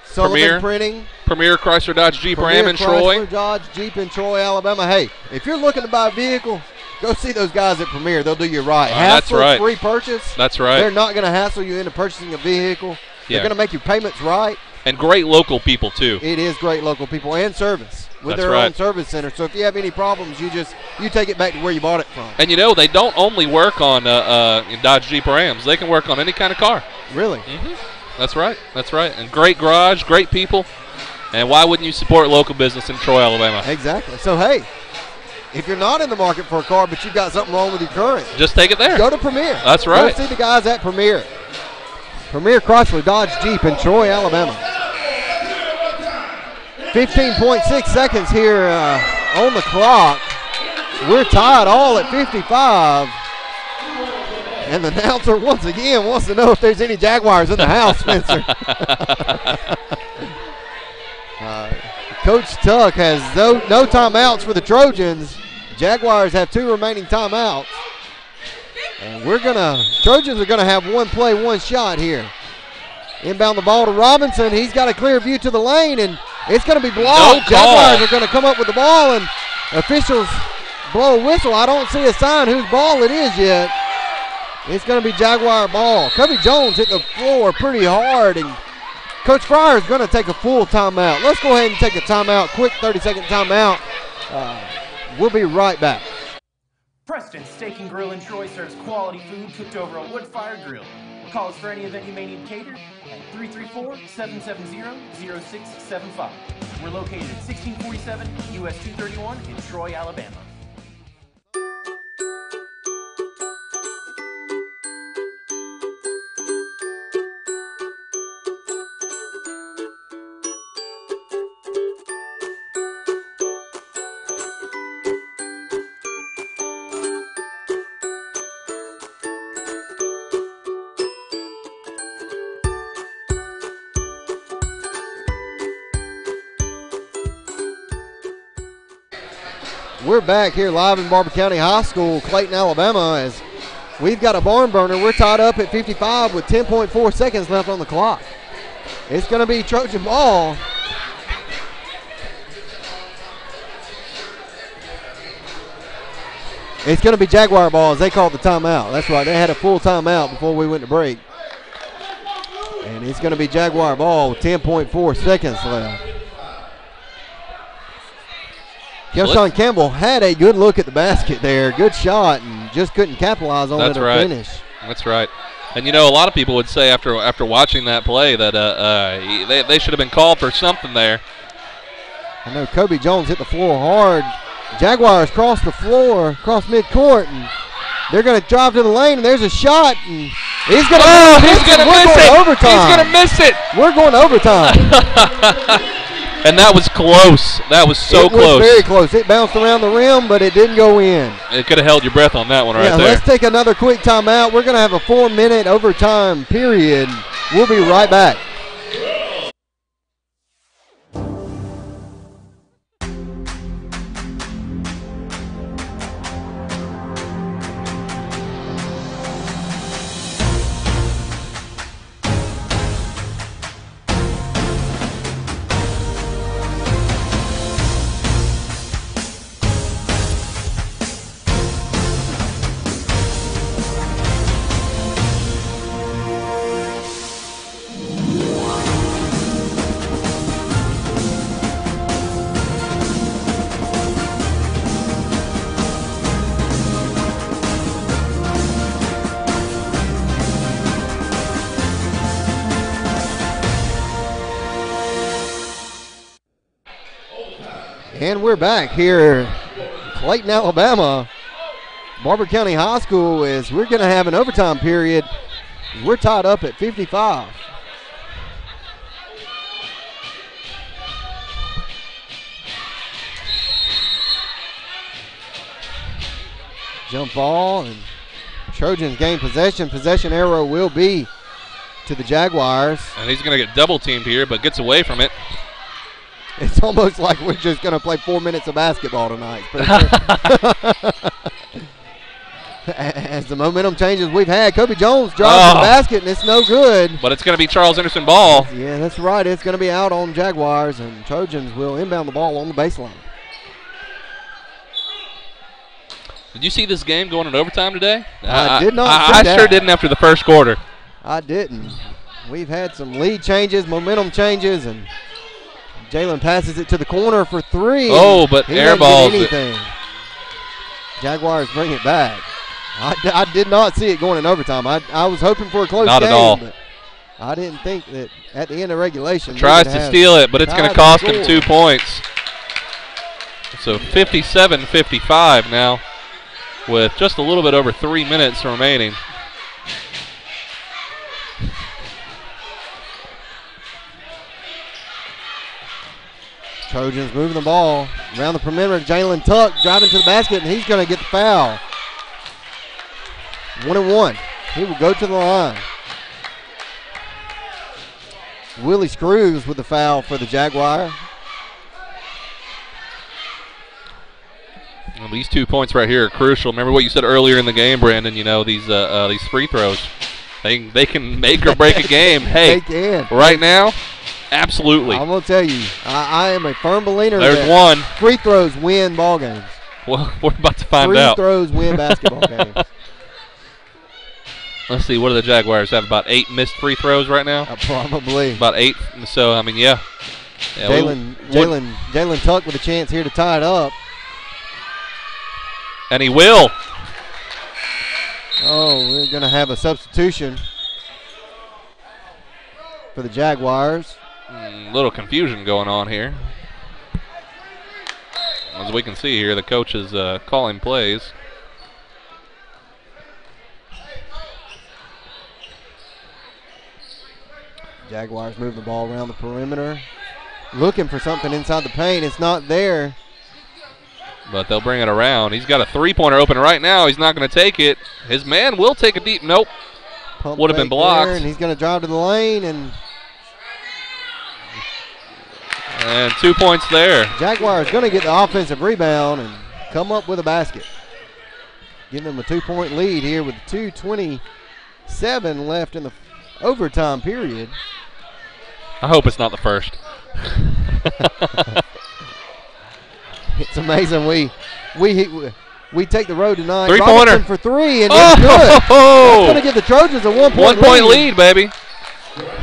Sullivan Premier. Printing, Premier Chrysler Dodge Jeep Premier Ram in Chrysler, Troy. Dodge, Jeep in Troy, Alabama. Hey, if you're looking to buy a vehicle, go see those guys at Premier. They'll do you right. Uh, that's right. free purchase. That's right. They're not going to hassle you into purchasing a vehicle. Yeah. They're going to make your payments right. And great local people too. It is great local people and service with That's their own service center. So if you have any problems, you just you take it back to where you bought it from. And you know, they don't only work on uh, uh, Dodge Jeep Rams. They can work on any kind of car. Really? hmm That's right. That's right. And great garage, great people. And why wouldn't you support local business in Troy, Alabama? Exactly. So hey, if you're not in the market for a car, but you've got something wrong with your current, Just take it there. go to Premier. That's right. Go see the guys at Premier. Premier Chrysler Dodge Jeep in Troy, Alabama. 15.6 seconds here uh, on the clock. We're tied all at 55. And the announcer once again wants to know if there's any Jaguars in the house, Spencer. Uh, Coach Tuck has no, no timeouts for the Trojans. Jaguars have two remaining timeouts. And we're going to, Trojans are going to have one play, one shot here. Inbound the ball to Robinson. He's got a clear view to the lane, and it's going to be blocked. No. Jaguars are going to come up with the ball, and officials blow a whistle. I don't see a sign whose ball it is yet. It's going to be Jaguar ball. Cubby Jones hit the floor pretty hard, and Coach Fryer is going to take a full timeout. Let's go ahead and take a timeout, quick 30 second timeout. Uh, we'll be right back. Preston Steak and Grill in Troy serves quality food cooked over a wood fired grill. Call us for any event you may need catered at 334-770-0675. We're located at 1647 US 231 in Troy, Alabama. We're back here live in Barbour County High School, Clayton, Alabama, as we've got a barn burner. We're tied up at 55 with 10.4 seconds left on the clock. It's going to be Trojan ball. It's going to be Jaguar ball as they called the timeout. That's right. They had a full timeout before we went to break. And it's going to be Jaguar ball with 10.4 seconds left. Kelshawn Campbell had a good look at the basket there. Good shot and just couldn't capitalize on That's it right. finish. That's right. And you know, a lot of people would say after after watching that play that uh, uh, they, they should have been called for something there. I know Kobe Jones hit the floor hard. Jaguars cross the floor, cross midcourt, and they're going to drive to the lane, and there's a shot, and he's going to Oh, miss he's it. gonna We're miss going it. Overtime. He's gonna miss it. We're going to overtime. And that was close. That was so it close. was very close. It bounced around the rim, but it didn't go in. It could have held your breath on that one right yeah, there. let's take another quick timeout. We're going to have a four-minute overtime period. We'll be right back. We're back here, Clayton, Alabama. Barbour County High School is we're going to have an overtime period. We're tied up at 55. Jump ball and Trojans gain possession. Possession arrow will be to the Jaguars. and he's going to get double teamed here, but gets away from it. It's almost like we're just going to play four minutes of basketball tonight. As the momentum changes we've had, Kobe Jones drives the Oh. basket and it's no good. But it's going to be Charles Henderson ball. Yeah, that's right. It's going to be out on Jaguars, and Trojans will inbound the ball on the baseline. Did you see this game going in overtime today? I did not I, I sure didn't after the first quarter. I didn't. We've had some lead changes, momentum changes, and Jalen passes it to the corner for three. Oh, but he air balls it. anything. Jaguars bring it back. I did not see it going in overtime. I, I was hoping for a close Not at all. but I didn't think that at the end of regulation Tries to steal it, but it's going to cost him two points. So 57 55 now, with just a little bit over three minutes remaining. Trojans moving the ball around the perimeter. Jalen Tuck driving to the basket, and he's going to get the foul. One and one. He will go to the line. Willie Screws with the foul for the Jaguar. Well, these two points right here are crucial. Remember what you said earlier in the game, Brandon. You know these uh, uh, these free throws, they they can make or break a game. Hey, They can. right now, absolutely. I'm going to tell you, I, I am a firm believer There's that one. free throws win ball games. Well, we're about to find free out. throws win basketball games. Let's see. What do the Jaguars have? About eight missed free throws right now. Uh, probably. About eight. So I mean, yeah. Yeah, Jalen Jalen Jalen Tuck with a chance here to tie it up. and he will. Oh, we're going to have a substitution for the Jaguars. Mm, little confusion going on here. As we can see here, the coach is uh, calling plays. Jaguars move the ball around the perimeter. Looking for something inside the paint. It's not there. But they'll bring it around. He's got a three-pointer open right now. He's not going to take it. His man will take a deep. Nope. Pump Would have been fake there, blocked. and he's going to drive to the lane, and And two points there. Jaguar is going to get the offensive rebound, and come up with a basket. Give them a two point lead here with 2.27 left in the overtime period. I hope it's not the first. It's amazing. We we we take the road tonight. Three-pointer. Robinson for three, and Oh! it's good. That's going to give the Trojans a one point One point lead, baby.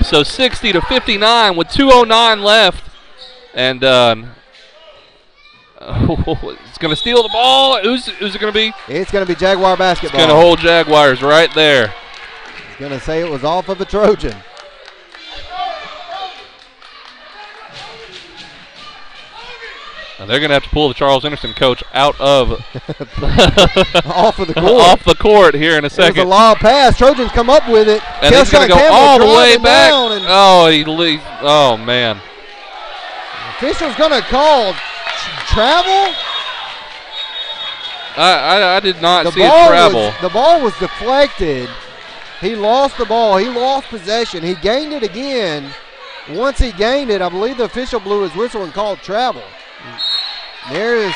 So 60 to 59 with 209 left. And uh, it's going to steal the ball. Who's, who's it going to be? It's going to be Jaguar basketball. It's going to hold Jaguars right there. He's going to say it was off of a Trojan. And they're going to have to pull the Charles Henderson coach out of Off of the court. off the court here in a There's a second. lob pass. Trojans come up with it. And he's going to go all the way back. Oh, he le- oh man. Official's going to call travel. I, I, I did not The see ball travel. was the ball was deflected. He lost the ball. He lost possession. He gained it again. Once he gained it, I believe the official blew his whistle and called travel. There is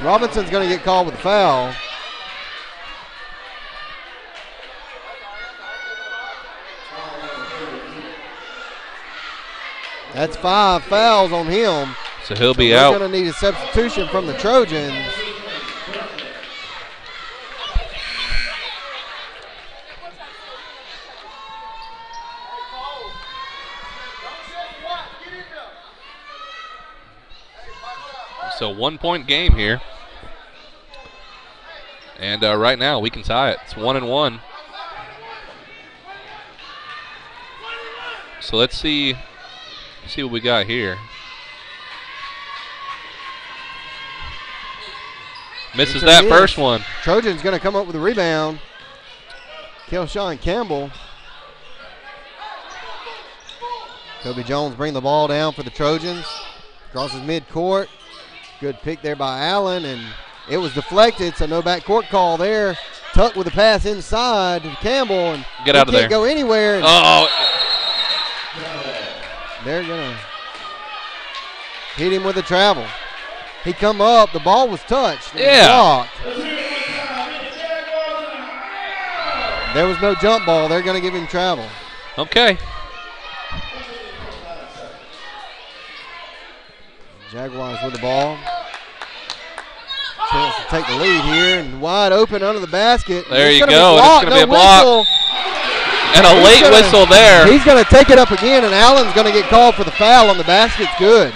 Robinson's going to get called with a foul. That's five fouls on him. So he'll So be we're out. going to need a substitution from the Trojans. So one point game here. And uh, right now we can tie it. It's one and one. So let's see see what we got here. Misses It's that first one. Trojans going to come up with a rebound. Kelshawn Campbell. Kobe Jones bring the ball down for the Trojans. Crosses midcourt. Good pick there by Allen, and it was deflected, so no backcourt call there. Tuck with a pass inside to Campbell, and Get out of can't there. go anywhere. Oh, They're gonna hit him with a travel. He come up, the ball was touched. Was Yeah. There was no jump ball. They're gonna give him travel. okay. Jaguars with the ball. Chance to take the lead here and wide open under the basket. There It's you go, it's gonna be a block. whistle. And a He's late gonna- whistle there. He's going to take it up again, and Allen's going to get called for the foul on the basket. Good.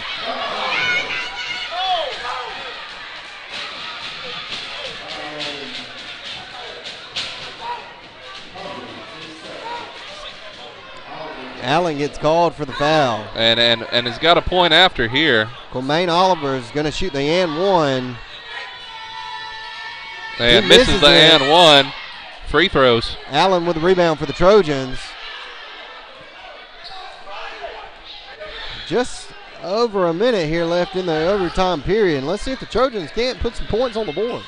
Allen gets called for the foul. And and and has got a point after here. Quamaine Oliver is going to shoot the and one. And misses misses the it. and one. Free throws. Allen with the rebound for the Trojans. Just over a minute here left in the overtime period. Let's see if the Trojans can't put some points on the board.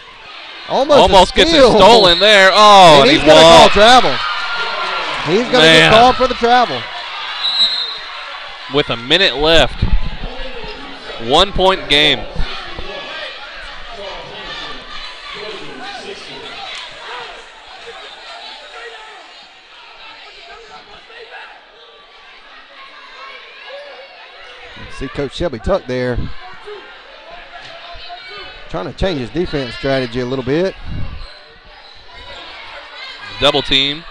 Almost, Almost gets it stolen there. Oh, and he's he going to call travel. He's going to get called for the travel. with a minute left. One point game. See Coach Shelby Tuck there. Trying to change his defense strategy a little bit. Double team.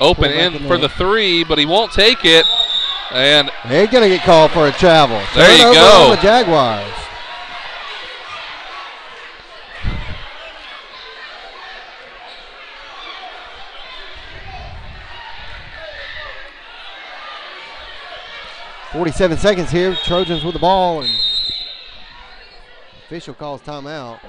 Open Pull in in for the three, but he won't take it. And They're going to get called for a travel. There you go. on the Jaguars. Forty-seven seconds here. Trojans with the ball, and official calls timeout.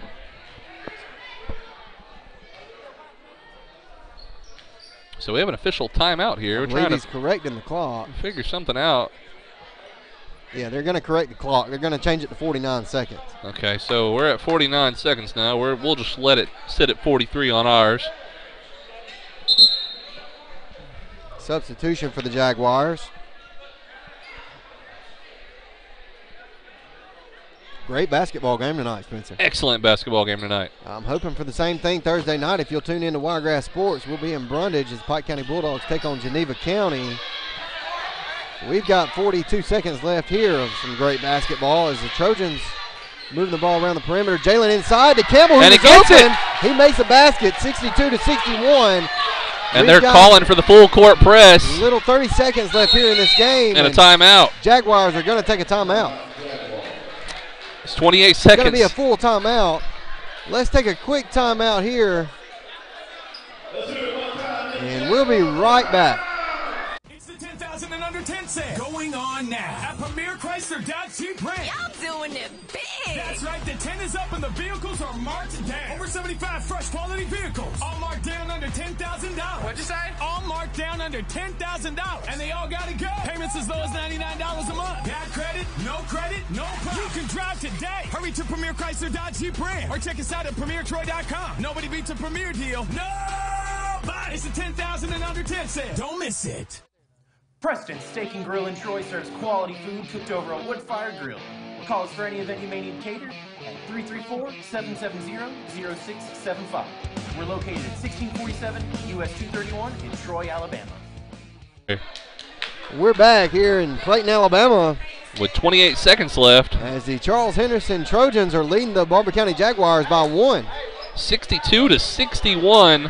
so we have an official timeout here. We're trying to correcting the clock. figure something out. Yeah, they're going to correct the clock. They're going to change it to 49 seconds. Okay, so we're at 49 seconds now. We're, we'll just let it sit at 43 on ours. Substitution for the Jaguars. Great basketball game tonight, Spencer. Excellent basketball game tonight. I'm hoping for the same thing Thursday night. If you'll tune in to Wiregrass Sports, we'll be in Brundidge as Pike County Bulldogs take on Geneva County. We've got 42 seconds left here of some great basketball as the Trojans moving the ball around the perimeter. Jalen inside to Campbell, And who's he gets open. it. He makes a basket, 62 to 61. And We've they're calling for the full court press Little 30 seconds left here in this game. and a timeout. Jaguars are going to take a timeout. It's 28 seconds. It's going to be a full timeout. Let's take a quick timeout here. And we'll be right back. It's the 10,000 and under 10 sale going on now at Premier Chrysler Dodge Jeep Ram. Y'all doing it 10 is up and the vehicles are marked down. Over 75 fresh quality vehicles. All marked down under $10,000. What'd you say? All marked down under $10,000. And they all gotta go. Payments as low as $99 a month. Bad credit, no credit, no problem. You can drive today. Hurry to Premier Chrysler Dodge Jeep Ram or check us out at PremierTroy.com. Nobody beats a Premier deal. Nobody! It's the 10,000 and under 10 sale. Don't miss it. Preston Steak and Grill in Troy serves quality food cooked over a wood-fired grill. Call us for any event you may need catered at 334-770-0675. We're located at 1647 US 231 in Troy, Alabama. We're back here in Clayton, Alabama, With 28 seconds left, as the Charles Henderson Trojans are leading the Barbour County Jaguars by one. 62 to 61.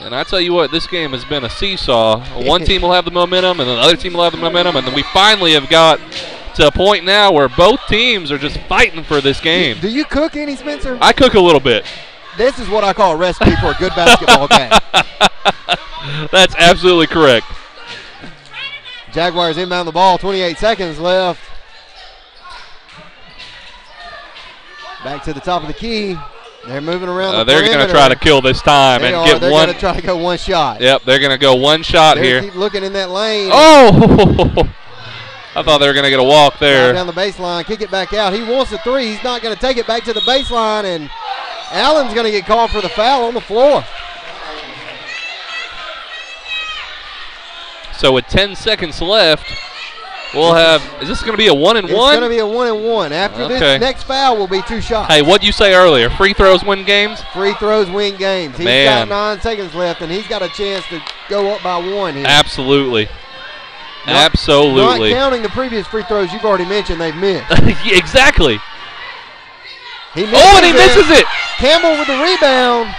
And I tell you what, this game has been a seesaw. One team will have the momentum, and the other team will have the momentum, and then we finally have got to a point now where both teams are just fighting for this game. Do you cook any, Spencer? I cook a little bit. This is what I call a recipe for a good basketball game. That's absolutely correct. Jaguars inbound the ball, 28 seconds left. Back to the top of the key. They're moving around Uh, the they're going to try to kill this time They and are. get They're one. going to try to go one shot. Yep, they're going to go one shot They here. keep looking in that lane. Oh! I thought they were going to get a walk there. down the baseline, kick it back out. He wants a three. He's not going to take it back to the baseline, and Allen's going to get called for the foul on the floor. So with 10 seconds left, we'll have. Is this going to be a one and It's one? It's going to be a one and one. After Okay. this next foul will be two shots. Hey, what'd you say earlier? Free throws win games? Free throws win games. He's Man. got nine seconds left, and he's got a chance to go up by one here. Absolutely. Not- Absolutely. Not counting the previous free throws you've already mentioned they've missed. Exactly. He Oh, and he misses it. Campbell with the rebound.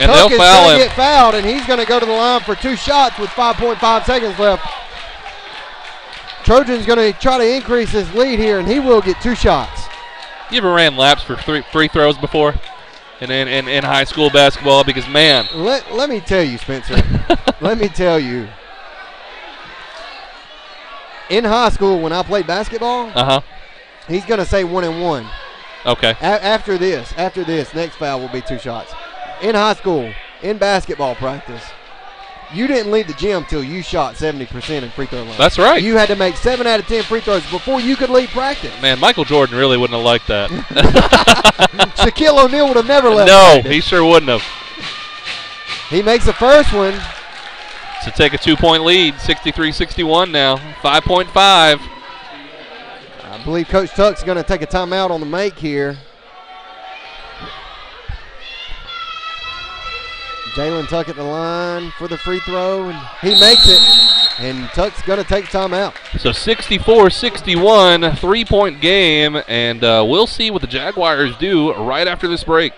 And Tuck they'll is foul him. get fouled, and he's going to go to the line for two shots with 5.5 seconds left. Trojan's going to try to increase his lead here, and he will get two shots. You ever ran laps for three free throws before? In, in, in, in high school basketball? Because, man, Let, let me tell you, Spencer. let me tell you. In high school, when I played basketball, uh huh. he's going to say one and one. Okay. A- after this, after this, next foul will be two shots. In high school, in basketball practice, you didn't leave the gym till you shot 70% in free throw line. That's right. You had to make seven out of 10 free throws before you could leave practice. Man, Michael Jordan really wouldn't have liked that. Shaquille O'Neal would have never left. no, practice. he sure wouldn't have. He makes the first one. To take a two point lead, 63 61 now. 5.5. I believe Coach Tuck's going to take a timeout on the make here. Jalen Tuck at the line for the free throw, and he makes it. And Tuck's going to take timeout. So 64 61, three point game, and uh, we'll see what the Jaguars do right after this break.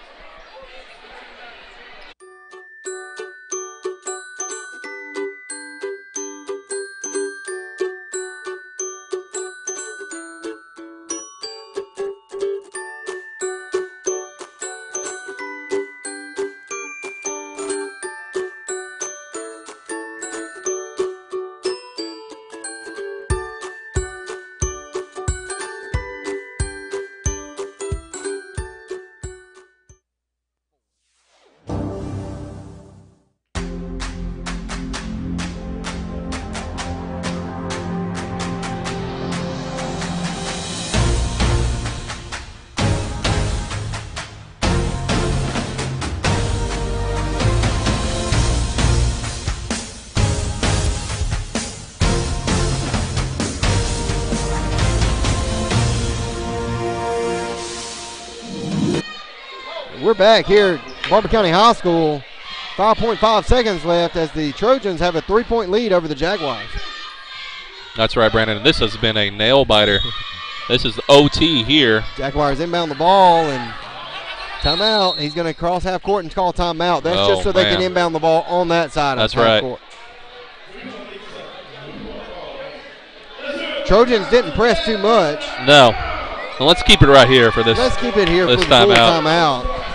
Back here at Barbour County High School. 5.5 seconds left as the Trojans have a three point lead over the Jaguars. That's right, Brandon. This has been a nail biter. this is the OT here. Jaguars inbound the ball and timeout. He's going to cross half court and call timeout. That's Oh, just so they can inbound the ball on that side That's of half right. court. Trojans didn't press too much. No. Well, let's keep it right here for this. Let's keep it here this for the timeout. timeout.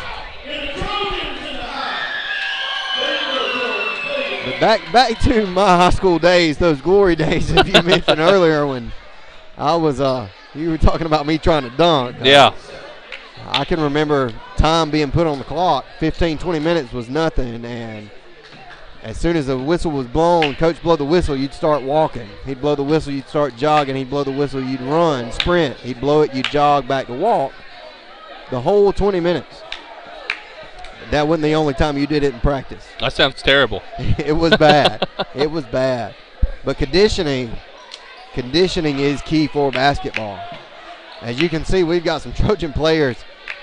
Back back to my high school days, those glory days that you mentioned earlier when I was uh you were talking about me trying to dunk. Uh, Yeah. I can remember time being put on the clock. 15, 20 minutes was nothing and as soon as the whistle was blown, coach blow the whistle, you'd start walking. He'd blow the whistle, you'd start jogging. He'd blow the whistle, you'd run, sprint. He'd blow it, you'd jog back to walk. The whole 20 minutes. That wasn't the only time you did it in practice. That sounds terrible. it was bad. it was bad. But conditioning, conditioning is key for basketball. As you can see, we've got some Trojan players.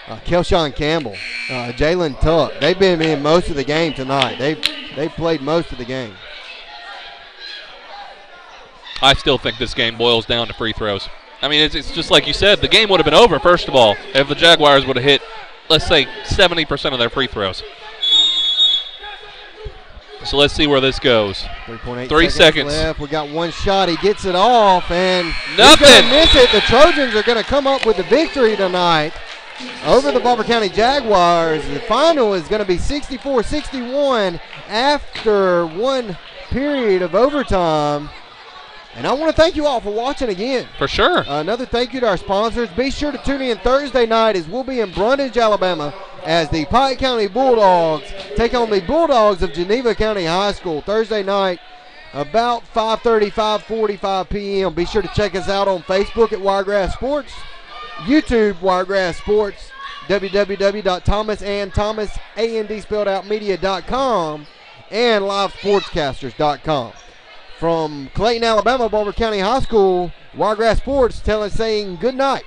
Uh, Kelshawn Campbell, uh, Jalen Tuck. They've been in most of the game tonight. They've they've played most of the game. I still think this game boils down to free throws. I mean, it's, it's just like you said. The game would have been over, first of all, if the Jaguars would have hit, let's say, 70% of their free throws. So let's see where this goes. 3.8 Three seconds. left. We got one shot. He gets it off, and Nothing. Miss it. The Trojans are going to come up with the victory tonight over the Barbour County Jaguars. The final is going to be 64-61 after one period of overtime. And I want to thank you all for watching again. For sure. Uh, another thank you to our sponsors. Be sure to tune in Thursday night as we'll be in Brundidge, Alabama, as the Pike County Bulldogs take on the Bulldogs of Geneva County High School. Thursday night, about 5:30, 5:45 p.m. Be sure to check us out on Facebook at Wiregrass Sports, YouTube Wiregrass Sports, www.thomasandthomasandspelledoutmedia.com, A-N-D spelled and livesportscasters.com. From Clayton, Alabama, Barbour County High School, Wiregrass Sports telling saying good night.